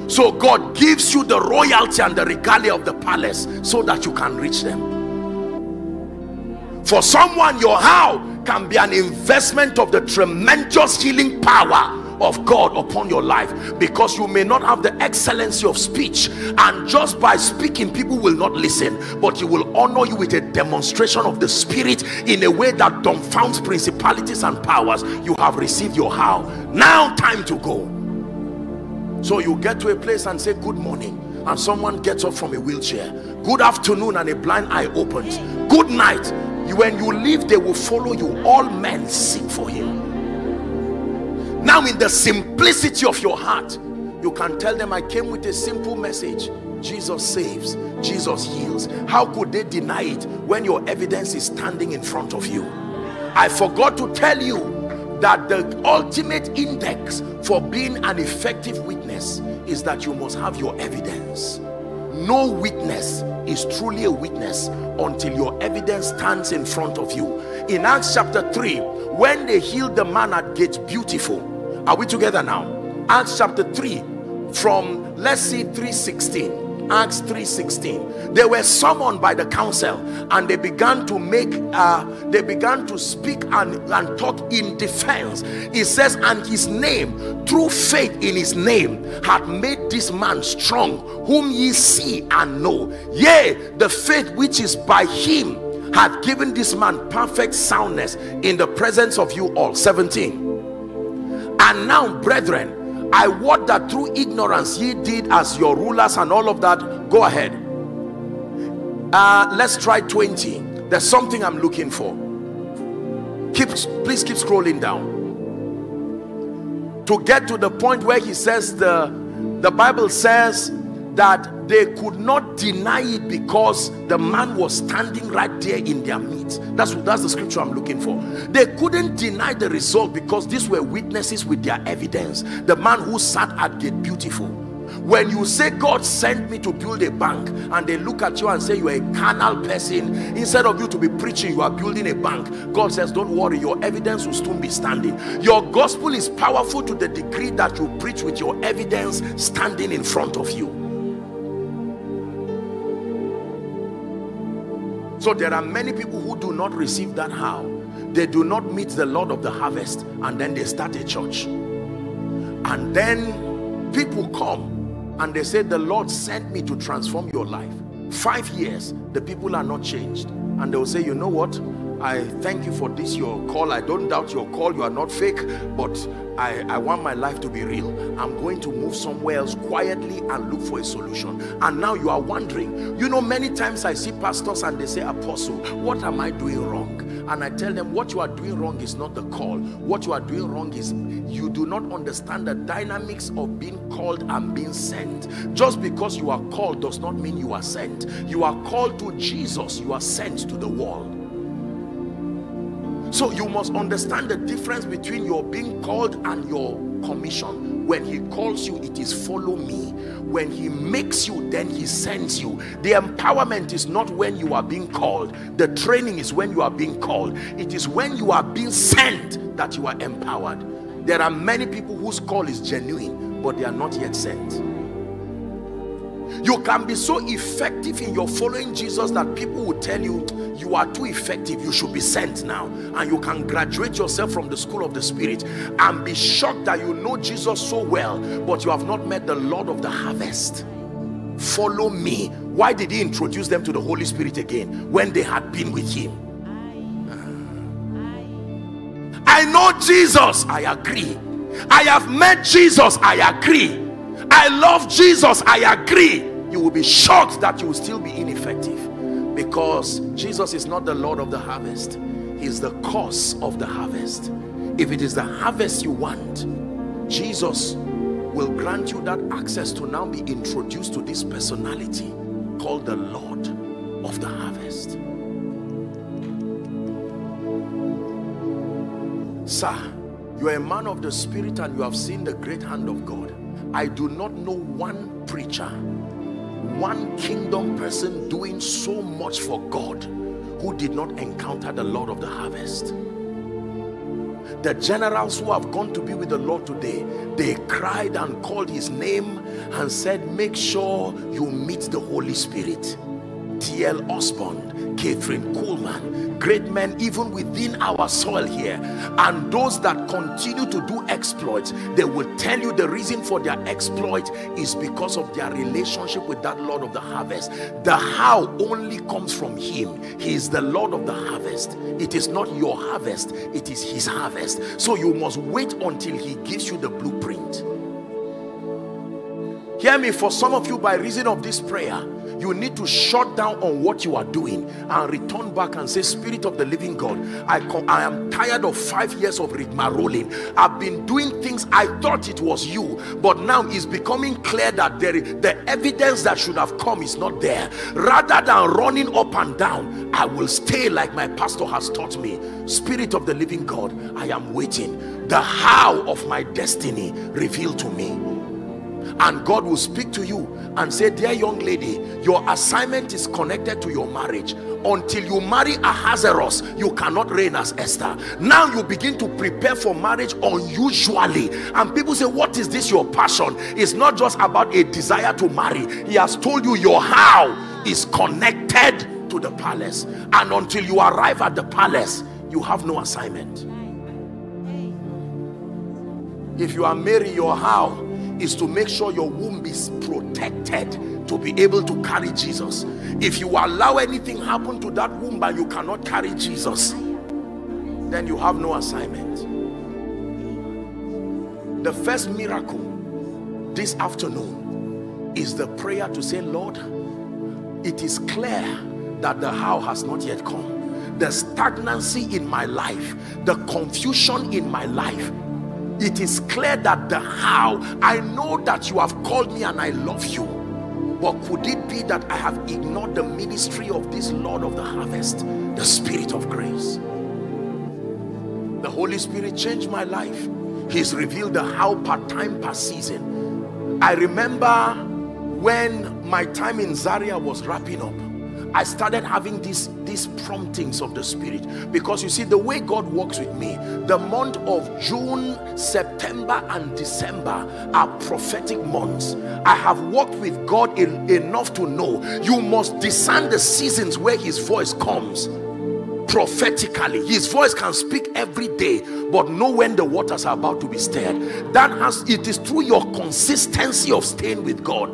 S1: So god gives you the royalty and the regalia of the palace so that you can reach them. For someone your how can be an investment of the tremendous healing power of God upon your life because you may not have the excellency of speech and just by speaking people will not listen but he will honor you with a demonstration of the spirit in a way that dumbfounds principalities and powers. You have received your how. Now time to go. So you get to a place and say good morning and someone gets up from a wheelchair. Good afternoon and a blind eye opens. Good night. When you leave they will follow you. All men seek for him now in the simplicity of your heart you can tell them i came with a simple message. Jesus saves. Jesus heals. How could they deny it when your evidence is standing in front of you? I forgot to tell you that the ultimate index for being an effective witness is that you must have your evidence. No witness is truly a witness until your evidence stands in front of you. In acts chapter 3 when they healed the man at gate beautiful are we together now? Acts chapter 3 from let's see 316 acts 3:16 they were summoned by the council and they began to make uh, they began to speak and, and talk in defense. It says and his name through faith in his name had made this man strong whom ye see and know. Yea the faith which is by him hath given this man perfect soundness in the presence of you all. 17 and now brethren i wot that through ignorance ye did as your rulers and all of that. Go ahead. Uh let's try 20 there's something i'm looking for. Keep please keep scrolling down. To get to the point where he says the the bible says that they could not deny it because the man was standing right there in their midst. That's what that's the scripture i'm looking for. They couldn't deny the result because these were witnesses with their evidence. The man who sat at gate beautiful. When you say God sent me to build a bank and they look at you and say you're a carnal person instead of you to be preaching you are building a bank God says don't worry your evidence will soon be standing. Your gospel is powerful to the degree that you preach with your evidence standing in front of you So there are many people who do not receive that how. They do not meet the Lord of the harvest and then they start a church. And then people come and they say, the Lord sent me to transform your life. Five years, the people are not changed. And they will say, you know what? I thank you for this, your call. I don't doubt your call. You are not fake, but I, I want my life to be real. I'm going to move somewhere else quietly and look for a solution. And now you are wondering, you know, many times I see pastors and they say, Apostle, what am I doing wrong? And I tell them, what you are doing wrong is not the call. What you are doing wrong is you do not understand the dynamics of being called and being sent. Just because you are called does not mean you are sent. You are called to Jesus, you are sent to the world. So you must understand the difference between your being called and your commission. When he calls you, it is follow me. When he makes you, then he sends you. The empowerment is not when you are being called. The training is when you are being called. It is when you are being sent that you are empowered. There are many people whose call is genuine, but they are not yet sent. You can be so effective in your following Jesus that people will tell you you are too effective. You should be sent now. And you can graduate yourself from the school of the spirit and be shocked that you know jesus so well but you have not met the lord of the harvest. Follow me. Why did he introduce them to the holy spirit again? When they had been with him. I know jesus. I agree. I have met jesus. I agree. I love jesus. I agree you will be shocked that you will still be ineffective because Jesus is not the Lord of the harvest he is the cause of the harvest if it is the harvest you want Jesus will will grant you that access to now be introduced to this personality called the Lord of the harvest. Sir, you are a man of the spirit and you have seen the great hand of God. I do not know one preacher, one kingdom person doing so much for God who did not encounter the Lord of the harvest the generals who have gone to be with the Lord today, they cried and called his name and said, make sure you meet the Holy Spirit. T.L. Osborn, Kathryn Kuhlman, great men even within our soil here. And those that continue to do exploits, they will tell you the reason for their exploit is because of their relationship with that Lord of the harvest. The how only comes from him. He is the Lord of the harvest. It is not your harvest, it is his harvest. So you must wait until he gives you the blueprint. Hear me, for some of you, by reason of this prayer, you need to shut down on what you are doing and return back and say spirit of the living god i i am tired of five years of rigmaroling. I've been doing things i thought it was you but now it's becoming clear that there is, the evidence that should have come is not there. Rather than running up and down i will stay like my pastor has taught me. Spirit of the living god i am waiting. The how of my destiny revealed to me and God will speak to you and say dear young lady your assignment is connected to your marriage. Until you marry Ahasuerus you cannot reign as Esther. Now you begin to prepare for marriage unusually. And people say what is this your passion? It's not just about a desire to marry. He has told you your how is connected to the palace. And until you arrive at the palace you have no assignment. If you are married your how is to make sure your womb is protected to be able to carry Jesus. If you allow anything happen to that womb and you cannot carry Jesus, then you have no assignment. The first miracle this afternoon is the prayer to say, Lord, it is clear that the how has not yet come. The stagnancy in my life, the confusion in my life, it is clear that the how I know that you have called me and I love you. But could it be that I have ignored the ministry of this Lord of the harvest the spirit of grace? The Holy Spirit changed my life. He's revealed the how part time per season I remember when my time in Zaria was wrapping up I started having these, these promptings of the Spirit. Because you see, the way God works with me, the month of June, September, and December are prophetic months. I have worked with God in, enough to know you must discern the seasons where His voice comes prophetically his voice can speak every day but know when the waters are about to be stirred that has it is through your consistency of staying with god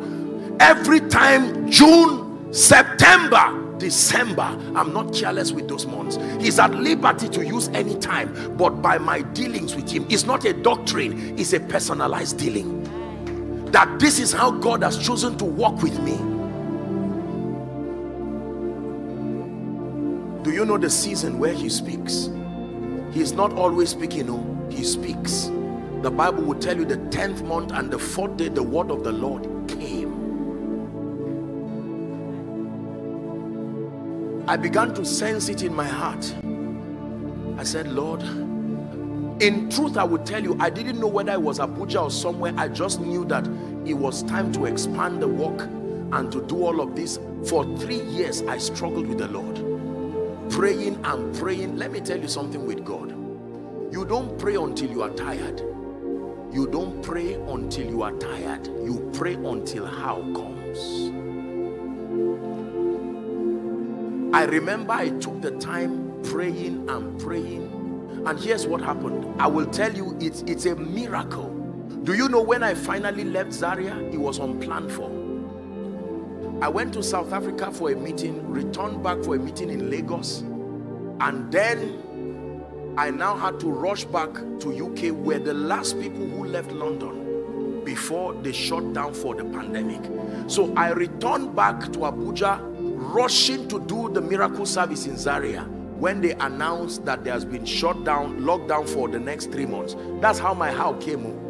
S1: every time june September, December, I'm not careless with those months. He's at liberty to use any time, but by my dealings with him, it's not a doctrine, it's a personalized dealing. That this is how God has chosen to walk with me. Do you know the season where he speaks? He's not always speaking, no, he speaks. The Bible will tell you the 10th month and the fourth day, the word of the Lord came I began to sense it in my heart. I said, Lord, in truth, I would tell you, I didn't know whether it was Abuja or somewhere. I just knew that it was time to expand the work and to do all of this. For three years, I struggled with the Lord. Praying and praying. Let me tell you something with God. You don't pray until you are tired. You don't pray until you are tired. You pray until how comes. I remember I took the time praying and praying. And here's what happened. I will tell you, it's, it's a miracle. Do you know when I finally left Zaria, it was unplanned for. I went to South Africa for a meeting, returned back for a meeting in Lagos. And then I now had to rush back to UK where the last people who left London before they shut down for the pandemic. So I returned back to Abuja rushing to do the miracle service in Zaria when they announced that there has been shut down, lockdown for the next three months. That's how my house came.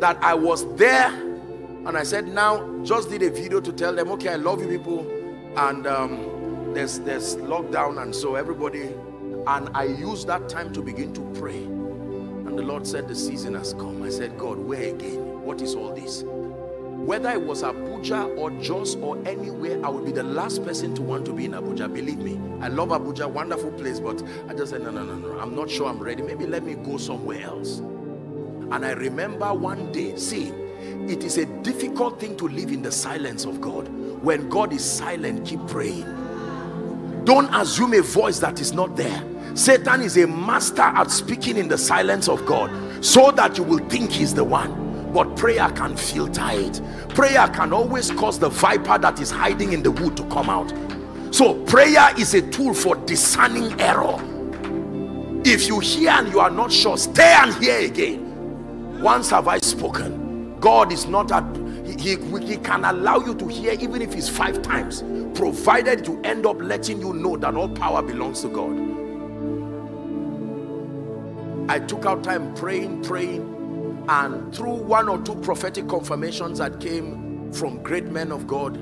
S1: that I was there and I said, now just did a video to tell them, okay, I love you people. And um, there's, there's lockdown. And so everybody, and I used that time to begin to pray. And the Lord said, the season has come. I said, God, where again? What is all this? Whether it was Abuja or Jos or anywhere, I would be the last person to want to be in Abuja. Believe me, I love Abuja, wonderful place, but I just said, no, no, no, no, I'm not sure I'm ready. Maybe let me go somewhere else. And I remember one day, see, it is a difficult thing to live in the silence of God. When God is silent, keep praying. Don't assume a voice that is not there. Satan is a master at speaking in the silence of God so that you will think he's the one. But prayer can filter it. Prayer can always cause the viper that is hiding in the wood to come out. So prayer is a tool for discerning error. If you hear and you are not sure, stay and hear again once have I spoken God is not at he, he, can allow you to hear even if it's five times provided to end up letting you know that all power belongs to God I took out time praying praying and through one or two prophetic confirmations that came from great men of God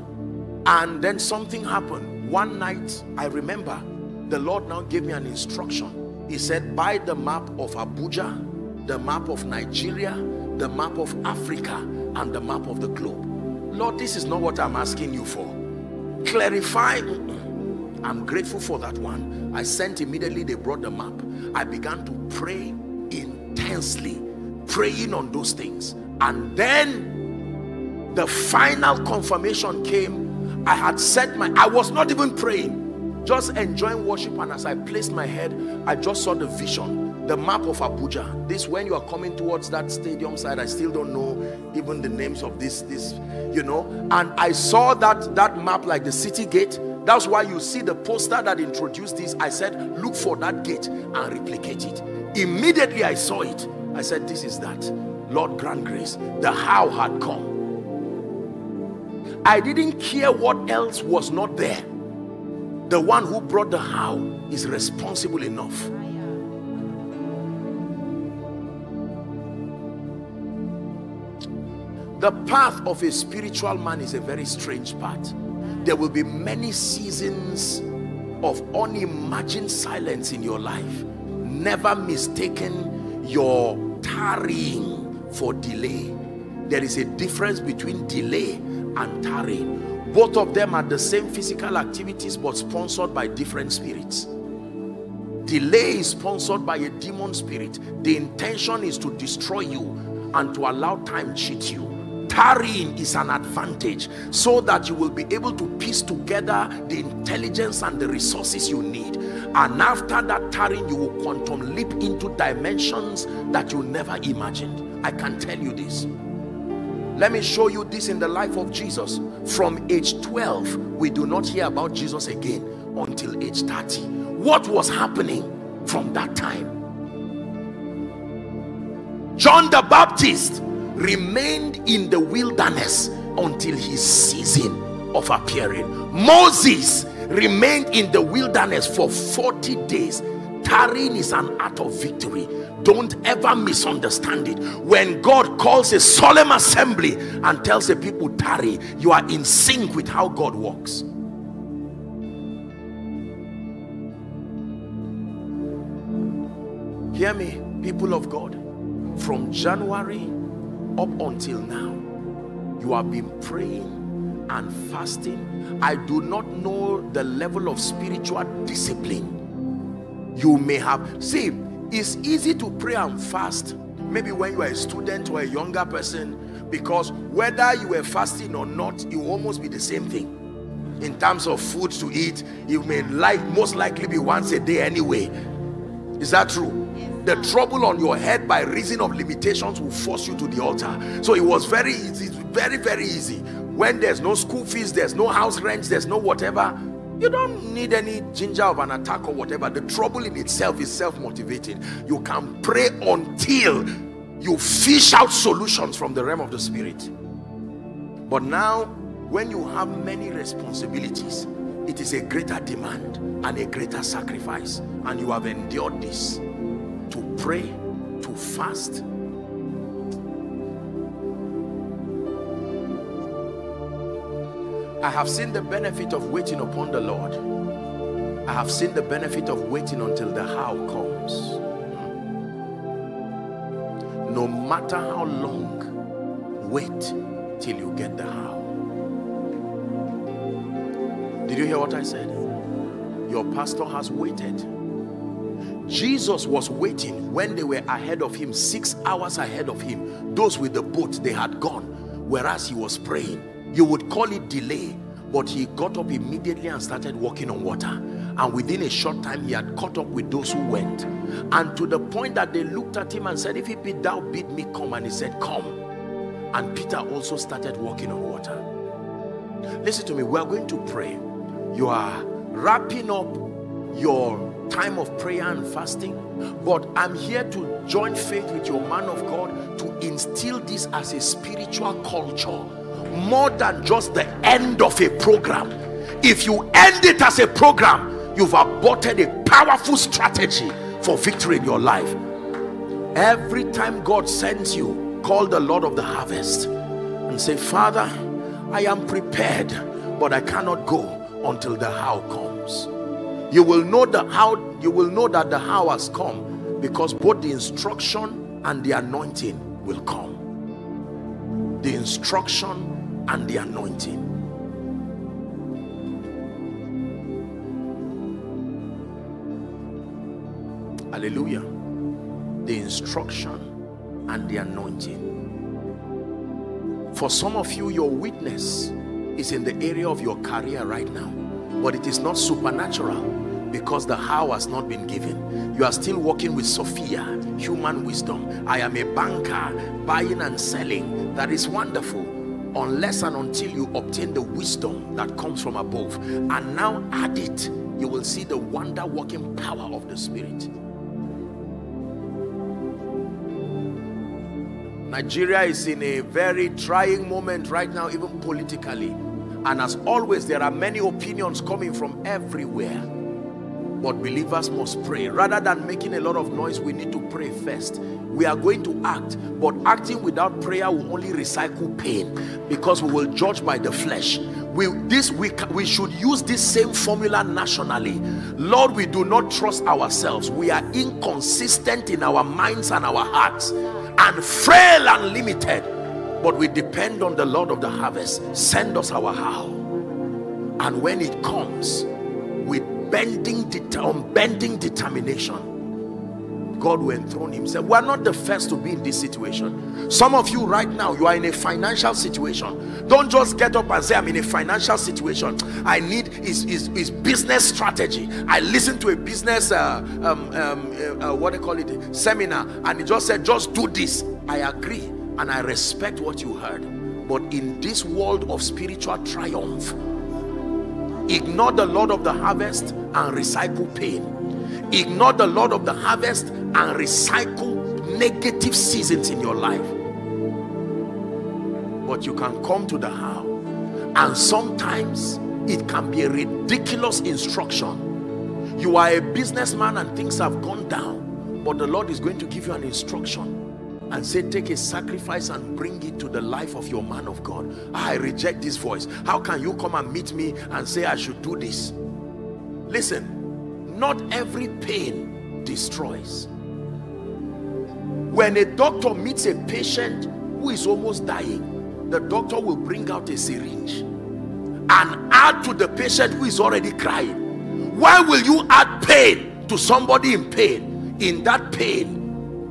S1: and then something happened one night I remember the Lord now gave me an instruction he said buy the map of Abuja the map of Nigeria, the map of Africa, and the map of the globe. Lord, this is not what I'm asking you for. Clarify. I'm grateful for that one. I sent immediately, they brought the map. I began to pray intensely, praying on those things. And then the final confirmation came. I had set my, I was not even praying, just enjoying worship. And as I placed my head, I just saw the vision the map of Abuja. This when you are coming towards that stadium side, I still don't know even the names of this, this, you know. And I saw that that map like the city gate. That's why you see the poster that introduced this. I said, look for that gate and replicate it. Immediately I saw it. I said, this is that. Lord grant grace. The how had come. I didn't care what else was not there. The one who brought the how is responsible enough The path of a spiritual man is a very strange path. There will be many seasons of unimagined silence in your life. Never mistaken your tarrying for delay. There is a difference between delay and tarrying. Both of them are the same physical activities but sponsored by different spirits. Delay is sponsored by a demon spirit. The intention is to destroy you and to allow time cheat you tarrying is an advantage so that you will be able to piece together the intelligence and the resources you need. And after that tarrying you will quantum leap into dimensions that you never imagined. I can tell you this. Let me show you this in the life of jesus. From age 12 we do not hear about jesus again until age 30 what was happening from that time? John the baptist remained in the wilderness until his season of appearing. Moses remained in the wilderness for 40 days. Tarrying is an act of victory. Don't ever misunderstand it. When God calls a solemn assembly and tells the people tarry, you are in sync with how God works. Hear me, people of God. From January up until now you have been praying and fasting. I do not know the level of spiritual discipline you may have. See it's easy to pray and fast maybe when you are a student or a younger person because whether you were fasting or not it will almost be the same thing. In terms of food to eat you may like most likely be once a day anyway. Is that true the trouble on your head by reason of limitations will force you to the altar. So it was very easy very very easy. When there's no school fees there's no house rent there's no whatever you don't need any ginger of an attack or whatever. The trouble in itself is self-motivating you can pray until you fish out solutions from the realm of the spirit. But now when you have many responsibilities it is a greater demand and a greater sacrifice. And you have endured this pray, to fast. I have seen the benefit of waiting upon the Lord. I have seen the benefit of waiting until the how comes. Hmm. No matter how long, wait till you get the how. Did you hear what I said? Your pastor has waited Jesus was waiting when they were ahead of him, six hours ahead of him. Those with the boat, they had gone, whereas he was praying. You would call it delay, but he got up immediately and started walking on water. And within a short time, he had caught up with those who went. And to the point that they looked at him and said, If he bid thou, bid me come. And he said, Come. And Peter also started walking on water. Listen to me, we are going to pray. You are wrapping up your time of prayer and fasting but i'm here to join faith with your man of god to instill this as a spiritual culture more than just the end of a program. If you end it as a program you've aborted a powerful strategy for victory in your life. Every time god sends you call the lord of the harvest and say father i am prepared but i cannot go until the how comes you will know the how you will know that the how has come because both the instruction and the anointing will come. The instruction and the anointing. Hallelujah. The instruction and the anointing. For some of you your witness is in the area of your career right now but it is not supernatural because the how has not been given. You are still working with sophia human wisdom. I am a banker buying and selling. That is wonderful. Unless and until you obtain the wisdom that comes from above. And now add it you will see the wonder working power of the spirit. Nigeria is in a very trying moment right now even politically and as always there are many opinions coming from everywhere. But believers must pray. Rather than making a lot of noise we need to pray first. We are going to act but acting without prayer will only recycle pain because we will judge by the flesh. We this we we should use this same formula nationally. Lord we do not trust ourselves. We are inconsistent in our minds and our hearts and frail and limited but we depend on the Lord of the harvest send us our how and when it comes with bending unbending determination God will enthrone himself. We're not the first to be in this situation. Some of you right now, you are in a financial situation. Don't just get up and say, I'm in a financial situation. I need is, is, is business strategy. I listened to a business, uh, um, um, uh, what do you call it, seminar, and it just said, just do this. I agree and I respect what you heard. But in this world of spiritual triumph, ignore the Lord of the harvest and recycle pain. Ignore the Lord of the harvest and recycle negative seasons in your life. But you can come to the how. And sometimes it can be a ridiculous instruction. You are a businessman and things have gone down. But the Lord is going to give you an instruction and say take a sacrifice and bring it to the life of your man of God. I reject this voice. How can you come and meet me and say I should do this? Listen not every pain destroys. When a doctor meets a patient who is almost dying the doctor will bring out a syringe and add to the patient who is already crying. Why will you add pain to somebody in pain? In that pain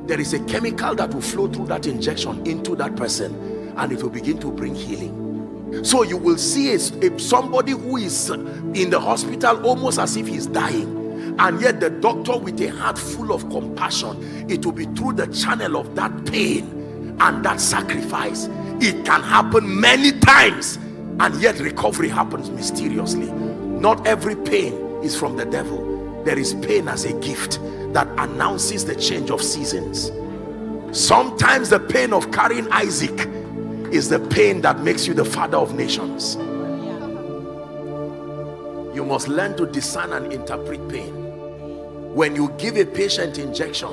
S1: there is a chemical that will flow through that injection into that person and it will begin to bring healing. So you will see a, a, somebody who is in the hospital almost as if he's dying and yet the doctor with a heart full of compassion it will be through the channel of that pain and that sacrifice. It can happen many times and yet recovery happens mysteriously. Not every pain is from the devil. There is pain as a gift that announces the change of seasons. Sometimes the pain of carrying Isaac is the pain that makes you the father of nations. You must learn to discern and interpret pain. When you give a patient injection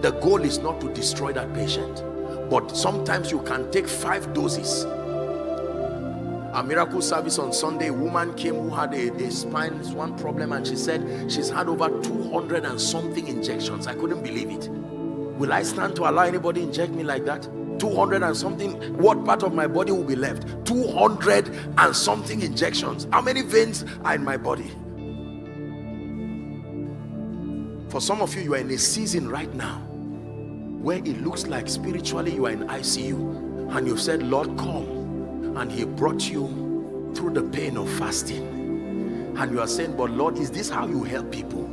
S1: the goal is not to destroy that patient but sometimes you can take five doses a miracle service on Sunday, a woman came who had a, a spine one problem and she said she's had over 200 and something injections. I couldn't believe it. Will I stand to allow anybody inject me like that? 200 and something, what part of my body will be left? 200 and something injections. How many veins are in my body? For some of you, you are in a season right now where it looks like spiritually you are in ICU and you've said, Lord, come and he brought you through the pain of fasting. And you are saying but lord is this how you help people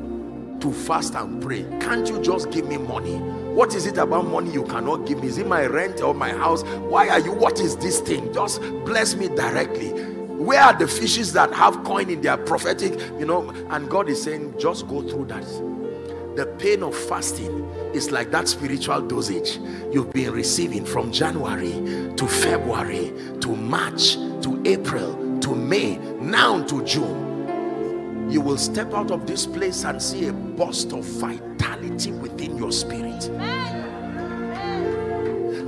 S1: to fast and pray? Can't you just give me money? What is it about money you cannot give me? Is it my rent or my house? Why are you what is this thing? Just bless me directly. Where are the fishes that have coin in their prophetic? You know and god is saying just go through that. The pain of fasting is like that spiritual dosage you've been receiving from January to February to March to April to May now to June. You will step out of this place and see a burst of vitality within your spirit.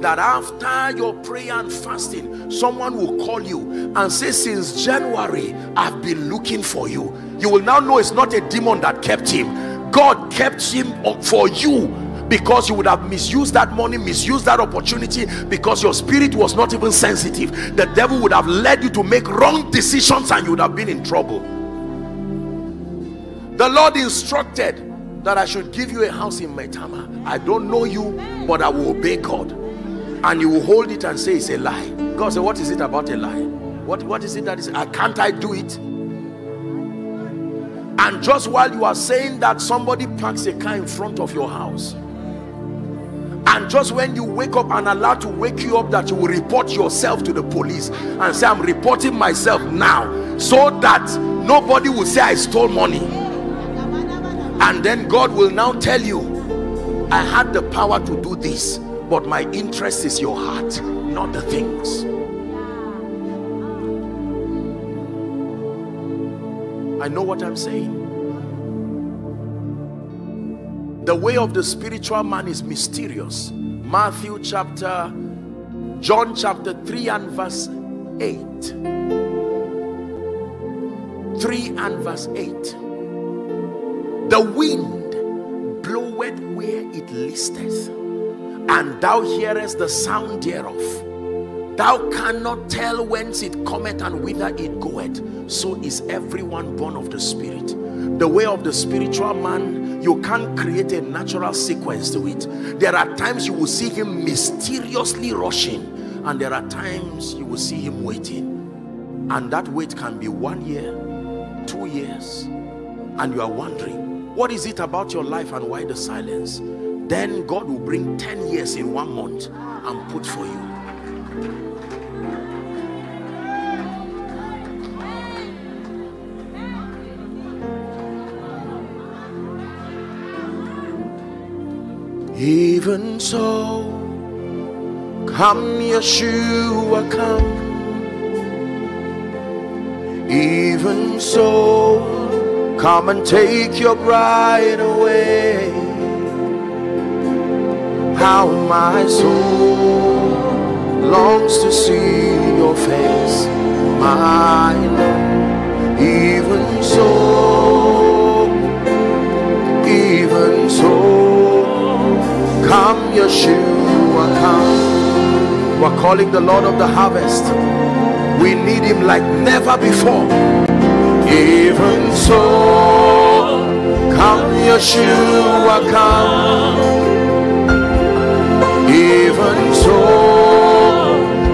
S1: That after your prayer and fasting someone will call you and say since January I've been looking for you. You will now know it's not a demon that kept him. God kept him for you because you would have misused that money misused that opportunity because your spirit was not even sensitive. The devil would have led you to make wrong decisions and you would have been in trouble. The lord instructed that i should give you a house in Maitama i don't know you but i will obey god. And you will hold it and say it's a lie. God said what is it about a lie? What what is it that is i can't i do it? And just while you are saying that somebody parks a car in front of your house and just when you wake up and allowed to wake you up that you will report yourself to the police and say i'm reporting myself now so that nobody will say i stole money and then god will now tell you i had the power to do this but my interest is your heart not the things I know what I'm saying. The way of the spiritual man is mysterious. Matthew chapter, John chapter 3 and verse 8. 3 and verse 8. The wind bloweth where it listeth, and thou hearest the sound thereof Thou cannot tell whence it cometh and whither it goeth. So is everyone born of the Spirit. The way of the spiritual man, you can't create a natural sequence to it. There are times you will see him mysteriously rushing, and there are times you will see him waiting. And that wait can be one year, two years, and you are wondering, what is it about your life and why the silence? Then God will bring 10 years in one month and put for you. Even so, come Yeshua, come. Even so, come and take your bride away. How my soul longs to see your face, my Lord. Even so, even so. Come, Yeshua, come. We're calling the Lord of the harvest. We need him like never before. Even so, come, Yeshua, come. Even so,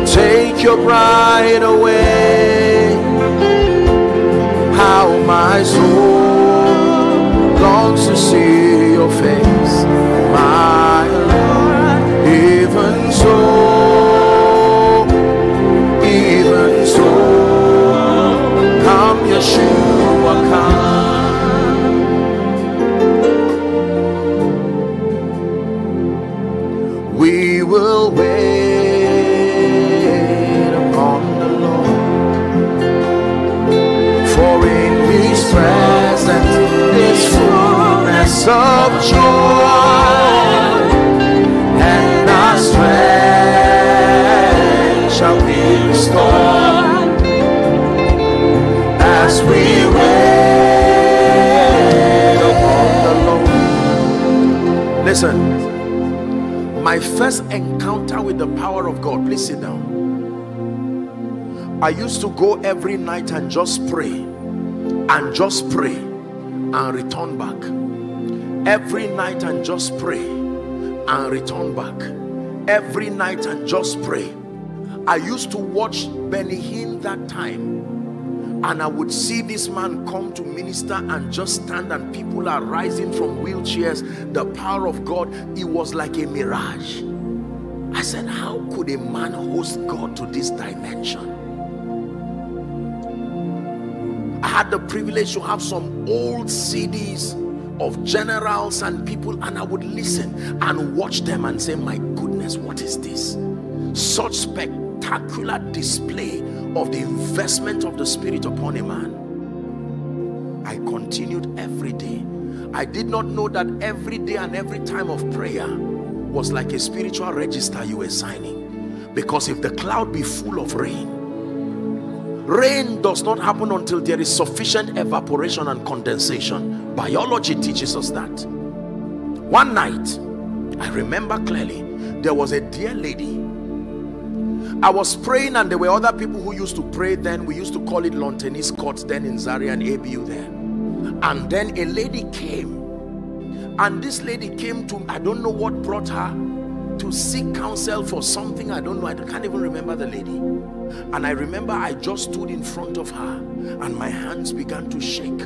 S1: take your bride away. How my soul longs to see your face, my so, even so, come come. We will wait upon the Lord, for in His presence is fullness of joy we wait. Listen, my first encounter with the power of God, please sit down. I used to go every night and just pray and just pray and return back. Every night and just pray and return back. Every night and just pray. I used to watch Benny Hinn that time and I would see this man come to minister and just stand and people are rising from wheelchairs. The power of God it was like a mirage. I said how could a man host God to this dimension? I had the privilege to have some old CDs of generals and people and I would listen and watch them and say my goodness what is this? Such spectacular display of the investment of the spirit upon a man. I continued every day. I did not know that every day and every time of prayer was like a spiritual register you were signing. Because if the cloud be full of rain rain does not happen until there is sufficient evaporation and condensation. Biology teaches us that. One night i remember clearly there was a dear lady I was praying and there were other people who used to pray then. We used to call it lawn tennis courts then in Zaria and ABU there. And then a lady came. And this lady came to, I don't know what brought her to seek counsel for something. I don't know. I can't even remember the lady. And I remember I just stood in front of her and my hands began to shake.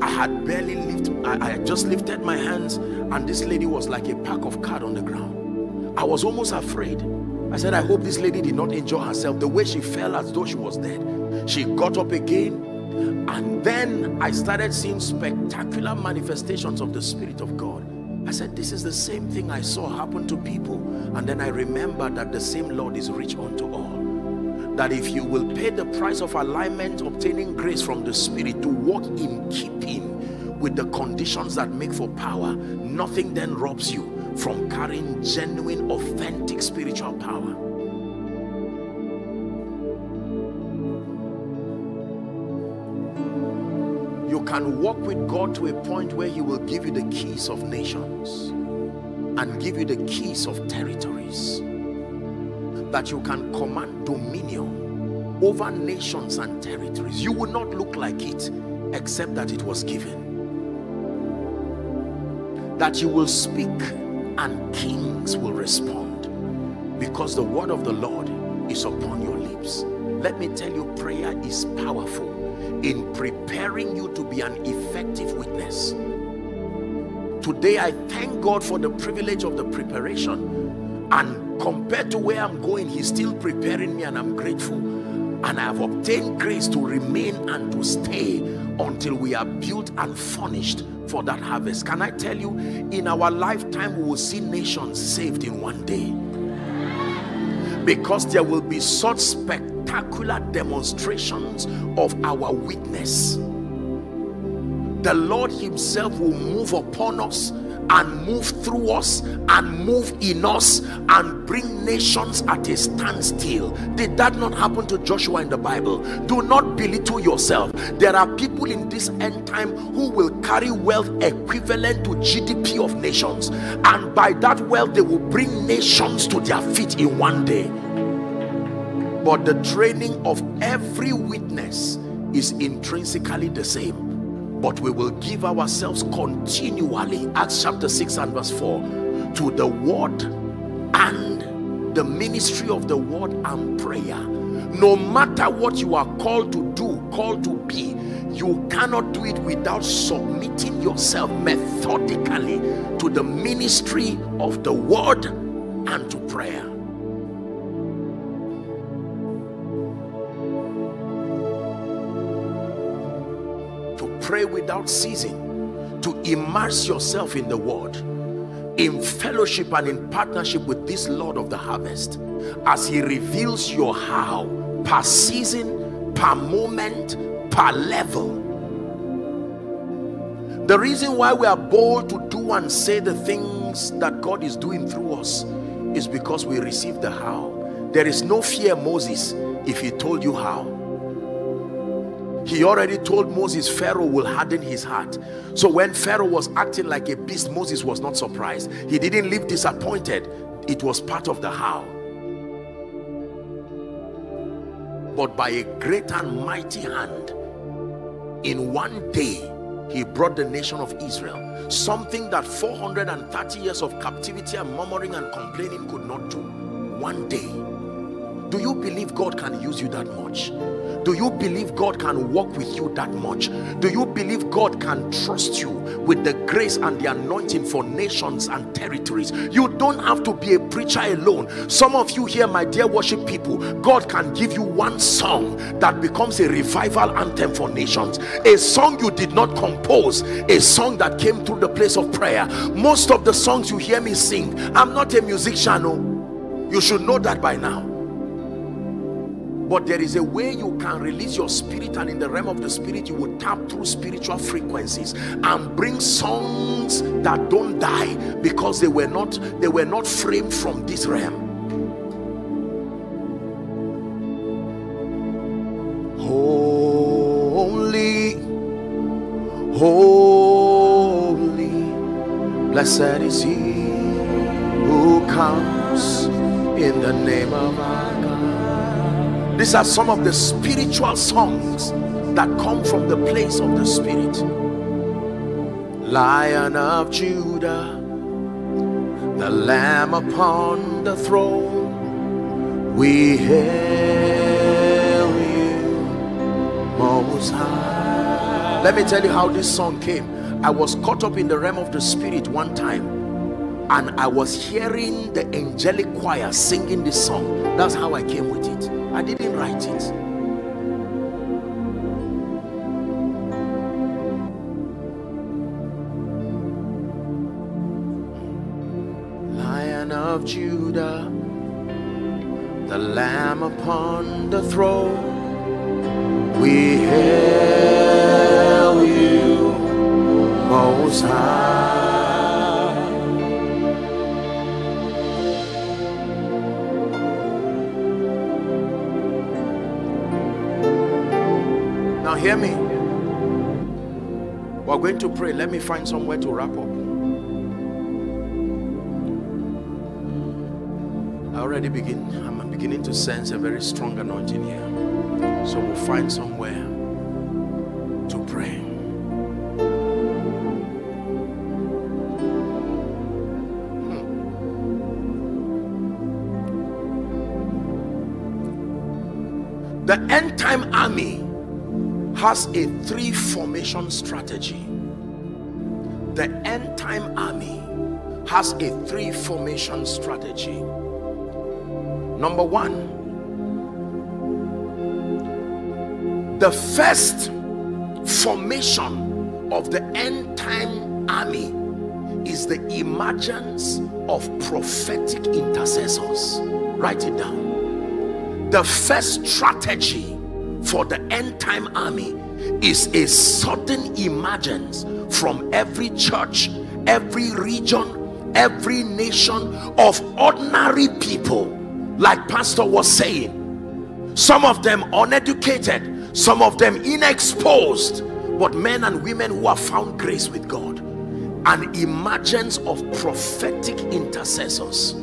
S1: I had barely lifted, I, I just lifted my hands and this lady was like a pack of cards on the ground. I was almost afraid. I said, I hope this lady did not enjoy herself the way she fell as though she was dead. She got up again, and then I started seeing spectacular manifestations of the Spirit of God. I said, This is the same thing I saw happen to people. And then I remembered that the same Lord is rich unto all. That if you will pay the price of alignment, obtaining grace from the Spirit to walk in keeping with the conditions that make for power, nothing then robs you from carrying genuine, authentic spiritual power. You can walk with God to a point where He will give you the keys of nations and give you the keys of territories that you can command dominion over nations and territories. You will not look like it except that it was given. That you will speak and kings will respond because the word of the Lord is upon your lips. Let me tell you, prayer is powerful in preparing you to be an effective witness. Today, I thank God for the privilege of the preparation. And compared to where I'm going, He's still preparing me, and I'm grateful. And I have obtained grace to remain and to stay until we are built and furnished for that harvest. Can I tell you, in our lifetime, we will see nations saved in one day. Because there will be such spectacular demonstrations of our witness. The Lord Himself will move upon us and move through us and move in us and bring nations at a standstill. Did that not happen to Joshua in the Bible? Do not belittle yourself. There are people in this end time who will carry wealth equivalent to GDP of nations, and by that wealth, they will bring nations to their feet in one day. But the training of every witness is intrinsically the same but we will give ourselves continually acts chapter 6 and verse 4 to the word and the ministry of the word and prayer. No matter what you are called to do called to be you cannot do it without submitting yourself methodically to the ministry of the word and to prayer pray without ceasing to immerse yourself in the word in fellowship and in partnership with this Lord of the harvest as he reveals your how per season per moment per level. The reason why we are bold to do and say the things that God is doing through us is because we receive the how. There is no fear Moses if he told you how he already told Moses Pharaoh will harden his heart. So when Pharaoh was acting like a beast, Moses was not surprised. He didn't leave disappointed. It was part of the how. But by a great and mighty hand, in one day, he brought the nation of Israel. Something that 430 years of captivity and murmuring and complaining could not do. One day. Do you believe God can use you that much? Do you believe God can walk with you that much? Do you believe God can trust you with the grace and the anointing for nations and territories? You don't have to be a preacher alone. Some of you here, my dear worship people, God can give you one song that becomes a revival anthem for nations. A song you did not compose, a song that came through the place of prayer. Most of the songs you hear me sing, I'm not a musician. No. You should know that by now but there is a way you can release your spirit and in the realm of the spirit you will tap through spiritual frequencies and bring songs that don't die because they were not they were not framed from this realm. Holy holy blessed is he who comes in the name of our these are some of the spiritual songs that come from the place of the spirit. Lion of Judah, the Lamb upon the throne, we hail you, Most High. Let me tell you how this song came. I was caught up in the realm of the spirit one time and I was hearing the angelic choir singing this song. That's how I came with it. I didn't write it. Lion of Judah, the Lamb upon the throne, we hail you, Most High. Hear me? We're going to pray. Let me find somewhere to wrap up. I already begin, I'm beginning to sense a very strong anointing here. So we'll find somewhere has a three formation strategy. The end time army has a three formation strategy. Number one, the first formation of the end time army is the emergence of prophetic intercessors. Write it down. The first strategy for the end time army is a sudden emergence from every church every region every nation of ordinary people. Like pastor was saying some of them uneducated some of them inexposed but men and women who have found grace with god. An emergence of prophetic intercessors.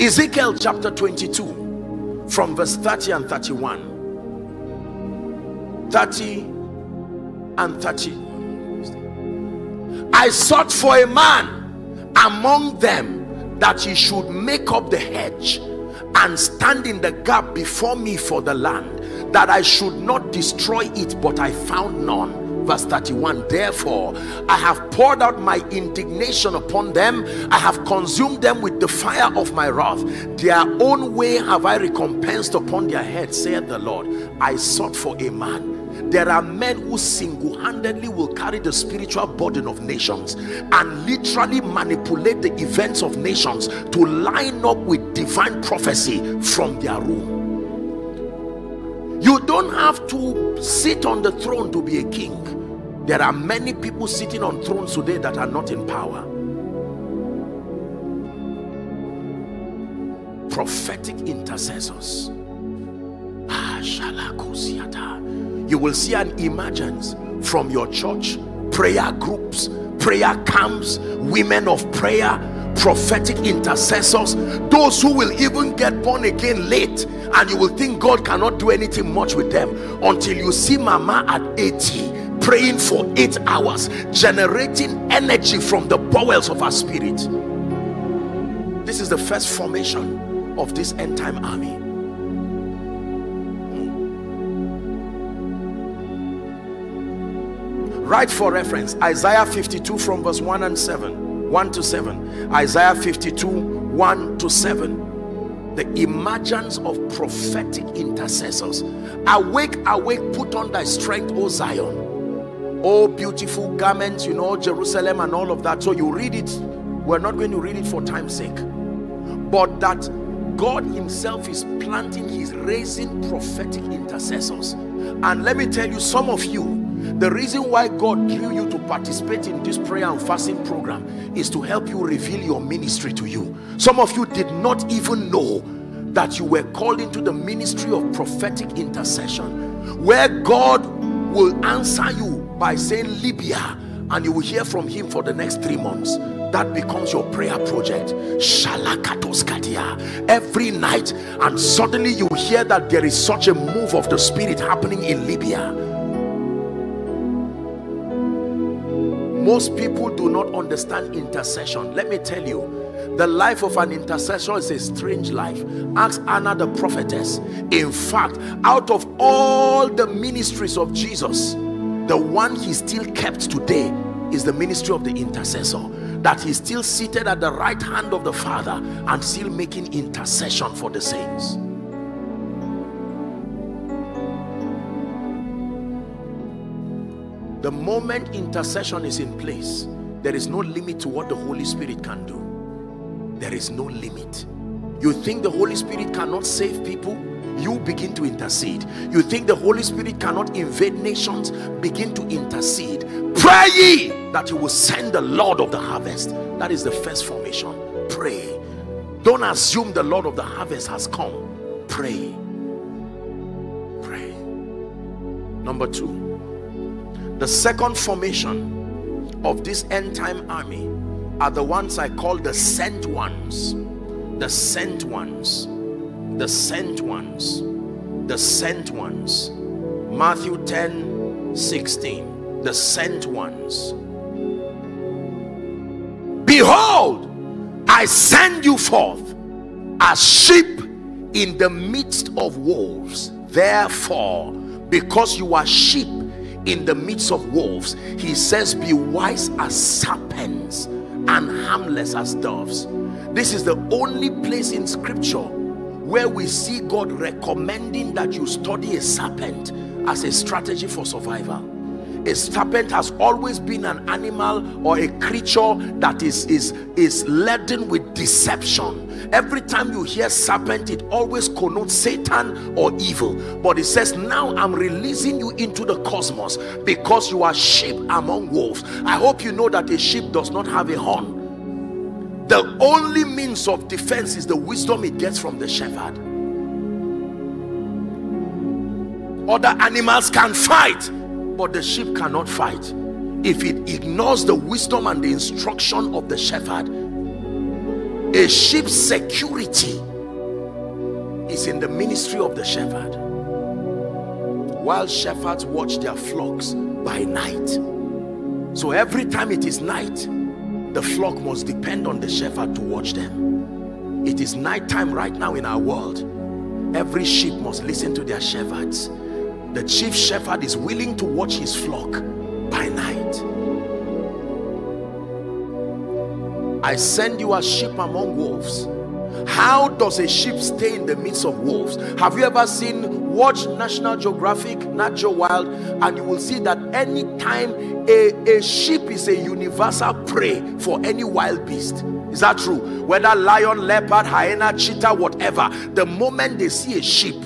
S1: Ezekiel chapter 22 from verse 30 and 31 30 and 30 I sought for a man among them that he should make up the hedge and stand in the gap before me for the land that I should not destroy it but I found none verse 31 therefore i have poured out my indignation upon them. I have consumed them with the fire of my wrath. Their own way have i recompensed upon their head saith the lord. I sought for a man. There are men who single-handedly will carry the spiritual burden of nations and literally manipulate the events of nations to line up with divine prophecy from their room you don't have to sit on the throne to be a king there are many people sitting on thrones today that are not in power. Prophetic intercessors. Ah, You will see an emergence from your church, prayer groups, prayer camps, women of prayer, prophetic intercessors, those who will even get born again late, and you will think God cannot do anything much with them until you see Mama at 80 praying for eight hours, generating energy from the bowels of our spirit. This is the first formation of this end time army. Write for reference Isaiah 52 from verse 1 and 7, 1 to 7, Isaiah 52 1 to 7. The emergence of prophetic intercessors. Awake, awake, put on thy strength, O Zion. Oh, beautiful garments, you know, Jerusalem and all of that. So you read it. We're not going to read it for time's sake. But that God Himself is planting, He's raising prophetic intercessors. And let me tell you, some of you, the reason why God drew you to participate in this prayer and fasting program is to help you reveal your ministry to you. Some of you did not even know that you were called into the ministry of prophetic intercession, where God will answer you by saying, Libya, and you will hear from Him for the next three months. That becomes your prayer project. Every night, and suddenly you hear that there is such a move of the Spirit happening in Libya most people do not understand intercession. Let me tell you the life of an intercessor is a strange life. Ask anna the prophetess. In fact out of all the ministries of jesus the one he still kept today is the ministry of the intercessor that he's still seated at the right hand of the father and still making intercession for the saints The moment intercession is in place, there is no limit to what the Holy Spirit can do. There is no limit. You think the Holy Spirit cannot save people? You begin to intercede. You think the Holy Spirit cannot invade nations? Begin to intercede. Pray ye that you will send the Lord of the harvest. That is the first formation. Pray. Don't assume the Lord of the harvest has come. Pray. Pray. Number two the second formation of this end time army are the ones I call the sent ones. The sent ones. The sent ones. The sent ones. Matthew 10 16. The sent ones. Behold, I send you forth as sheep in the midst of wolves. Therefore, because you are sheep in the midst of wolves he says be wise as serpents and harmless as doves. This is the only place in scripture where we see God recommending that you study a serpent as a strategy for survival a serpent has always been an animal or a creature that is is is laden with deception. Every time you hear serpent it always connotes satan or evil. But it says now i'm releasing you into the cosmos because you are sheep among wolves. I hope you know that a sheep does not have a horn. The only means of defense is the wisdom it gets from the shepherd. Other animals can fight but the sheep cannot fight. If it ignores the wisdom and the instruction of the shepherd a sheep's security is in the ministry of the shepherd. While shepherds watch their flocks by night. So every time it is night the flock must depend on the shepherd to watch them. It is night time right now in our world. Every sheep must listen to their shepherds the chief shepherd is willing to watch his flock by night. I send you as sheep among wolves. How does a sheep stay in the midst of wolves? Have you ever seen watch national geographic natural wild and you will see that anytime a, a sheep is a universal prey for any wild beast. Is that true? Whether lion leopard hyena cheetah whatever the moment they see a sheep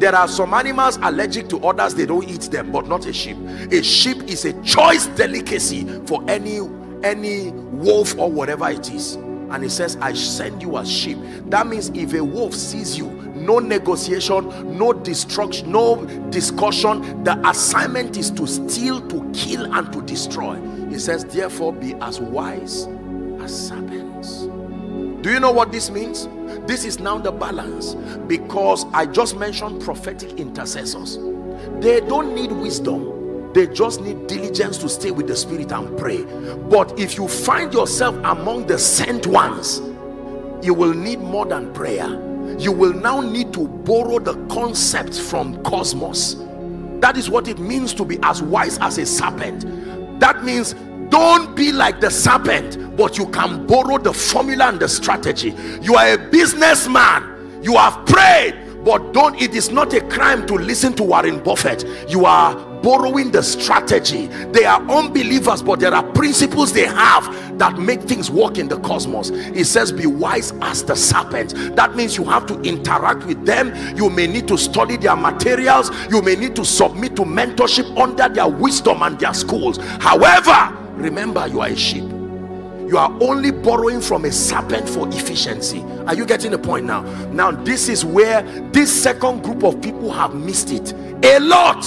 S1: there are some animals allergic to others they don't eat them but not a sheep a sheep is a choice delicacy for any any wolf or whatever it is and he says i send you as sheep that means if a wolf sees you no negotiation, no destruction, no discussion. The assignment is to steal, to kill, and to destroy. He says, therefore, be as wise as serpents. Do you know what this means? This is now the balance because I just mentioned prophetic intercessors. They don't need wisdom, they just need diligence to stay with the Spirit and pray. But if you find yourself among the sent ones, you will need more than prayer. You will now need to borrow the concept from cosmos. That is what it means to be as wise as a serpent. That means don't be like the serpent but you can borrow the formula and the strategy. You are a businessman. You have prayed but don't it is not a crime to listen to warren buffett. You are borrowing the strategy. They are unbelievers but there are principles they have that make things work in the cosmos. It says be wise as the serpent. That means you have to interact with them. You may need to study their materials. You may need to submit to mentorship under their wisdom and their schools. However remember you are a sheep. You are only borrowing from a serpent for efficiency. Are you getting the point now? Now this is where this second group of people have missed it. A lot.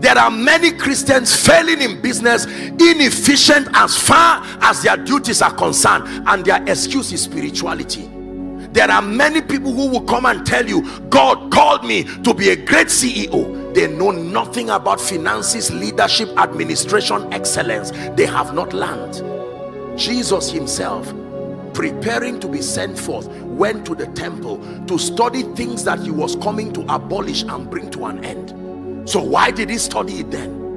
S1: There are many christians failing in business inefficient as far as their duties are concerned and their excuse is spirituality there are many people who will come and tell you god called me to be a great ceo they know nothing about finances leadership administration excellence. They have not learned. Jesus himself preparing to be sent forth went to the temple to study things that he was coming to abolish and bring to an end. So why did he study it then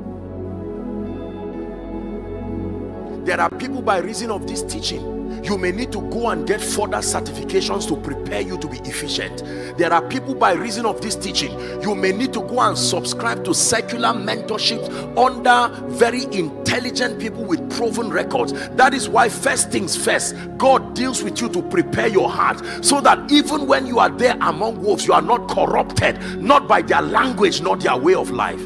S1: there are people by reason of this teaching you may need to go and get further certifications to prepare you to be efficient. There are people by reason of this teaching you may need to go and subscribe to secular mentorships under very intelligent people with proven records. That is why first things first god deals with you to prepare your heart so that even when you are there among wolves you are not corrupted not by their language not their way of life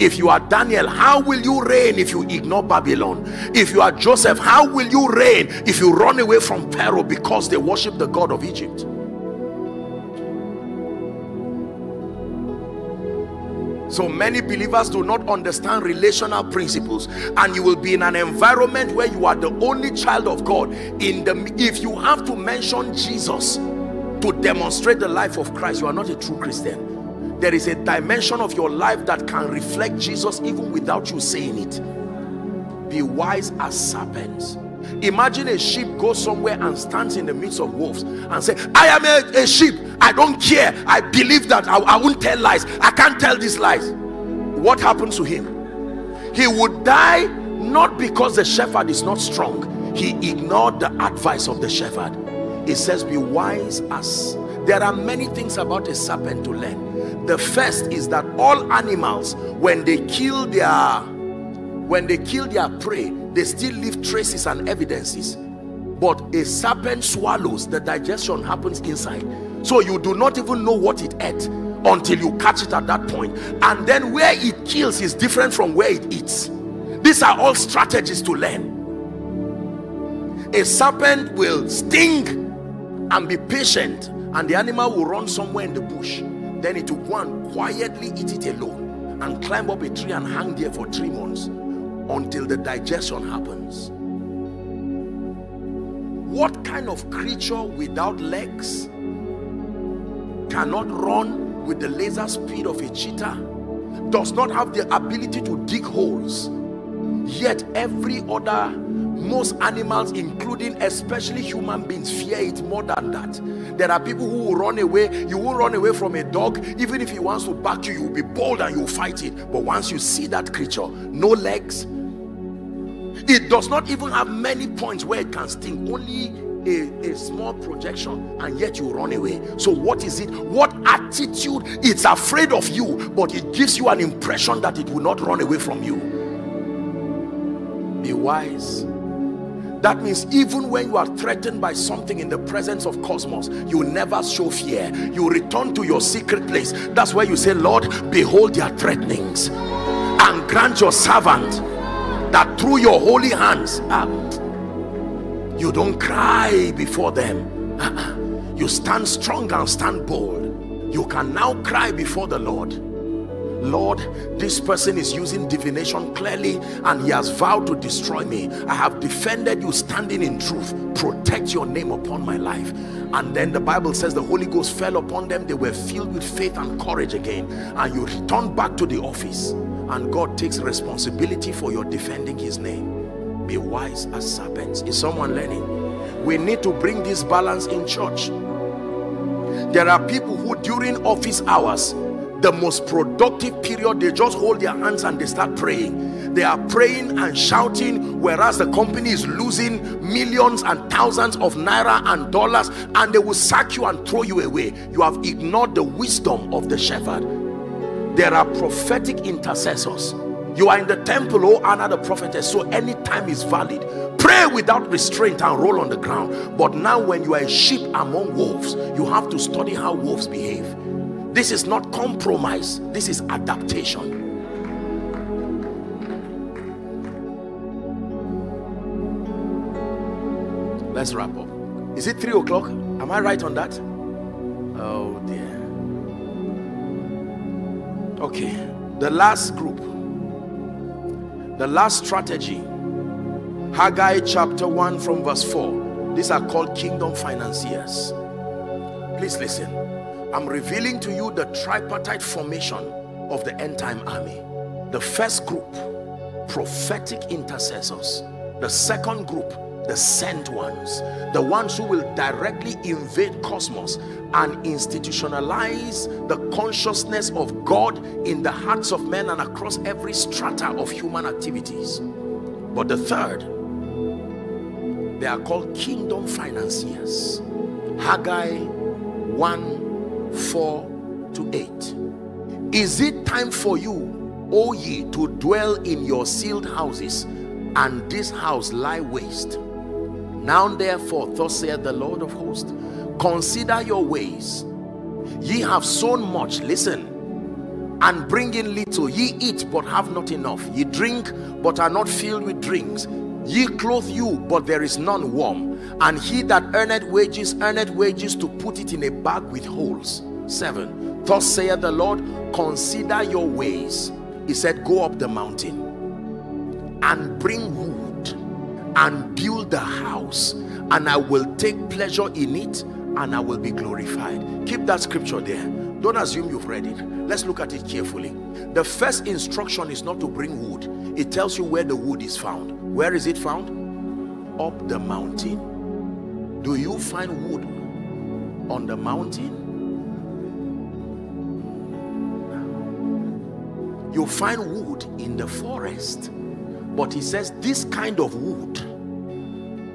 S1: if you are Daniel, how will you reign if you ignore Babylon? If you are Joseph, how will you reign if you run away from Pharaoh because they worship the God of Egypt? So many believers do not understand relational principles and you will be in an environment where you are the only child of God in the if you have to mention Jesus to demonstrate the life of Christ you are not a true Christian there is a dimension of your life that can reflect Jesus even without you saying it. Be wise as serpents. Imagine a sheep goes somewhere and stands in the midst of wolves and say i am a, a sheep. I don't care. I believe that. I, I won't tell lies. I can't tell these lies. What happens to him? He would die not because the shepherd is not strong. He ignored the advice of the shepherd. It says be wise as there are many things about a serpent to learn. The first is that all animals when they kill their when they kill their prey they still leave traces and evidences. But a serpent swallows the digestion happens inside. So you do not even know what it ate until you catch it at that point. and then where it kills is different from where it eats. These are all strategies to learn. A serpent will sting and be patient and the animal will run somewhere in the bush. Then it will go and quietly eat it alone and climb up a tree and hang there for three months until the digestion happens. What kind of creature without legs cannot run with the laser speed of a cheetah does not have the ability to dig holes yet every other most animals including especially human beings fear it more than that. There are people who will run away. You will run away from a dog. Even if he wants to back you you will be bold and you will fight it. But once you see that creature no legs. It does not even have many points where it can sting only a, a, small projection and yet you run away. So what is it? What attitude? It's afraid of you but it gives you an impression that it will not run away from you. Be wise that means even when you are threatened by something in the presence of cosmos you never show fear you return to your secret place that's where you say lord behold their threatenings and grant your servant that through your holy hands ah, you don't cry before them uh -uh. You stand strong and stand bold. You can now cry before the Lord. Lord, this person is using divination clearly and he has vowed to destroy me. I have defended you standing in truth. Protect your name upon my life. And then the Bible says the Holy Ghost fell upon them. They were filled with faith and courage again. And you return back to the office. And God takes responsibility for your defending his name. Be wise as serpents. Is someone learning? We need to bring this balance in church. There are people who during office hours the most productive period they just hold their hands and they start praying. They are praying and shouting whereas the company is losing millions and thousands of naira and dollars and they will sack you and throw you away. You have ignored the wisdom of the shepherd. There are prophetic intercessors. You are in the temple oh anna the prophetess so any time is valid. Pray without restraint and roll on the ground. But now when you are a sheep among wolves you have to study how wolves behave this is not compromise, this is adaptation. Let's wrap up. Is it three o'clock? Am I right on that? Oh dear. Okay, the last group, the last strategy. Haggai chapter 1 from verse 4. These are called kingdom financiers. Please listen. I'm revealing to you the tripartite formation of the end time army. The first group, prophetic intercessors. The second group, the sent ones. The ones who will directly invade cosmos and institutionalize the consciousness of God in the hearts of men and across every strata of human activities. But the third, they are called kingdom financiers. Haggai 1 4 to 8. Is it time for you, O ye, to dwell in your sealed houses, and this house lie waste? Now therefore, thus saith the Lord of hosts, consider your ways. Ye have sown much, listen, and bring in little. Ye eat, but have not enough. Ye drink, but are not filled with drinks. Ye clothe you, but there is none warm. And he that earneth wages earneth wages to put it in a bag with holes. 7 thus saith the lord consider your ways. He said go up the mountain and bring wood and build the house and i will take pleasure in it and i will be glorified. Keep that scripture there don't assume you've read it. Let's look at it carefully. The first instruction is not to bring wood. It tells you where the wood is found. Where is it found? Up the mountain. Do you find wood on the mountain? You find wood in the forest. But he says this kind of wood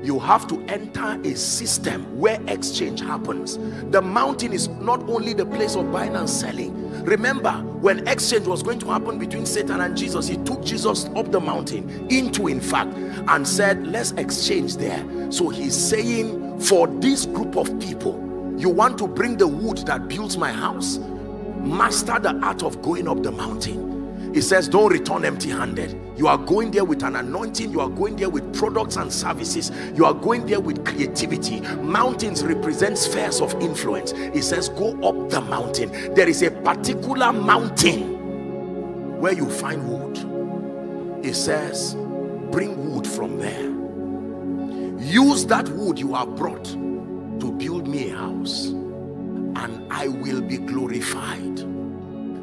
S1: you have to enter a system where exchange happens. The mountain is not only the place of buying and selling. Remember, when exchange was going to happen between Satan and Jesus, he took Jesus up the mountain, into in fact, and said, let's exchange there. So he's saying, for this group of people, you want to bring the wood that builds my house, master the art of going up the mountain he says don't return empty handed you are going there with an anointing. You are going there with products and services. You are going there with creativity. Mountains represent spheres of influence. He says go up the mountain. There is a particular mountain where you find wood. He says bring wood from there. Use that wood you have brought to build me a house and I will be glorified.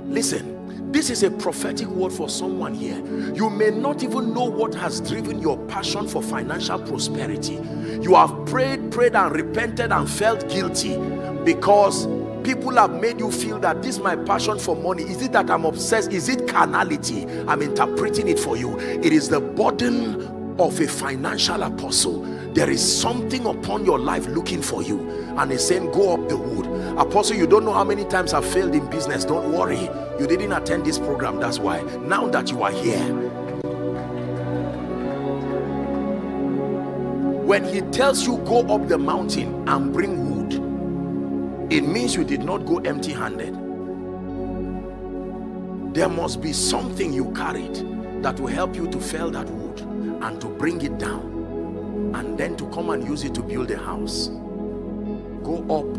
S1: Listen this is a prophetic word for someone here. You may not even know what has driven your passion for financial prosperity. You have prayed, prayed and repented and felt guilty because people have made you feel that this is my passion for money. Is it that I'm obsessed? Is it carnality? I'm interpreting it for you. It is the burden of a financial apostle there is something upon your life looking for you. And he's saying go up the wood. Apostle you don't know how many times i've failed in business. Don't worry. You didn't attend this program. That's why. Now that you are here. When he tells you go up the mountain and bring wood it means you did not go empty handed there must be something you carried that will help you to fell that wood and to bring it down and then to come and use it to build a house. Go up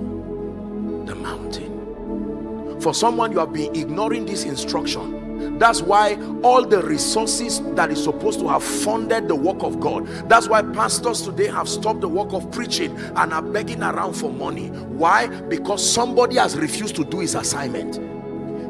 S1: the mountain. For someone, you have been ignoring this instruction. That's why all the resources that is supposed to have funded the work of God. That's why pastors today have stopped the work of preaching and are begging around for money. Why? Because somebody has refused to do his assignment.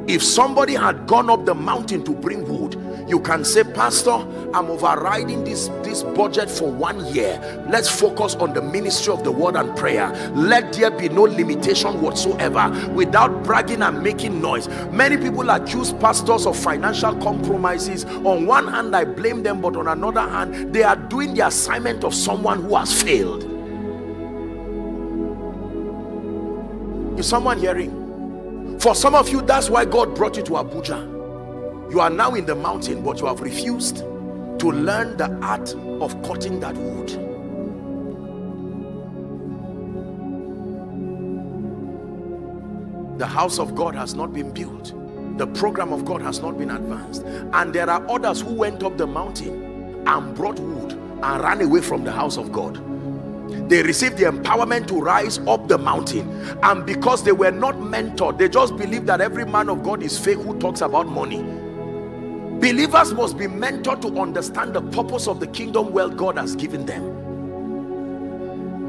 S1: If somebody had gone up the mountain to bring wood, you can say pastor i'm overriding this this budget for one year. Let's focus on the ministry of the word and prayer. Let there be no limitation whatsoever. Without bragging and making noise many people accuse pastors of financial compromises. On one hand i blame them but on another hand they are doing the assignment of someone who has failed. Is someone hearing for some of you that's why god brought you to abuja you are now in the mountain, but you have refused to learn the art of cutting that wood. The house of God has not been built. The program of God has not been advanced. And there are others who went up the mountain and brought wood and ran away from the house of God they received the empowerment to rise up the mountain and because they were not mentored they just believe that every man of God is fake who talks about money Believers must be mentored to understand the purpose of the kingdom wealth God has given them.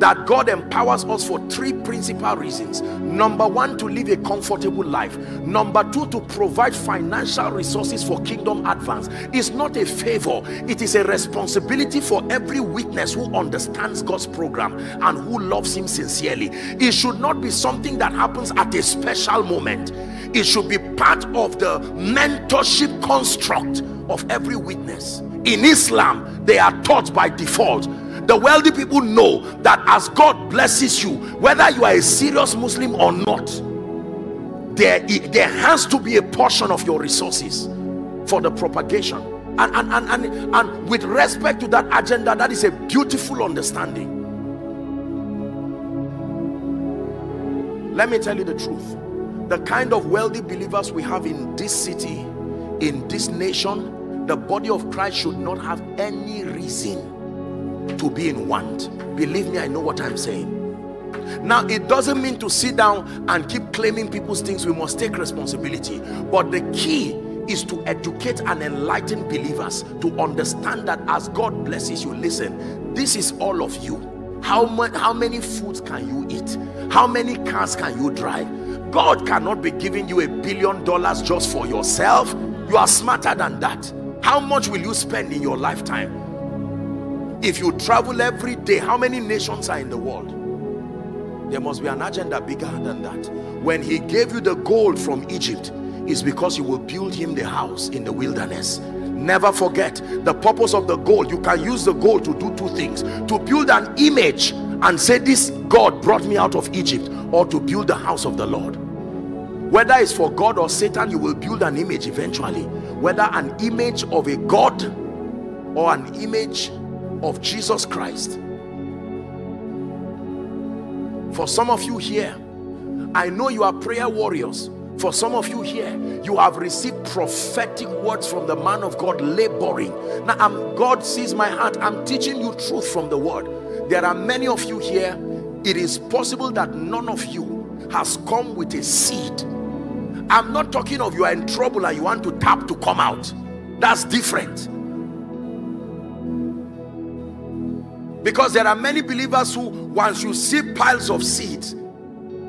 S1: That God empowers us for three principal reasons. Number one, to live a comfortable life. Number two, to provide financial resources for kingdom advance. It's not a favor, it is a responsibility for every witness who understands God's program and who loves Him sincerely. It should not be something that happens at a special moment it should be part of the mentorship construct of every witness in Islam they are taught by default the wealthy people know that as God blesses you whether you are a serious Muslim or not there, there has to be a portion of your resources for the propagation. And, and, and, and, and with respect to that agenda that is a beautiful understanding. Let me tell you the truth. The kind of wealthy believers we have in this city in this nation the body of Christ should not have any reason to be in want. Believe me I know what I'm saying. Now it doesn't mean to sit down and keep claiming people's things. We must take responsibility. But the key is to educate and enlighten believers to understand that as God blesses you listen this is all of you. How, much, how many foods can you eat? How many cars can you drive? God cannot be giving you a billion dollars just for yourself. You are smarter than that. How much will you spend in your lifetime? If you travel every day, how many nations are in the world? There must be an agenda bigger than that. When he gave you the gold from Egypt, it's because you will build him the house in the wilderness. Never forget the purpose of the gold. You can use the gold to do two things. To build an image and say this God brought me out of Egypt or to build the house of the Lord whether it's for God or Satan you will build an image eventually whether an image of a God or an image of Jesus Christ. For some of you here I know you are prayer warriors. For some of you here you have received prophetic words from the man of God laboring. Now I'm, God sees my heart. I'm teaching you truth from the word. There are many of you here. It is possible that none of you has come with a seed. I'm not talking of you are in trouble and you want to tap to come out. That's different. Because there are many believers who, once you see piles of seeds,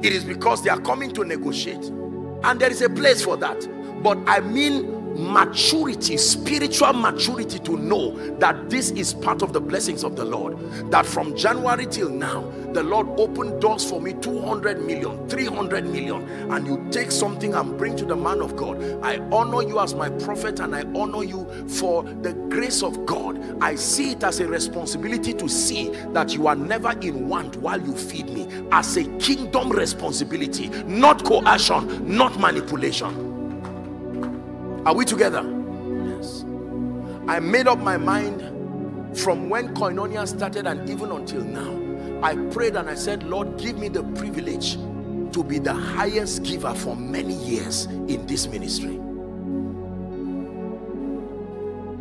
S1: it is because they are coming to negotiate. And there is a place for that. But I mean maturity, spiritual maturity to know that this is part of the blessings of the Lord. That from January till now, the Lord opened doors for me 200 million, 300 million, and you take something and bring to the man of God. I honor you as my prophet and I honor you for the grace of God. I see it as a responsibility to see that you are never in want while you feed me as a kingdom responsibility, not coercion, not manipulation. Are we together? Yes. I made up my mind from when Koinonia started and even until now. I prayed and I said, Lord, give me the privilege to be the highest giver for many years in this ministry.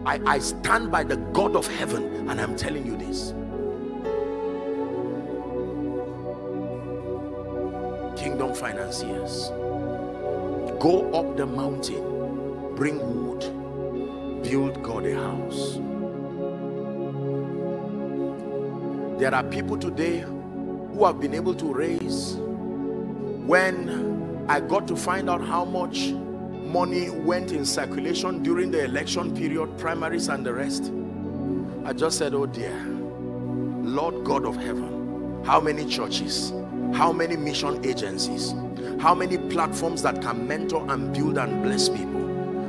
S1: I, I stand by the God of heaven and I'm telling you this. Kingdom financiers. Go up the mountain, bring wood, build God a house. There are people today who have been able to raise when I got to find out how much money went in circulation during the election period, primaries and the rest. I just said, oh dear, Lord God of heaven, how many churches, how many mission agencies, how many platforms that can mentor and build and bless people.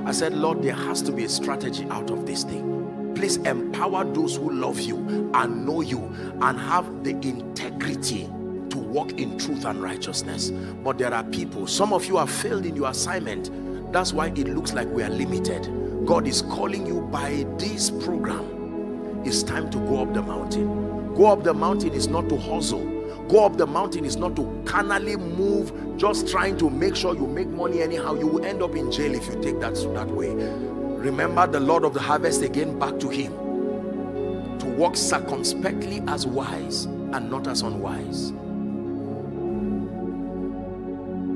S1: I said, Lord, there has to be a strategy out of this thing. Please empower those who love you and know you and have the integrity to walk in truth and righteousness. But there are people, some of you have failed in your assignment. That's why it looks like we are limited. God is calling you by this program. It's time to go up the mountain. Go up the mountain is not to hustle. Go up the mountain is not to carnally move, just trying to make sure you make money anyhow. You will end up in jail if you take that, that way. Remember the Lord of the harvest again back to him. To walk circumspectly as wise and not as unwise.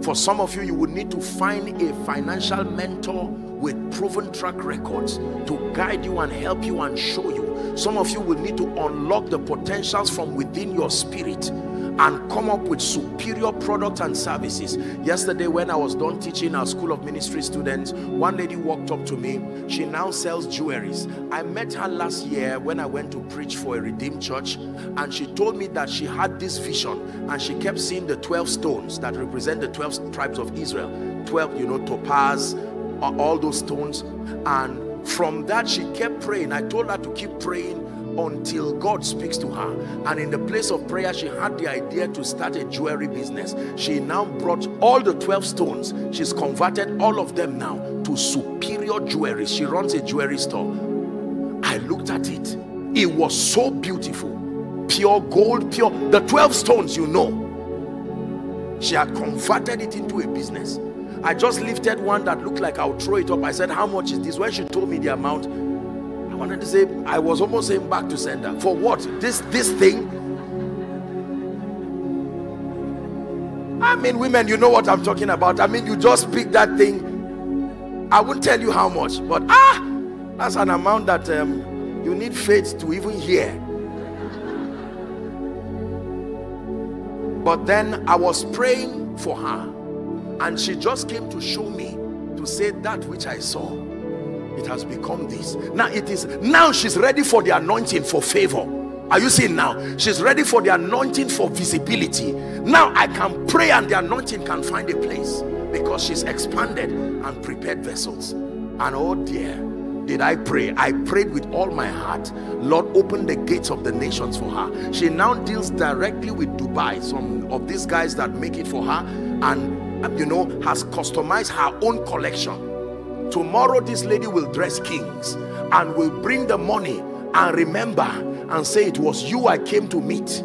S1: For some of you, you would need to find a financial mentor with proven track records to guide you and help you and show you. Some of you will need to unlock the potentials from within your spirit and come up with superior products and services. Yesterday when I was done teaching our School of Ministry students, one lady walked up to me. She now sells jewelries. I met her last year when I went to preach for a redeemed church and she told me that she had this vision and she kept seeing the 12 stones that represent the 12 tribes of Israel. 12, you know, topaz, all those stones. And from that she kept praying. I told her to keep praying until God speaks to her. And in the place of prayer, she had the idea to start a jewelry business. She now brought all the 12 stones. She's converted all of them now to superior jewelry. She runs a jewelry store. I looked at it. It was so beautiful. Pure gold, pure. The 12 stones, you know. She had converted it into a business. I just lifted one that looked like I'll throw it up. I said, how much is this? When she told me the amount, I wanted to say, I was almost saying back to sender. For what? This this thing? I mean, women, you know what I'm talking about. I mean, you just pick that thing. I won't tell you how much, but ah, that's an amount that um, you need faith to even hear. But then I was praying for her, and she just came to show me to say that which I saw. It has become this. Now it is now she's ready for the anointing for favor. Are you seeing now? She's ready for the anointing for visibility. Now i can pray and the anointing can find a place because she's expanded and prepared vessels. And oh dear did I pray? I prayed with all my heart. Lord, open the gates of the nations for her. She now deals directly with Dubai, some of these guys that make it for her, and Uh, you know, has customized her own collection. Tomorrow this lady will dress kings and will bring the money and remember and say it was you I came to meet.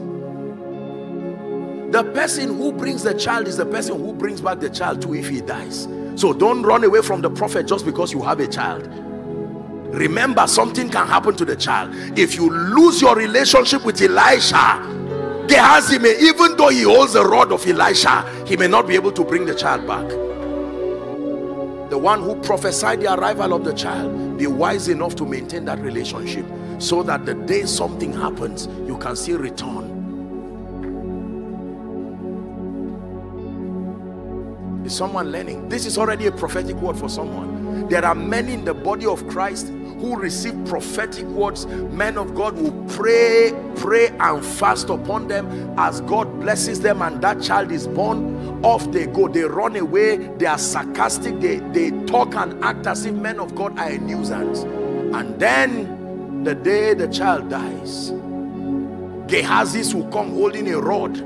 S1: The person who brings the child is the person who brings back the child too if he dies. So don't run away from the prophet just because you have a child. Remember something can happen to the child. If you lose your relationship with Elisha Gehazi may even though he holds the rod of Elisha he may not be able to bring the child back. The one who prophesied the arrival of the child be wise enough to maintain that relationship so that the day something happens you can still return. Is someone learning? This is already a prophetic word for someone. There are many in the body of Christ who receive prophetic words men of God will pray pray and fast upon them as God blesses them and that child is born. Off they go they run away they are sarcastic they they talk and act as if men of God are a nuisance. And then the day the child dies Gehazis will come holding a rod.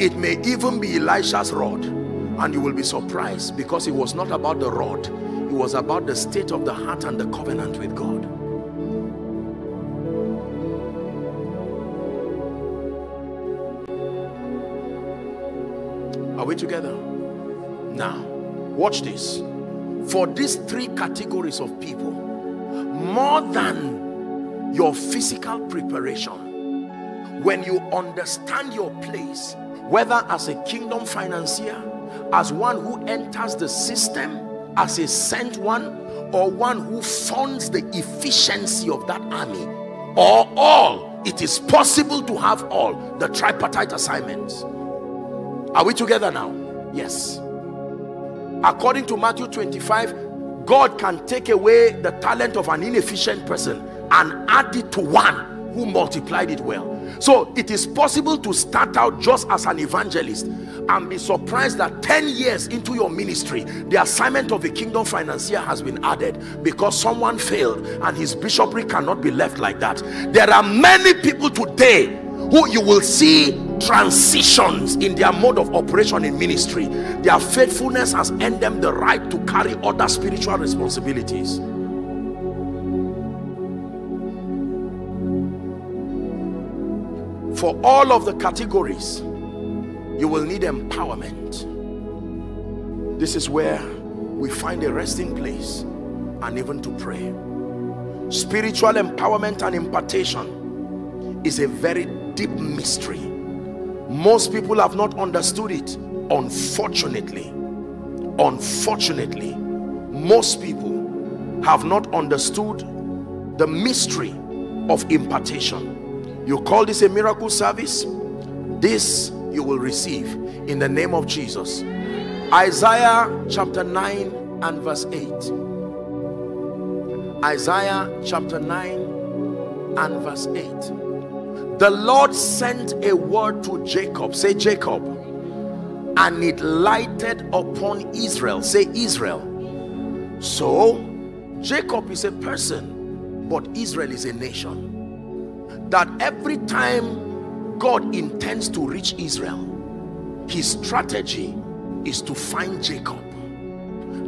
S1: It may even be Elisha's rod. And you will be surprised because it was not about the rod it was about the state of the heart and the covenant with God. Are we together? Now, watch this. For these three categories of people, more than your physical preparation, when you understand your place, whether as a kingdom financier, as one who enters the system as a sent one or one who funds the efficiency of that army or all it is possible to have all the tripartite assignments. Are we together now? Yes. According to matthew 25 god can take away the talent of an inefficient person and add it to one who multiplied it well so it is possible to start out just as an evangelist and be surprised that 10 years into your ministry the assignment of a kingdom financier has been added because someone failed and his bishopric cannot be left like that. There are many people today who you will see transitions in their mode of operation in ministry. Their faithfulness has earned them the right to carry other spiritual responsibilities for all of the categories you will need empowerment. This is where we find a resting place and even to pray. Spiritual empowerment and impartation is a very deep mystery. Most people have not understood it unfortunately. Unfortunately most people have not understood the mystery of impartation you call this a miracle service? This you will receive in the name of Jesus. Isaiah chapter 9 and verse 8 Isaiah chapter 9 and verse 8 the Lord sent a word to Jacob. Say Jacob and it lighted upon Israel. Say Israel. So Jacob is a person but Israel is a nation that every time God intends to reach Israel his strategy is to find Jacob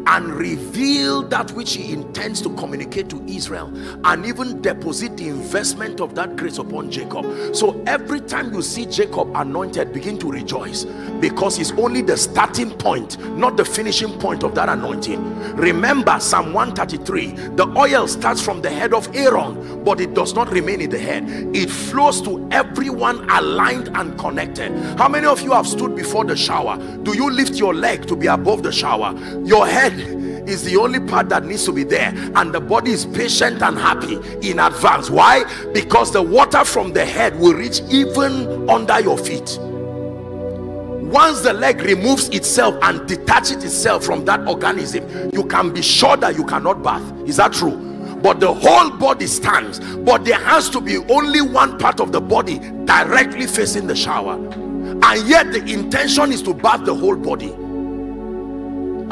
S1: and reveal that which he intends to communicate to Israel and even deposit the investment of that grace upon Jacob. So every time you see Jacob anointed begin to rejoice because it's only the starting point not the finishing point of that anointing. Remember Psalm 133 the oil starts from the head of Aaron but it does not remain in the head. It flows to everyone aligned and connected. How many of you have stood before the shower? Do you lift your leg to be above the shower? Your head is the only part that needs to be there and the body is patient and happy in advance. Why? Because the water from the head will reach even under your feet. Once the leg removes itself and detaches itself from that organism you can be sure that you cannot bath. Is that true? But the whole body stands but there has to be only one part of the body directly facing the shower. And yet the intention is to bath the whole body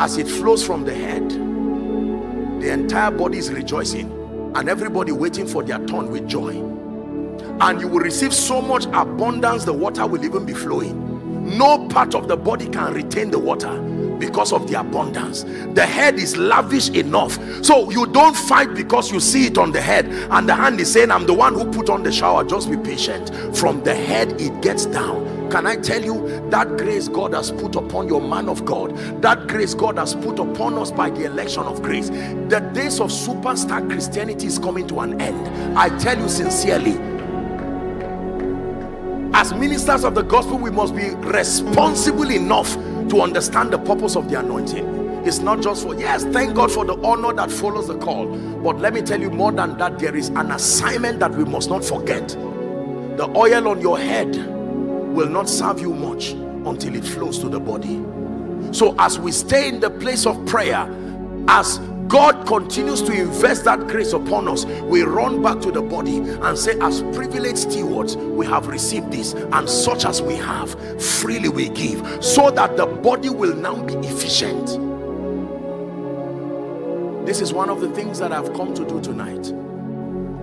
S1: as it flows from the head the entire body is rejoicing and everybody waiting for their turn with joy. And you will receive so much abundance the water will even be flowing no part of the body can retain the water because of the abundance. The head is lavish enough. So you don't fight because you see it on the head. And the hand is saying i'm the one who put on the shower. Just be patient. From the head it gets down. Can I tell you that grace God has put upon your man of God that grace God has put upon us by the election of grace the days of superstar Christianity is coming to an end. I tell you sincerely as ministers of the gospel we must be responsible enough to understand the purpose of the anointing. It's not just for yes thank god for the honor that follows the call. But let me tell you more than that there is an assignment that we must not forget. The oil on your head will not serve you much until it flows to the body. So as we stay in the place of prayer as God continues to invest that grace upon us we run back to the body and say as privileged stewards we have received this and such as we have freely we give so that the body will now be efficient this is one of the things that I've come to do tonight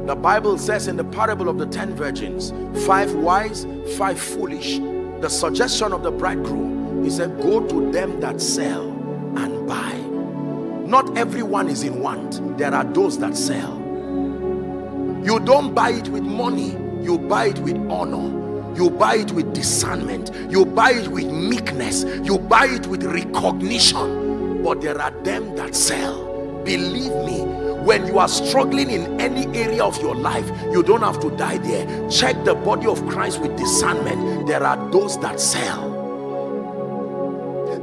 S1: the Bible says in the parable of the ten virgins, five wise, five foolish. The suggestion of the bridegroom, he said, go to them that sell. Not everyone is in want. There are those that sell. You don't buy it with money. You buy it with honor. You buy it with discernment. You buy it with meekness. You buy it with recognition. But there are them that sell. Believe me, when you are struggling in any area of your life you don't have to die there check the body of Christ with discernment there are those that sell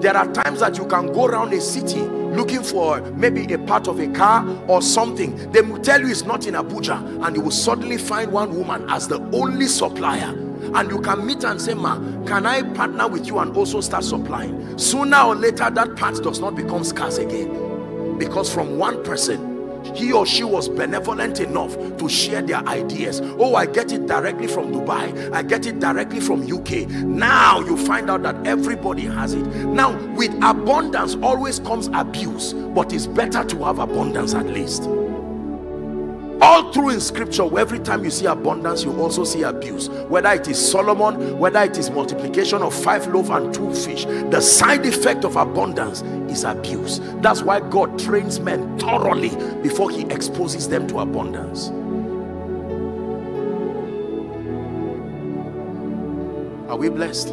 S1: There are times that you can go around a city looking for maybe a part of a car or something. They will tell you it's not in Abuja and you will suddenly find one woman as the only supplier. And you can meet and say ma can i partner with you and also start supplying? Sooner or later that part does not become scarce again. Because from one person he or she was benevolent enough to share their ideas. Oh i get it directly from dubai. I get it directly from uk now you find out that everybody has it. Now with abundance always comes abuse but it's better to have abundance at least all through in scripture every time you see abundance you also see abuse. Whether it is solomon whether it is multiplication of five loaves and two fish the side effect of abundance is abuse. That's why god trains men thoroughly before he exposes them to abundance. Are we blessed?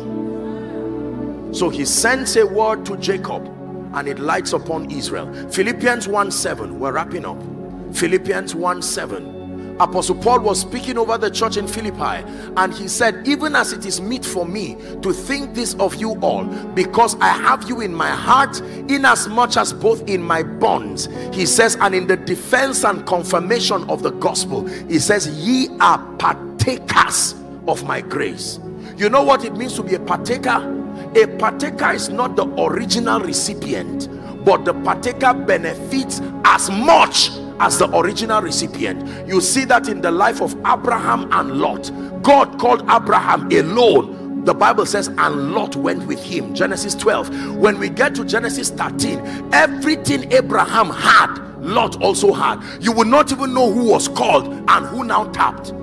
S1: So he sends a word to jacob and it lights upon israel. Philippians 1 7 we're wrapping up Philippians 1 7. Apostle Paul was speaking over the church in Philippi and he said, Even as it is meet for me to think this of you all, because I have you in my heart, inasmuch as both in my bonds, he says, and in the defense and confirmation of the gospel, he says, Ye are partakers of my grace. You know what it means to be a partaker? A partaker is not the original recipient, but the partaker benefits as much as the original recipient. You see that in the life of Abraham and Lot God called Abraham alone. The Bible says and Lot went with him. Genesis 12 when we get to Genesis 13 everything Abraham had Lot also had. You will not even know who was called and who now tapped.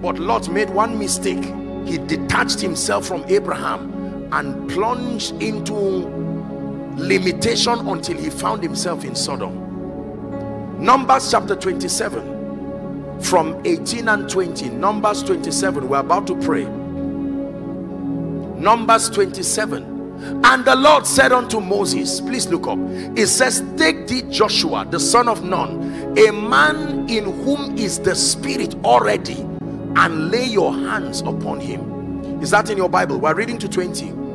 S1: But Lot made one mistake. He detached himself from Abraham and plunged into limitation until he found himself in Sodom. Numbers chapter 27 from 18 and 20 Numbers 27 we're about to pray. Numbers 27 and the Lord said unto Moses please look up. It says take thee Joshua the son of Nun a man in whom is the spirit already and lay your hands upon him. Is that in your Bible? We're reading to 20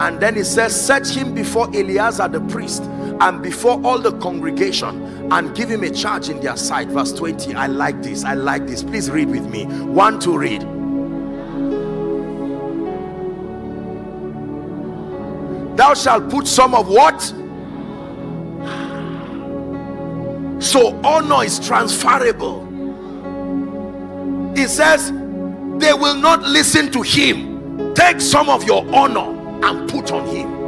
S1: and then it says set him before Eleazar the priest and before all the congregation and give him a charge in their sight. Verse 20 i like this. I like this. Please read with me. One to read. Thou shalt put some of what? So honor is transferable. It says they will not listen to him. Take some of your honor and put on him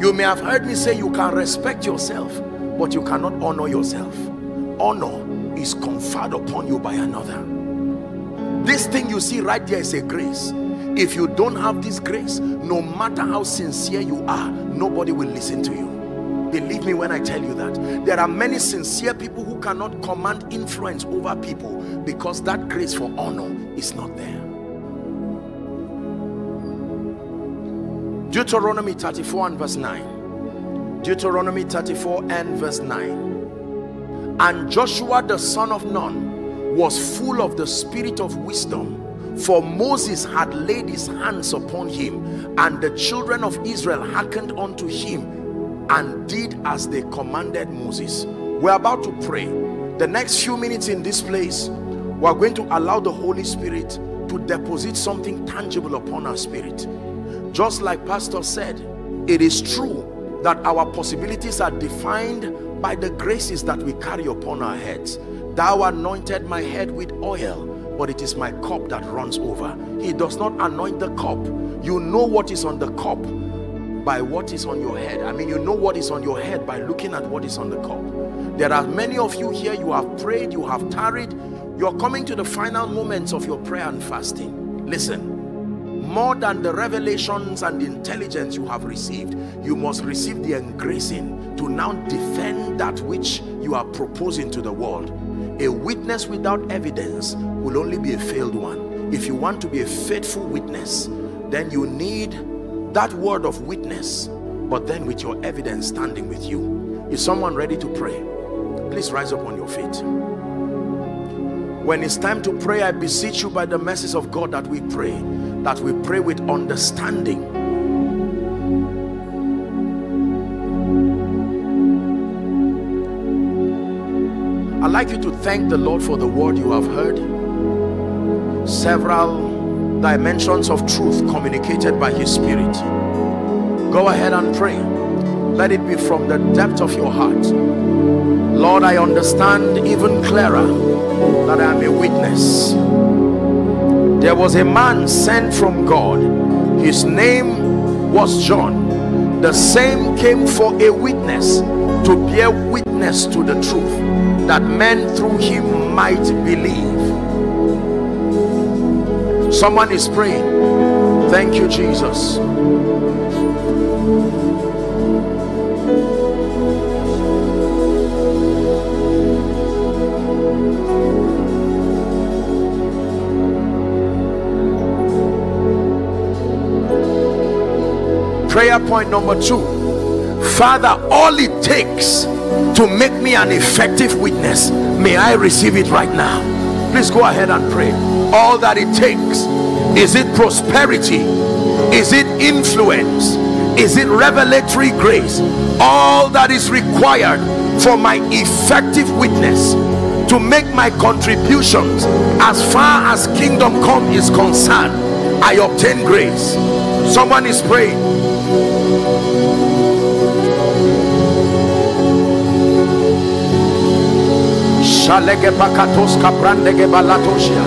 S1: you may have heard me say you can respect yourself, but you cannot honor yourself. Honor is conferred upon you by another. This thing you see right there is a grace. If you don't have this grace, no matter how sincere you are, nobody will listen to you. Believe me when I tell you that. There are many sincere people who cannot command influence over people because that grace for honor is not there. Deuteronomy 34 and verse 9. Deuteronomy 34 and verse 9. And Joshua the son of Nun was full of the spirit of wisdom, for Moses had laid his hands upon him, and the children of Israel hearkened unto him and did as they commanded Moses. We're about to pray. The next few minutes in this place, we're going to allow the Holy Spirit to deposit something tangible upon our spirit just like pastor said it is true that our possibilities are defined by the graces that we carry upon our heads. Thou anointed my head with oil but it is my cup that runs over. He does not anoint the cup. You know what is on the cup by what is on your head. I mean you know what is on your head by looking at what is on the cup. There are many of you here you have prayed you have tarried. You're coming to the final moments of your prayer and fasting. Listen more than the revelations and the intelligence you have received you must receive the engracing to now defend that which you are proposing to the world. A witness without evidence will only be a failed one. If you want to be a faithful witness then you need that word of witness but then with your evidence standing with you. Is someone ready to pray? Please rise up on your feet. When it's time to pray i beseech you by the mercies of god that we pray that we pray with understanding I'd like you to thank the Lord for the word you have heard. Several dimensions of truth communicated by His Spirit. Go ahead and pray. Let it be from the depth of your heart. Lord, I understand even clearer that I am a witness there was a man sent from God. His name was John. The same came for a witness to bear witness to the truth that men through him might believe. Someone is praying. Thank you, Jesus. Prayer point number two. Father all it takes to make me an effective witness may i receive it right now. Please go ahead and pray. All that it takes is it prosperity? Is it influence? Is it revelatory grace? All that is required for my effective witness to make my contributions as far as kingdom come is concerned i obtain grace. Someone is praying Shalege bakatos balatosia.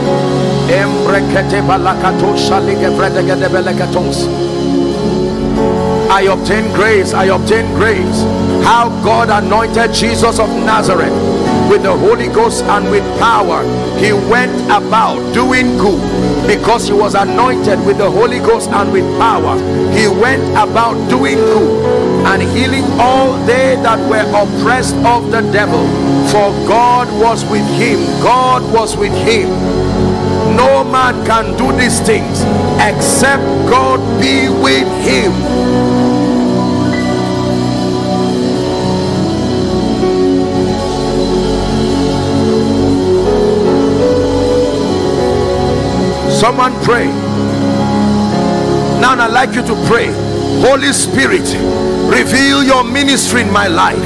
S1: Balakatos shalige. I obtain grace, I obtain grace. How God anointed Jesus of Nazareth with the Holy Ghost and with power. He went about doing good because he was anointed with the Holy Ghost and with power. He went about doing good and healing all they that were oppressed of the devil. For God was with him. God was with him. No man can do these things except God be with him. Someone pray. Now I'd like you to pray. Holy Spirit, reveal your ministry in my life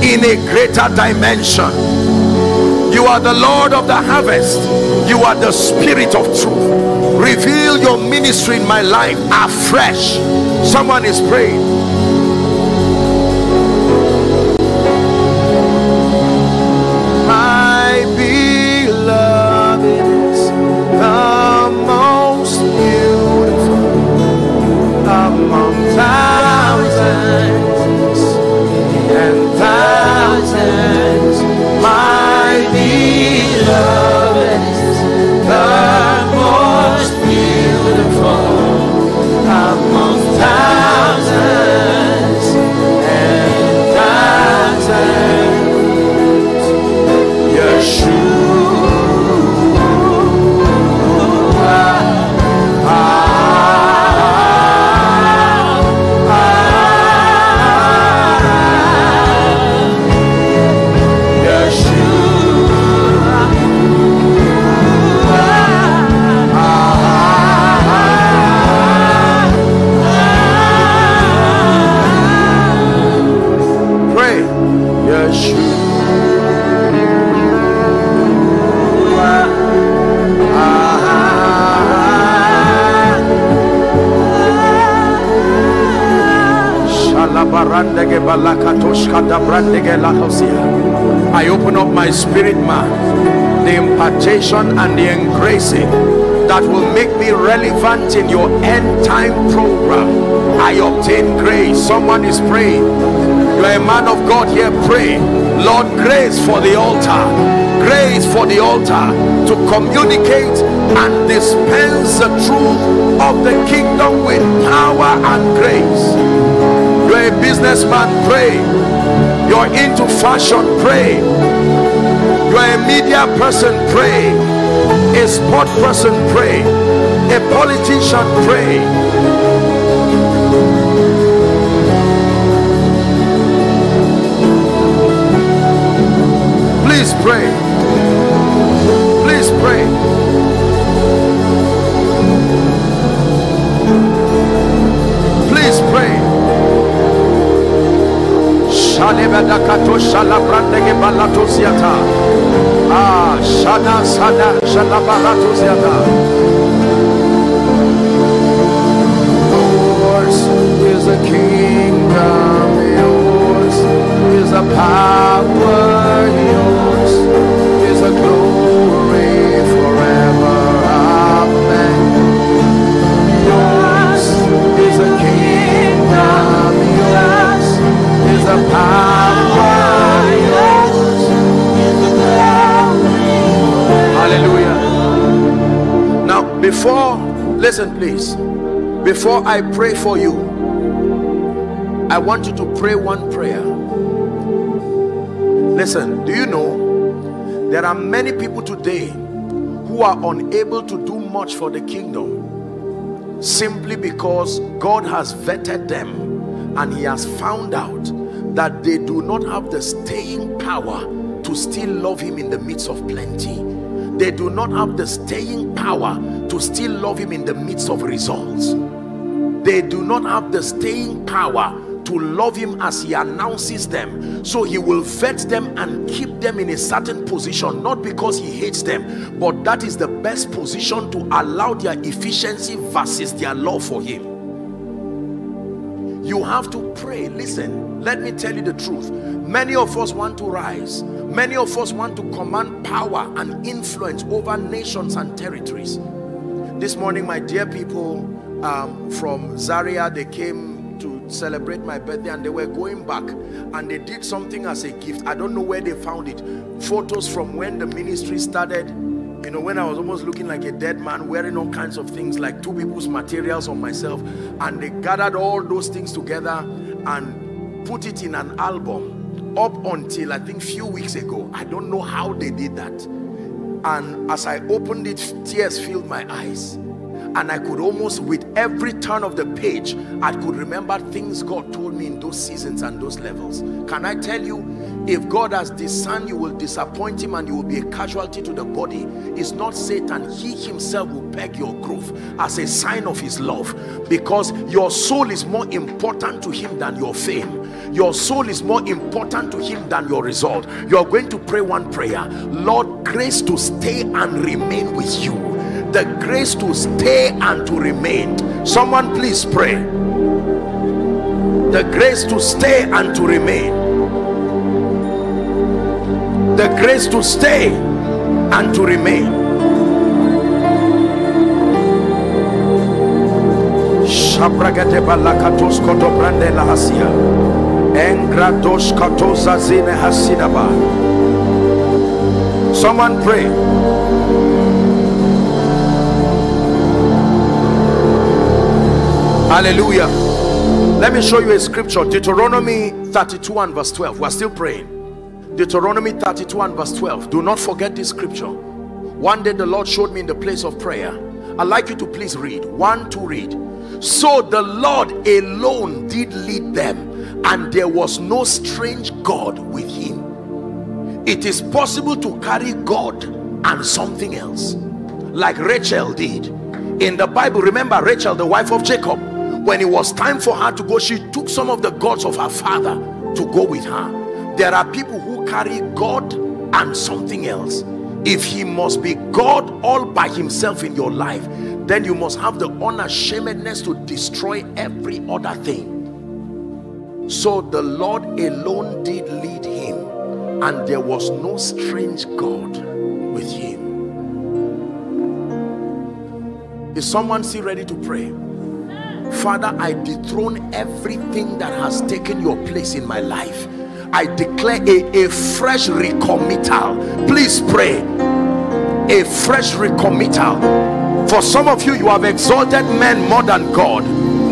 S1: in a greater dimension. You are the Lord of the harvest. You are the Spirit of truth. Reveal your ministry in my life afresh. Someone is praying. And the engracing that will make me relevant in your end time program. I obtain grace. Someone is praying. You are a man of God here. Pray, Lord, grace for the altar, grace for the altar to communicate and dispense the truth of the kingdom with power and grace you're a businessman, pray. You're into fashion, pray. You're a media person, pray. A sport person, pray. A politician, pray. Please pray. Palebeda katosha. Ah, shana shalabaratosiata. Yours is the kingdom, yours is the power, Hallelujah. Now, before, listen, please. Before I pray for you, I want you to pray one prayer. Listen, do you know there are many people today who are unable to do much for the kingdom simply because God has vetted them and He has found out that they do not have the staying power to still love Him in the midst of plenty. They do not have the staying power to still love Him in the midst of results. They do not have the staying power to love him as he announces them. So he will vet them and keep them in a certain position not because he hates them but that is the best position to allow their efficiency versus their love for him. You have to pray. Listen let me tell you the truth. Many of us want to rise. Many of us want to command power and influence over nations and territories. This morning my dear people um, from Zaria they came to celebrate my birthday and they were going back and they did something as a gift. I don't know where they found it. Photos from when the ministry started. You know when I was almost looking like a dead man wearing all kinds of things like two people's materials on myself. And they gathered all those things together and put it in an album up until I think few weeks ago. I don't know how they did that. And as I opened it tears filled my eyes. And I could almost with every turn of the page I could remember things God told me in those seasons and those levels. Can I tell you if God has discerned you will disappoint him and you will be a casualty to the body. It's not Satan. He himself will beg your growth as a sign of his love. Because your soul is more important to him than your fame. Your soul is more important to him than your result. You're going to pray one prayer. Lord grace to stay and remain with you. The grace to stay and to remain. Someone please pray. The grace to stay and to remain the grace to stay and to remain. Shabragate balakatos koto brande la hasia engrados zine hasinaba. Someone pray. Hallelujah. Let me show you a scripture deuteronomy 32 and verse 12 we're still praying deuteronomy 32 and verse 12 do not forget this scripture. One day the lord showed me in the place of prayer. I'd like you to please read. One to read. So the lord alone did lead them and there was no strange god with him. It is possible to carry god and something else like rachel did. In the bible remember rachel the wife of jacob? When it was time for her to go she took some of the gods of her father to go with her there are people who carry god and something else. If he must be god all by himself in your life then you must have the unashamedness to destroy every other thing. So the lord alone did lead him and there was no strange god with him. Is someone still ready to pray? Father, I dethrone everything that has taken your place in my life. I declare a, a fresh recommittal. Please pray. A fresh recommittal. For some of you, you have exalted men more than God.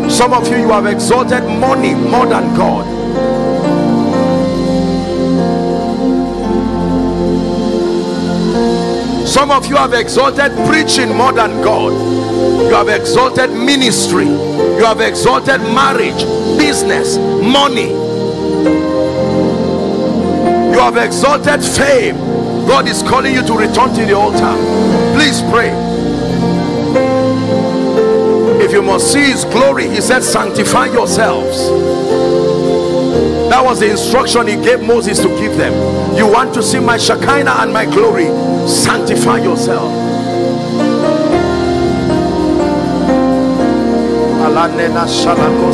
S1: Some of you, you have exalted money more than God. Some of you have exalted preaching more than God. You have exalted ministry. You have exalted marriage, business, money. You have exalted fame. God is calling you to return to the altar. Please pray. If you must see his glory, he said, sanctify yourselves. That was the instruction he gave Moses to give them. You want to see my Shekinah and my glory? Sanctify yourself. Alanena shalako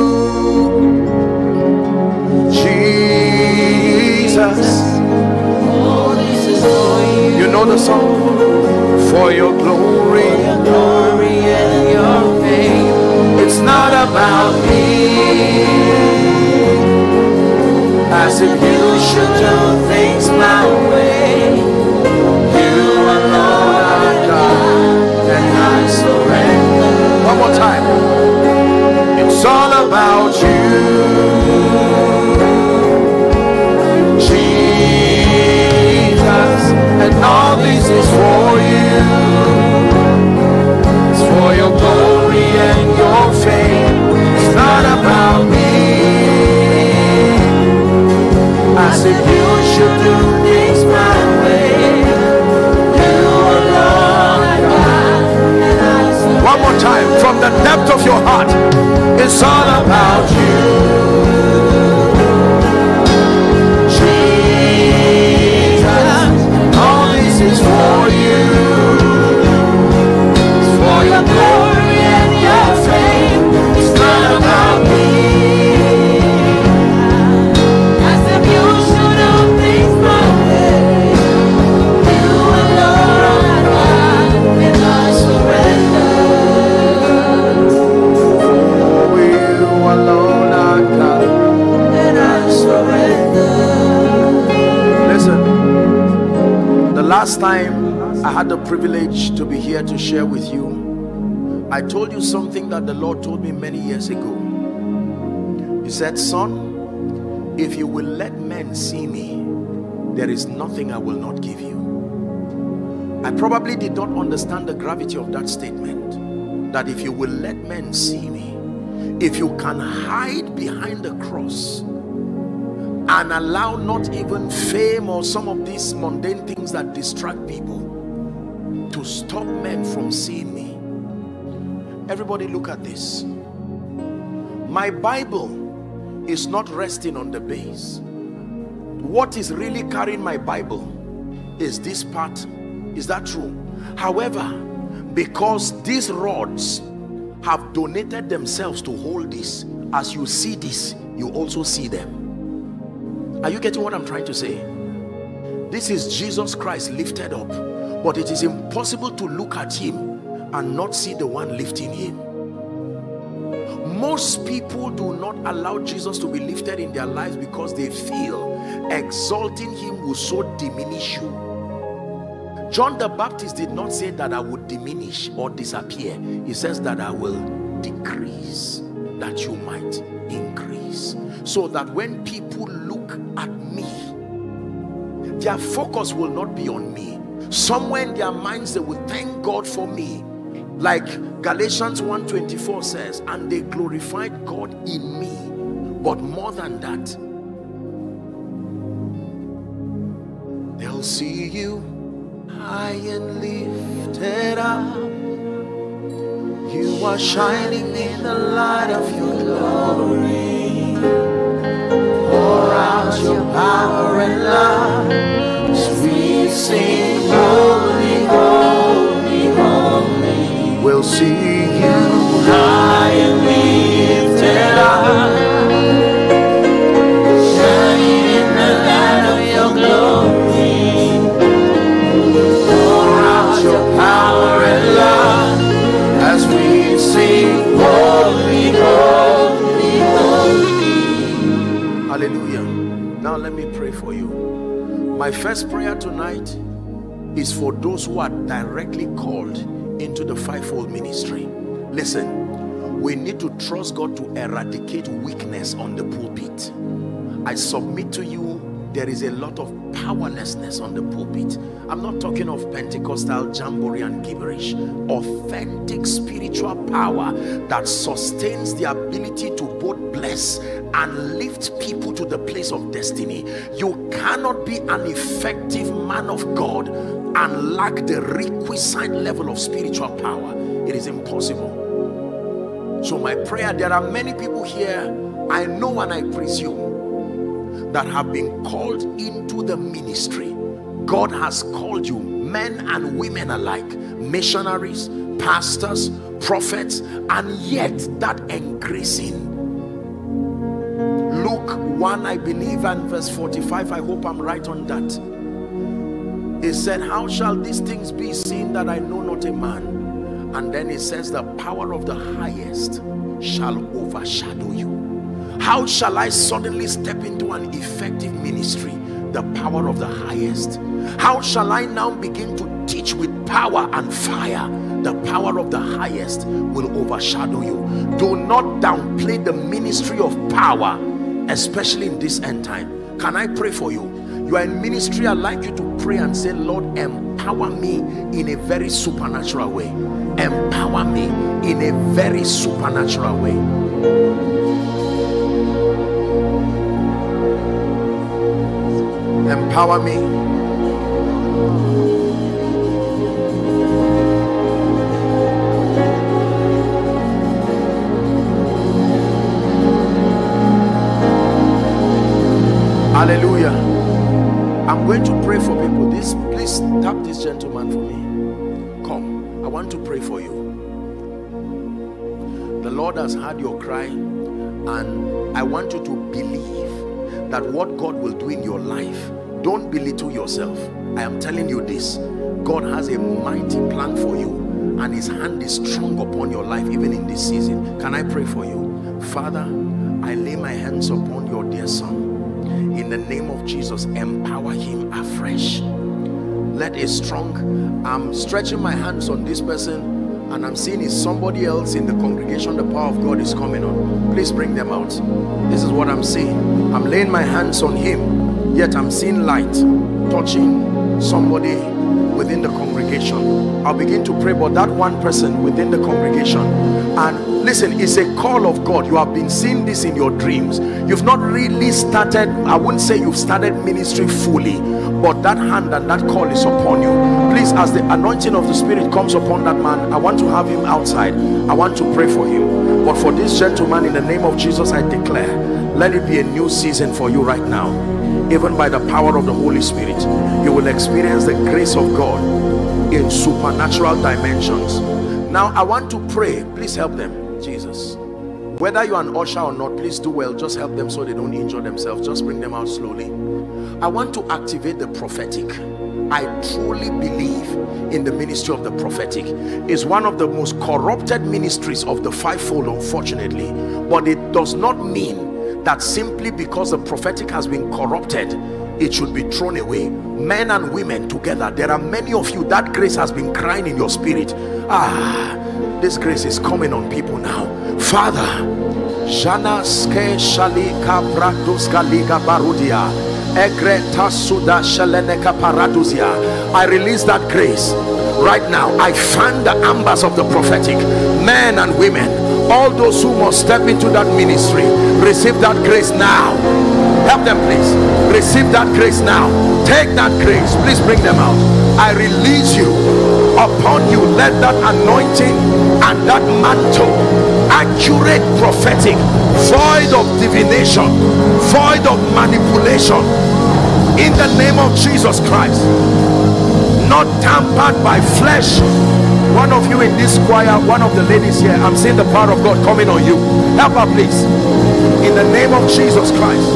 S1: Jesus.
S2: You,
S1: know the song for your glory.
S2: your glory and your fame.
S1: It's not about me, as if you should do things my way. You are God, and I surrender. One more time. It's all about you. Your glory and your fame. It's not about me. As if you should do things my way. You I. One more time, from the depth of your heart, it's all about you. Jesus, all this is for you. It's for your last time I had the privilege to be here to share with you, I told you something that the Lord told me many years ago. He said, Son, if you will let men see me, there is nothing I will not give you. I probably did not understand the gravity of that statement. That if you will let men see me, if you can hide behind the cross and allow not even fame or some of these mundane things that distract people to stop men from seeing me. Everybody, look at this. My Bible is not resting on the base. What is really carrying my Bible is this part. Is that true? However, because these rods have donated themselves to hold this, as you see this, you also see them. Are you getting what I'm trying to say? This is Jesus Christ lifted up, but it is impossible to look at him and not see the one lifting him. Most people do not allow Jesus to be lifted in their lives because they feel exalting him will so diminish you. John the Baptist did not say that I would diminish or disappear. He says that I will decrease, that you might increase. So that when people their focus will not be on me. Somewhere in their minds, they will thank God for me. Like Galatians 1:24 says, and they glorified God in me. But more than that, they'll see you high and lifted up. You are shining in the light of your glory. Pour out your power and love We'll see you high and lifted up. Shining in the light of your glory. Pour out your power and love as we sing, Holy, Holy, Holy. Hallelujah. Now let me pray for you. My first prayer tonight is for those who are directly called into the fivefold ministry. Listen, we need to trust God to eradicate weakness on the pulpit. I submit to you there is a lot of powerlessness on the pulpit. I'm not talking of Pentecostal jamboree and gibberish. Authentic spiritual power that sustains the ability to both bless and lift people to the place of destiny. You cannot be an effective man of God and lack the requisite level of spiritual power. It is impossible. So my prayer, there are many people here, I know and I presume, that have been called into the ministry. God has called you, men and women alike, missionaries, pastors, prophets, and yet that increasing. Luke 1, I believe, and verse 45, I hope I'm right on that. He said, How shall these things be seen that I know not a man? And then he says, The power of the highest shall overshadow you. How shall I suddenly step into an effective ministry? The power of the highest. How shall I now begin to teach with power and fire? The power of the highest will overshadow you. Do not downplay the ministry of power, especially in this end time. Can I pray for you? You are in ministry, I'd like you to pray and say, Lord, empower me in a very supernatural way. Empower me in a very supernatural way. Empower me. Hallelujah going to pray for people. This please tap this gentleman for me. Come. I want to pray for you. The lord has heard your cry and i want you to believe that what god will do in your life don't belittle yourself. I am telling you this. God has a mighty plan for you and his hand is strong upon your life even in this season. Can i pray for you? Father i lay my hands upon your dear son the name of jesus empower him afresh. Let a strong i'm stretching my hands on this person and i'm seeing is somebody else in the congregation the power of god is coming on. Please bring them out. This is what i'm seeing. I'm laying my hands on him yet i'm seeing light touching somebody within the congregation. I'll begin to pray but that one person within the congregation and listen it's a call of god. You have been seeing this in your dreams. You've not really started i wouldn't say you've started ministry fully but that hand and that call is upon you. Please as the anointing of the spirit comes upon that man i want to have him outside. I want to pray for him. But for this gentleman in the name of jesus i declare let it be a new season for you right now. Even by the power of the holy spirit you will experience the grace of god in supernatural dimensions. Now i want to pray. Please help them whether you're an usher or not please do well. Just help them so they don't injure themselves. Just bring them out slowly. I want to activate the prophetic. I truly believe in the ministry of the prophetic. Is one of the most corrupted ministries of the fivefold unfortunately. But it does not mean that simply because the prophetic has been corrupted it should be thrown away. Men and women together. There are many of you. That grace has been crying in your spirit. Ah this grace is coming on people now. Father barudia. Paraduzia i release that grace right now. I fan the ambers of the prophetic. Men and women all those who must step into that ministry receive that grace now help them please. Receive that grace now. Take that grace. Please bring them out. I release you. Upon you let that anointing and that mantle accurate prophetic void of divination void of manipulation. In the name of jesus christ. Not tampered by flesh one of you in this choir one of the ladies here i'm seeing the power of god coming on you. Help her please. In the name of jesus christ.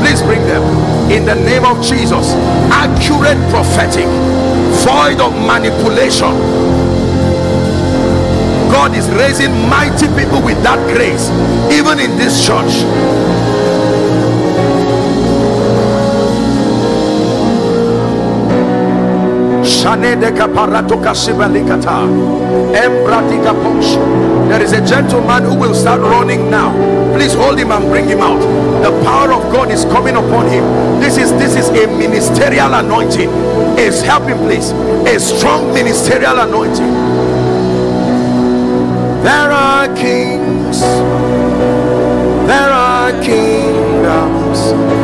S1: Please bring them. In the name of jesus. Accurate prophetic. Void of manipulation. God is raising mighty people with that grace even in this church There is a gentleman who will start running now. Please hold him and bring him out. The power of God is coming upon him. This is this is a ministerial anointing. Is helping, please. A strong ministerial anointing. There are kings. There are kingdoms.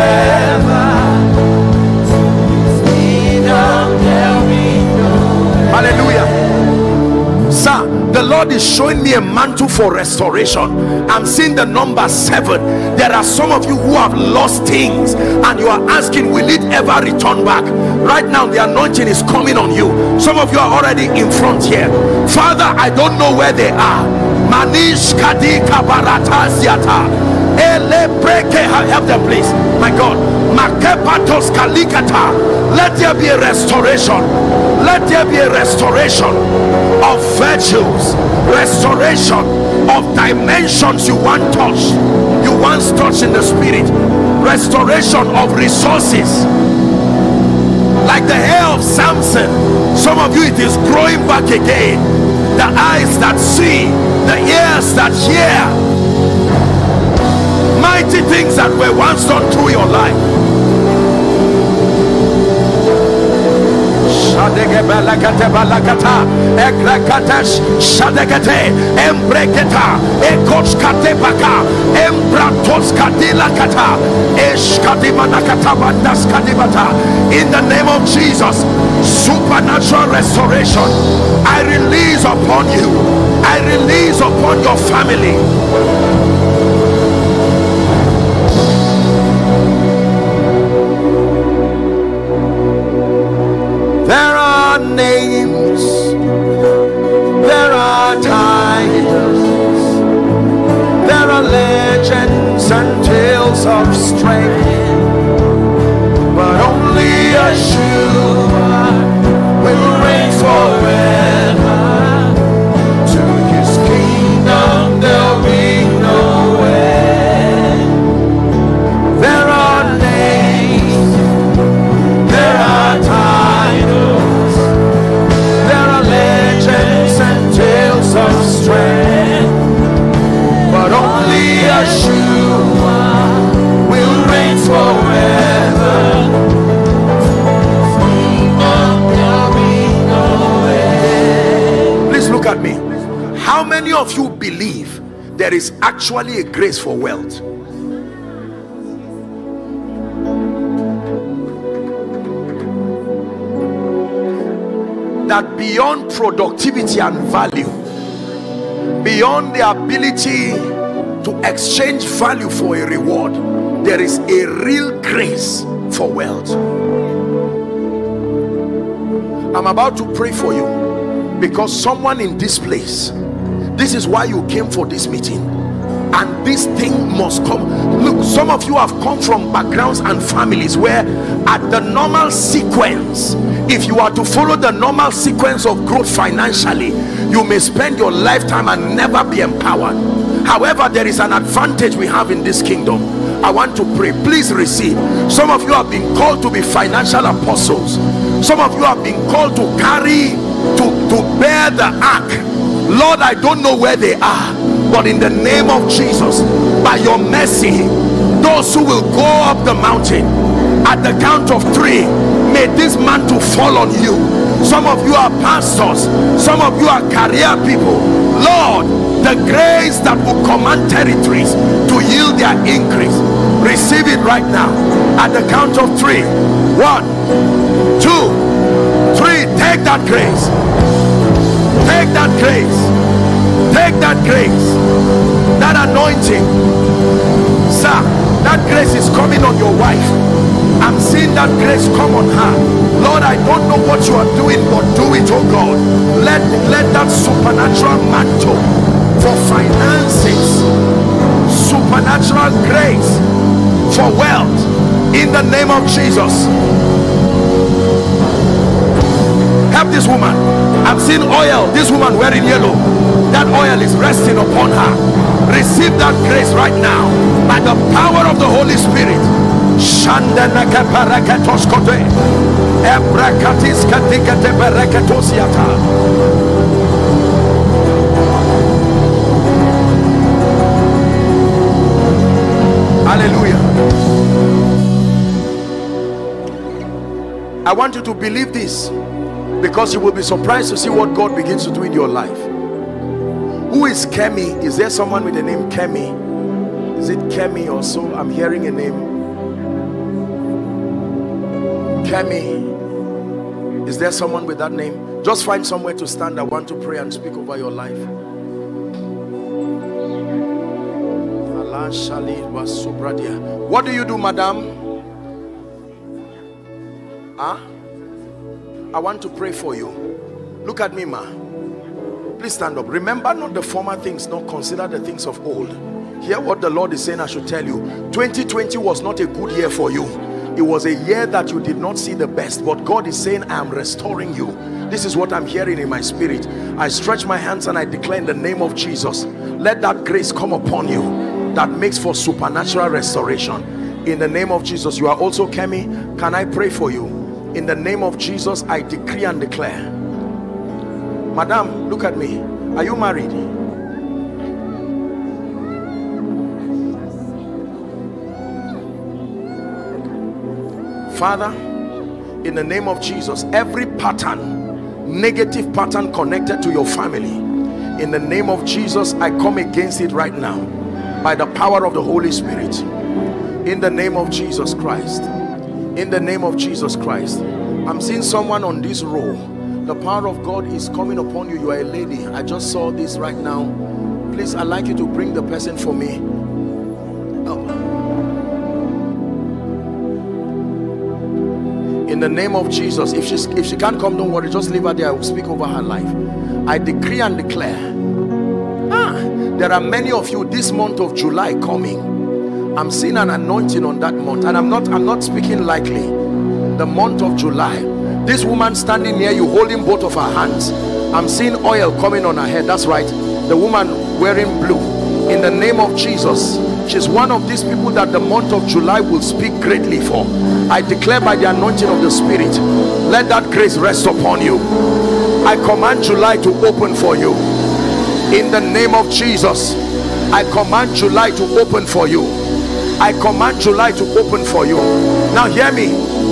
S1: Lord is showing me a mantle for restoration. I'm seeing the number seven. There are some of you who have lost things and you are asking, Will it ever return back? Right now, the anointing is coming on you. Some of you are already in front here. Father, I don't know where they are. Manish Kadika Barataziata. Help them please my god kalikata let there be a restoration let there be a restoration of virtues restoration of dimensions you once touched. You once touched in the spirit. Restoration of resources. Like the hair of samson some of you it is growing back again. The eyes that see the ears that hear. Mighty things that were once done through your life. In the name of Jesus, supernatural restoration. I release upon you. I release upon your family. Are titles, there are legends and tales of strength, but only Yeshua will reign forever. How many of you believe there is actually a grace for wealth? that beyond productivity and value, beyond the ability to exchange value for a reward, there is a real grace for wealth. I'm about to pray for you because someone in this place, this is why you came for this meeting. And this thing must come. Look some of you have come from backgrounds and families where at the normal sequence if you are to follow the normal sequence of growth financially you may spend your lifetime and never be empowered however there is an advantage we have in this kingdom. I want to pray. Please receive. Some of you have been called to be financial apostles. Some of you have been called to carry to to bear the ark. Lord i don't know where they are but in the name of jesus by your mercy those who will go up the mountain at the count of three may this mantle fall on you. Some of you are pastors. Some of you are career people. Lord the grace that will command territories to yield their increase. Receive it right now at the count of three. One two three. Take that grace. Take that grace. Take that grace. That anointing. Sir that grace is coming on your wife. I'm seeing that grace come on her. Lord i don't know what you are doing but do it oh god. Let let that supernatural mantle for finances supernatural grace for wealth in the name of jesus. Help this woman. I'm seeing oil this woman wearing yellow. That oil is resting upon her. Receive that grace right now by the power of the holy spirit. Hallelujah i want you to believe this because you will be surprised to see what god begins to do in your life. Who is kemi? Is there someone with the name kemi? Is it kemi or so? I'm hearing a name. Kemi. Is there someone with that name? Just find somewhere to stand. I want to pray and speak over your life. What do you do madam huh i want to pray for you. Look at me ma. Please stand up. Remember not the former things nor consider the things of old. Hear what the lord is saying i should tell you. 2020 was not a good year for you. It was a year that you did not see the best but god is saying i am restoring you. This is what i'm hearing in my spirit. I stretch my hands and i declare in the name of jesus let that grace come upon you that makes for supernatural restoration. In the name of jesus you are also kemi can i pray for you in the name of jesus i decree and declare. Madam look at me. Are you married? Father in the name of jesus every pattern negative pattern connected to your family in the name of jesus i come against it right now by the power of the holy spirit. In the name of jesus christ in the name of jesus christ. I'm seeing someone on this row. The power of god is coming upon you. You are a lady. I just saw this right now. Please i'd like you to bring the person for me. In the name of jesus. If she's if she can't come don't worry. Just leave her there. I will speak over her life. I decree and declare. Ah there are many of you this month of july coming i'm seeing an anointing on that month and i'm not i'm not speaking lightly. The month of july. This woman standing near you holding both of her hands. I'm seeing oil coming on her head. That's right. The woman wearing blue. In the name of jesus she's one of these people that the month of july will speak greatly for. I declare by the anointing of the spirit let that grace rest upon you. I command july to open for you. In the name of jesus i command july to open for you i command july to open for you. Now hear me.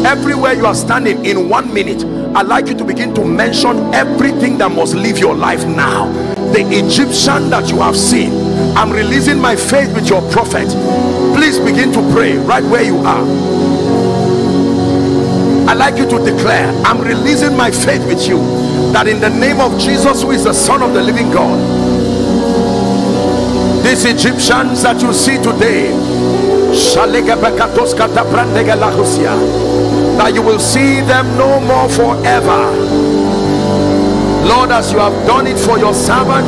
S1: Everywhere you are standing in one minute i'd like you to begin to mention everything that must leave your life now. The egyptian that you have seen. I'm releasing my faith with your prophet. Please begin to pray right where you are. I'd like you to declare i'm releasing my faith with you that in the name of jesus who is the son of the living god these egyptians that you see today that you will see them no more forever. Lord as you have done it for your servant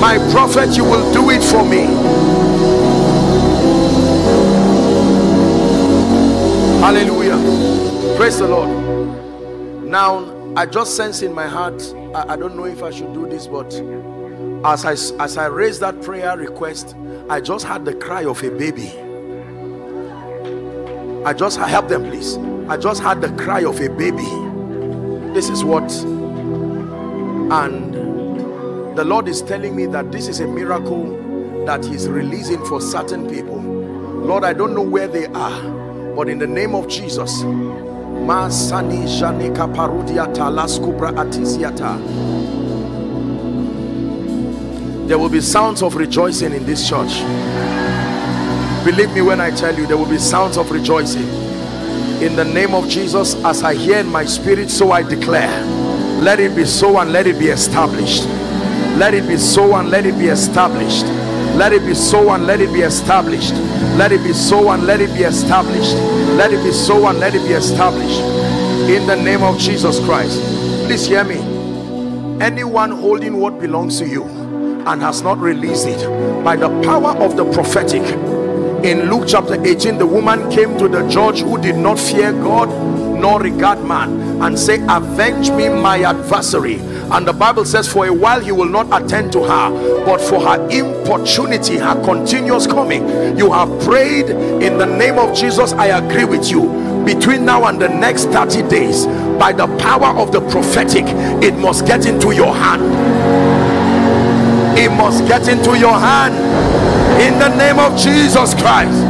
S1: my prophet you will do it for me. Hallelujah. Praise the lord. Now i just sense in my heart I, I don't know if i should do this but as i as i raised that prayer request i just had the cry of a baby. I just help them please. I just had the cry of a baby. This is what and the lord is telling me that this is a miracle that he's releasing for certain people. Lord i don't know where they are but in the name of jesus Masani Janika Parudiata Laskubra Atisiata. There will be sounds of rejoicing in this church. Believe me when I tell you, there will be sounds of rejoicing. In the name of Jesus, as I hear in my spirit, so I declare. Let it be so and let it be established. Let it be so and let it be established. Let it be so and let it be established. Let it be so and let it be established. Let it be so and let it be established. In the name of Jesus Christ. Please hear me. Anyone holding what belongs to you and has not released it by the power of the prophetic. In Luke chapter 18, the woman came to the judge who did not fear God nor regard man and say, Avenge me my adversary. And the Bible says for a while he will not attend to her but for her importunity her continuous coming you have prayed in the name of Jesus I agree with you. Between now and the next 30 days by the power of the prophetic it must get into your hand it must get into your hand in the name of Jesus Christ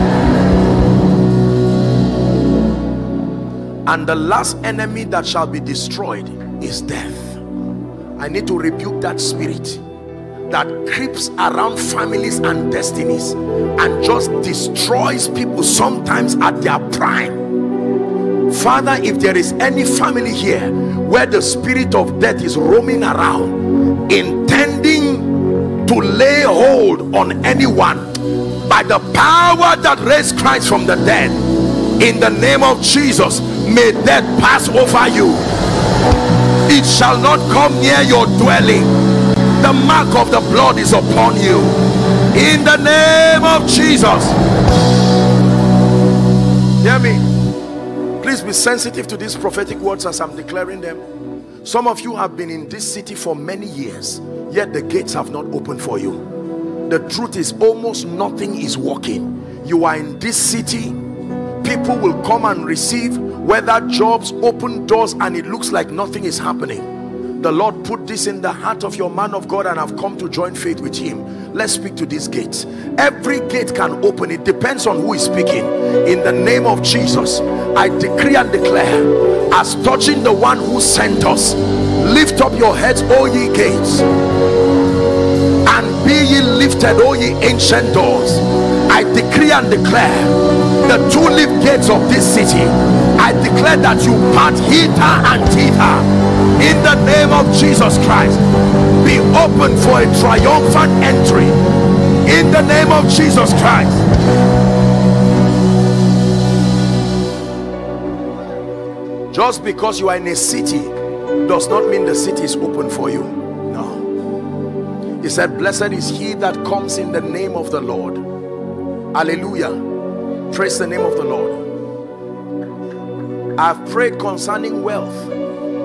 S1: and the last enemy that shall be destroyed is death I need to rebuke that spirit that creeps around families and destinies and just destroys people sometimes at their prime. Father, if there is any family here where the spirit of death is roaming around, intending to lay hold on anyone by the power that raised Christ from the dead, in the name of Jesus, may death pass over you. It shall not come near your dwelling. The mark of the blood is upon you. In the name of jesus. Hear me. Please be sensitive to these prophetic words as i'm declaring them. Some of you have been in this city for many years yet the gates have not opened for you. The truth is almost nothing is working. You are in this city. People will come and receive whether jobs open doors and it looks like nothing is happening. The Lord put this in the heart of your man of God and I've come to join faith with him. Let's speak to these gates every gate can open. It depends on who is speaking. In the name of Jesus I decree and declare as touching the one who sent us lift up your heads all ye gates and be ye lifted all ye ancient doors. I decree and declare the two lift gates of this city. I declare that you part hither and thither in the name of Jesus Christ be open for a triumphant entry. In the name of Jesus Christ. Just because you are in a city does not mean the city is open for you. No. He said blessed is he that comes in the name of the Lord. Hallelujah. Praise the name of the Lord. I've prayed concerning wealth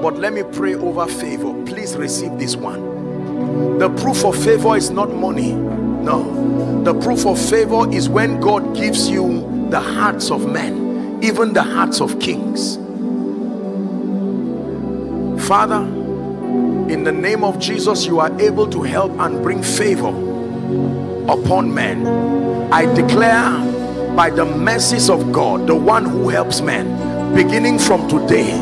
S1: but let me pray over favor. Please receive this one. The proof of favor is not money. No. The proof of favor is when God gives you the hearts of men even the hearts of kings father in the name of Jesus you are able to help and bring favor upon men. I declare by the mercies of God the one who helps men beginning from today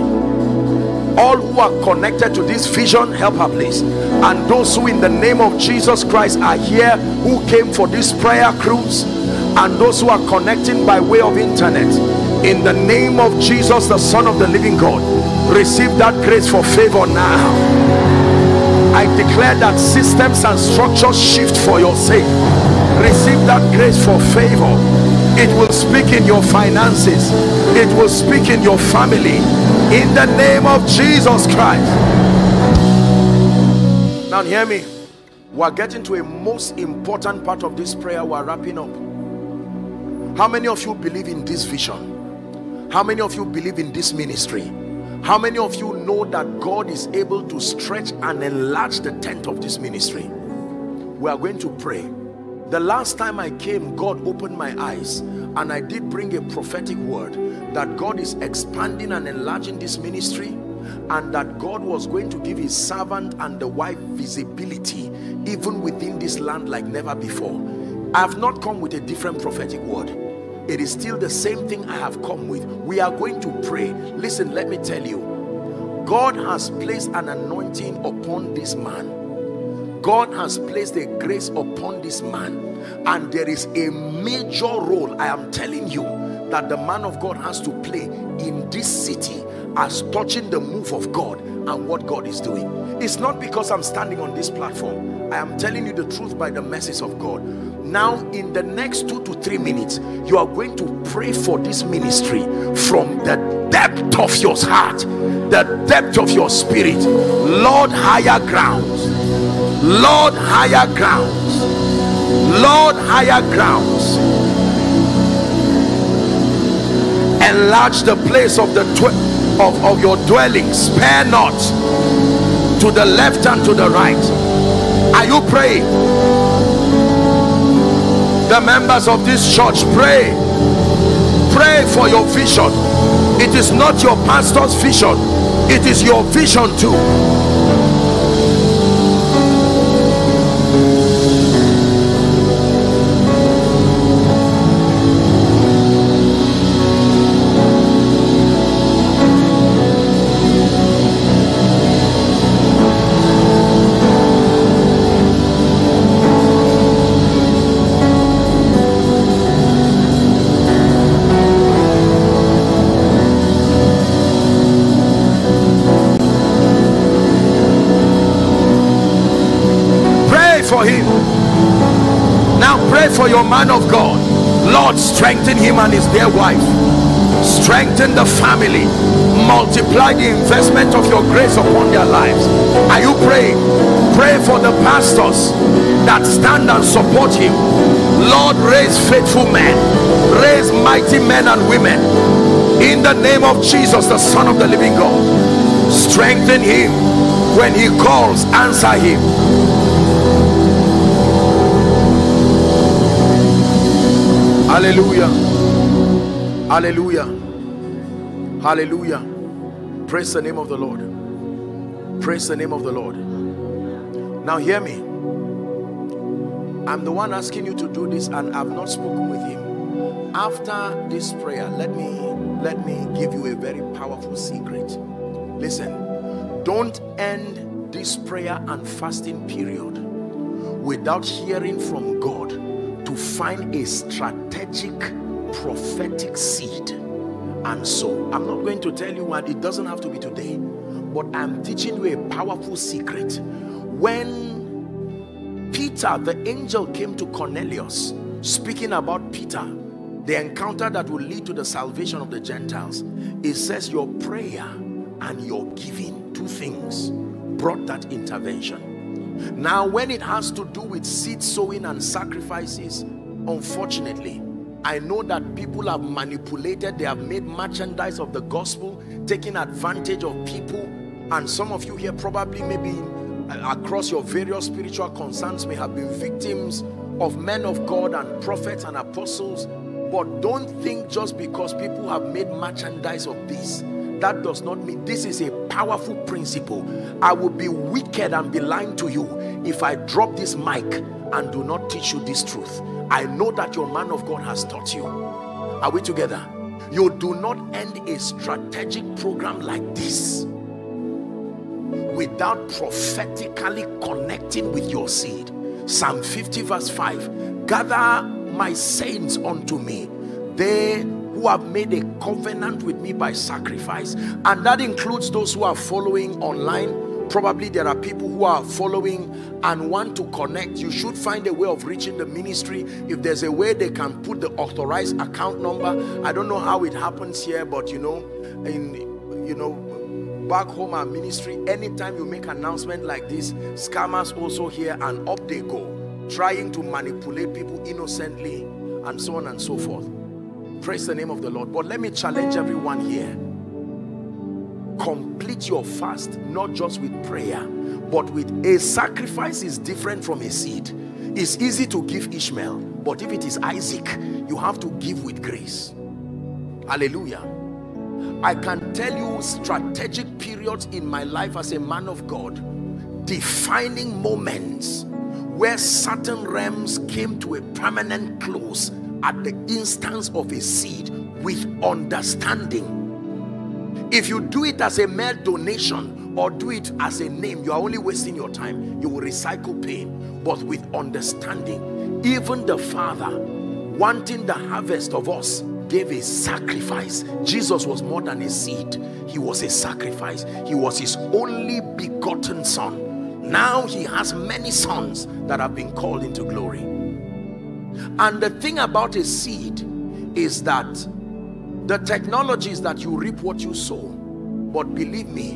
S1: all who are connected to this vision help her please. And those who in the name of Jesus Christ are here who came for this prayer cruise and those who are connecting by way of internet in the name of Jesus the son of the living God receive that grace for favor now. I declare that systems and structures shift for your sake. Receive that grace for favor. It will speak in your finances. It will speak in your family in the name of Jesus Christ. Now hear me. We're getting to a most important part of this prayer we're wrapping up. How many of you believe in this vision? How many of you believe in this ministry? How many of you know that God is able to stretch and enlarge the tent of this ministry? We are going to pray. The last time I came God opened my eyes and I did bring a prophetic word that God is expanding and enlarging this ministry and that God was going to give his servant and the wife visibility even within this land like never before. I have not come with a different prophetic word. It is still the same thing I have come with. We are going to pray. Listen let me tell you. God has placed an anointing upon this man. God has placed a grace upon this man. And there is a major role. I am telling you that the man of God has to play in this city as touching the move of God and what God is doing. It's not because I'm standing on this platform. I am telling you the truth by the message of God. Now, in the next two to three minutes, you are going to pray for this ministry from the depth of your heart, the depth of your spirit. Lord, higher grounds. Lord, higher grounds. Lord, higher grounds. Enlarge the place of the of, of your dwelling. Spare not to the left and to the right. Are you praying? The members of this church pray. Pray for your vision. It is not your pastor's vision, it is your vision too. Man of God. Lord, strengthen him and his dear wife. Strengthen the family. Multiply the investment of your grace upon their lives. Are you praying? Pray for the pastors that stand and support him. Lord, raise faithful men. Raise mighty men and women. In the name of Jesus, the Son of the living God. Strengthen him. When he calls, answer him Hallelujah. Hallelujah. Hallelujah. Praise the name of the Lord. Praise the name of the Lord. Now hear me. I'm the one asking you to do this and I've not spoken with him. After this prayer, let me let me give you a very powerful secret. Listen. Don't end this prayer and fasting period without hearing from God to find a strategic prophetic seed. And so i'm not going to tell you what it doesn't have to be today but i'm teaching you a powerful secret. When peter the angel came to cornelius speaking about peter the encounter that will lead to the salvation of the gentiles it says your prayer and your giving two things brought that intervention now, when it has to do with seed sowing and sacrifices, unfortunately, I know that people have manipulated, they have made merchandise of the gospel, taking advantage of people. And some of you here probably maybe uh, across your various spiritual concerns may have been victims of men of God and prophets and apostles. But don't think just because people have made merchandise of this that does not mean this is a powerful principle. I will be wicked and be lying to you if I drop this mic and do not teach you this truth. I know that your man of God has taught you. Are we together? You do not end a strategic program like this without prophetically connecting with your seed. Psalm 50 verse 5 Gather my saints unto me, they who have made a covenant with me by sacrifice. And that includes those who are following online. Probably there are people who are following and want to connect. You should find a way of reaching the ministry. If there's a way they can put the authorized account number i don't know how it happens here but you know in you know back home our ministry anytime you make announcement like this scammers also here and up they go trying to manipulate people innocently and so on and so forth Praise the name of the Lord. But let me challenge everyone here. Complete your fast, not just with prayer, but with a sacrifice is different from a seed. It's easy to give Ishmael, but if it is Isaac, you have to give with grace. Hallelujah. I can tell you strategic periods in my life as a man of God, defining moments where certain realms came to a permanent close at the instance of a seed with understanding. If you do it as a mere donation or do it as a name, you are only wasting your time. You will recycle pain, but with understanding. Even the Father wanting the harvest of us gave a sacrifice. Jesus was more than a seed, he was a sacrifice. He was his only begotten son. Now he has many sons that have been called into glory. And the thing about a seed is that the technology is that you reap what you sow. But believe me,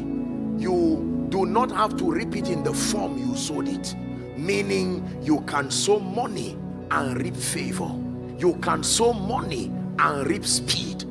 S1: you do not have to reap it in the form you sowed it. Meaning you can sow money and reap favor. You can sow money and reap speed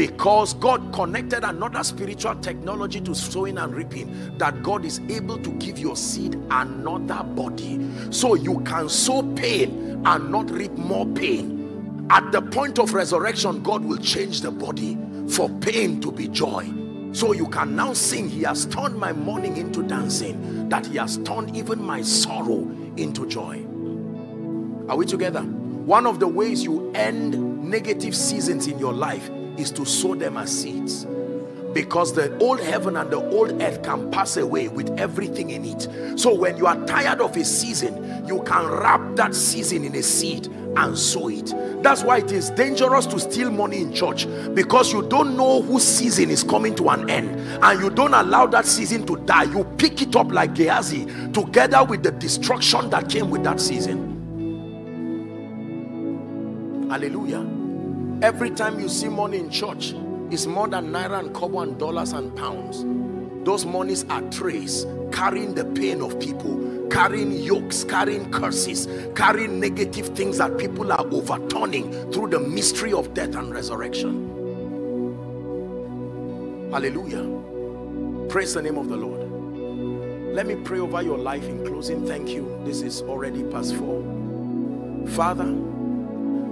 S1: because God connected another spiritual technology to sowing and reaping that God is able to give your seed another body. So you can sow pain and not reap more pain. At the point of resurrection God will change the body for pain to be joy. So you can now sing he has turned my mourning into dancing that he has turned even my sorrow into joy. Are we together? One of the ways you end negative seasons in your life is to sow them as seeds. Because the old heaven and the old earth can pass away with everything in it. So when you are tired of a season you can wrap that season in a seed and sow it. That's why it is dangerous to steal money in church. Because you don't know whose season is coming to an end. And you don't allow that season to die. You pick it up like Gehazi together with the destruction that came with that season. Hallelujah. Every time you see money in church, it's more than naira and kobo and dollars and pounds. Those monies are trays carrying the pain of people, carrying yokes, carrying curses, carrying negative things that people are overturning through the mystery of death and resurrection. Hallelujah. Praise the name of the Lord. Let me pray over your life in closing. Thank you. This is already past four. Father,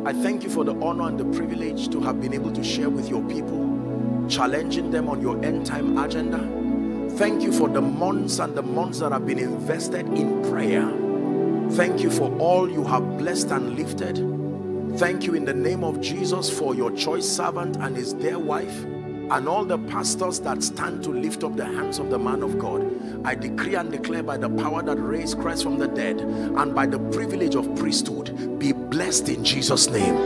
S1: I thank you for the honor and the privilege to have been able to share with your people, challenging them on your end time agenda. Thank you for the months and the months that have been invested in prayer. Thank you for all you have blessed and lifted. Thank you in the name of Jesus for your choice servant and his dear wife and all the pastors that stand to lift up the hands of the man of God. I decree and declare by the power that raised Christ from the dead and by the privilege of priesthood, be blessed in Jesus' name.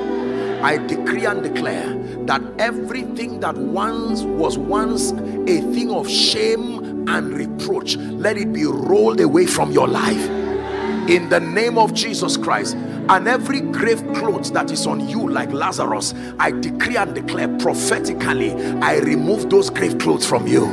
S1: I decree and declare that everything that once was once a thing of shame and reproach, let it be rolled away from your life. In the name of Jesus Christ, and every grave clothes that is on you like Lazarus I decree and declare prophetically I remove those grave clothes from you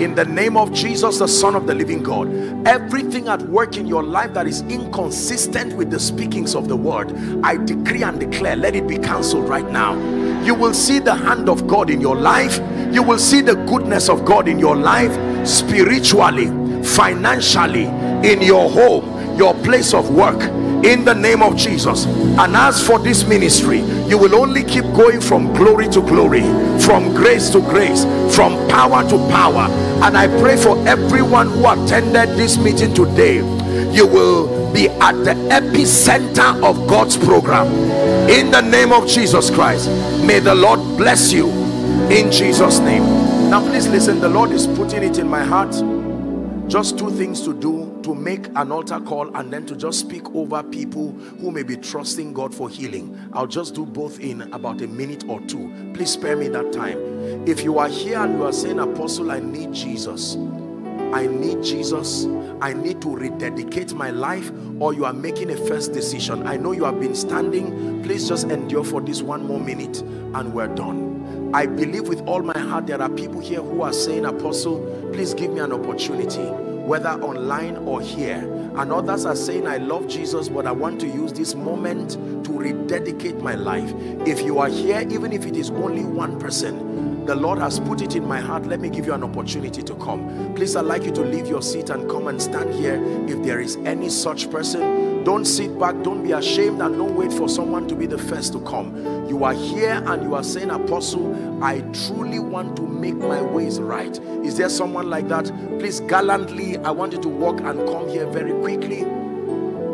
S1: in the name of Jesus the son of the living God. Everything at work in your life that is inconsistent with the speakings of the word I decree and declare let it be cancelled right now. You will see the hand of God in your life. You will see the goodness of God in your life spiritually financially in your home your place of work in the name of Jesus. And as for this ministry you will only keep going from glory to glory from grace to grace from power to power. And I pray for everyone who attended this meeting today you will be at the epicenter of God's program. In the name of Jesus Christ may the Lord bless you in Jesus name. Now please listen the Lord is putting it in my heart. Just two things to do to make an altar call and then to just speak over people who may be trusting God for healing. I'll just do both in about a minute or two. Please spare me that time. If you are here and you are saying, Apostle, I need Jesus. I need Jesus. I need to rededicate my life or you are making a first decision. I know you have been standing. Please just endure for this one more minute and we're done. I believe with all my heart there are people here who are saying, Apostle, please give me an opportunity whether online or here. And others are saying I love Jesus but I want to use this moment to rededicate my life. If you are here even if it is only one person the Lord has put it in my heart let me give you an opportunity to come. Please I'd like you to leave your seat and come and stand here. If there is any such person don't sit back. Don't be ashamed and don't wait for someone to be the first to come. You are here and you are saying apostle I truly want to make my ways right. Is there someone like that? Please gallantly I want you to walk and come here very quickly.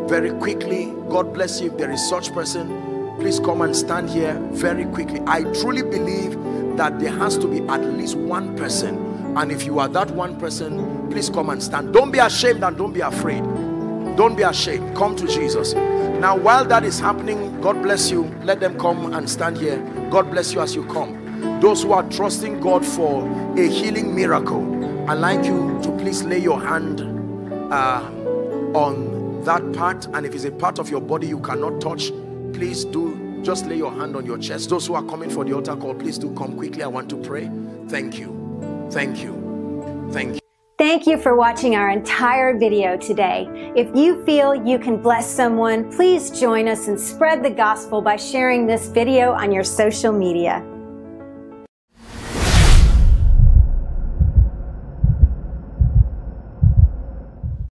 S1: Very quickly. God bless you if there is such person. Please come and stand here very quickly. I truly believe that there has to be at least one person and if you are that one person please come and stand don't be ashamed and don't be afraid Don't be ashamed. Come to Jesus. Now, while that is happening, God bless you. Let them come and stand here. God bless you as you come. Those who are trusting God for a healing miracle, I'd like you to please lay your hand uh, on that part. And if it's a part of your body you cannot touch, please do just lay your hand on your chest. Those who are coming for the altar call, please do come quickly. I want to pray. Thank you. Thank you. Thank you.
S3: Thank you for watching our entire video today. If you feel you can bless someone, please join us and spread the gospel by sharing this video on your social media.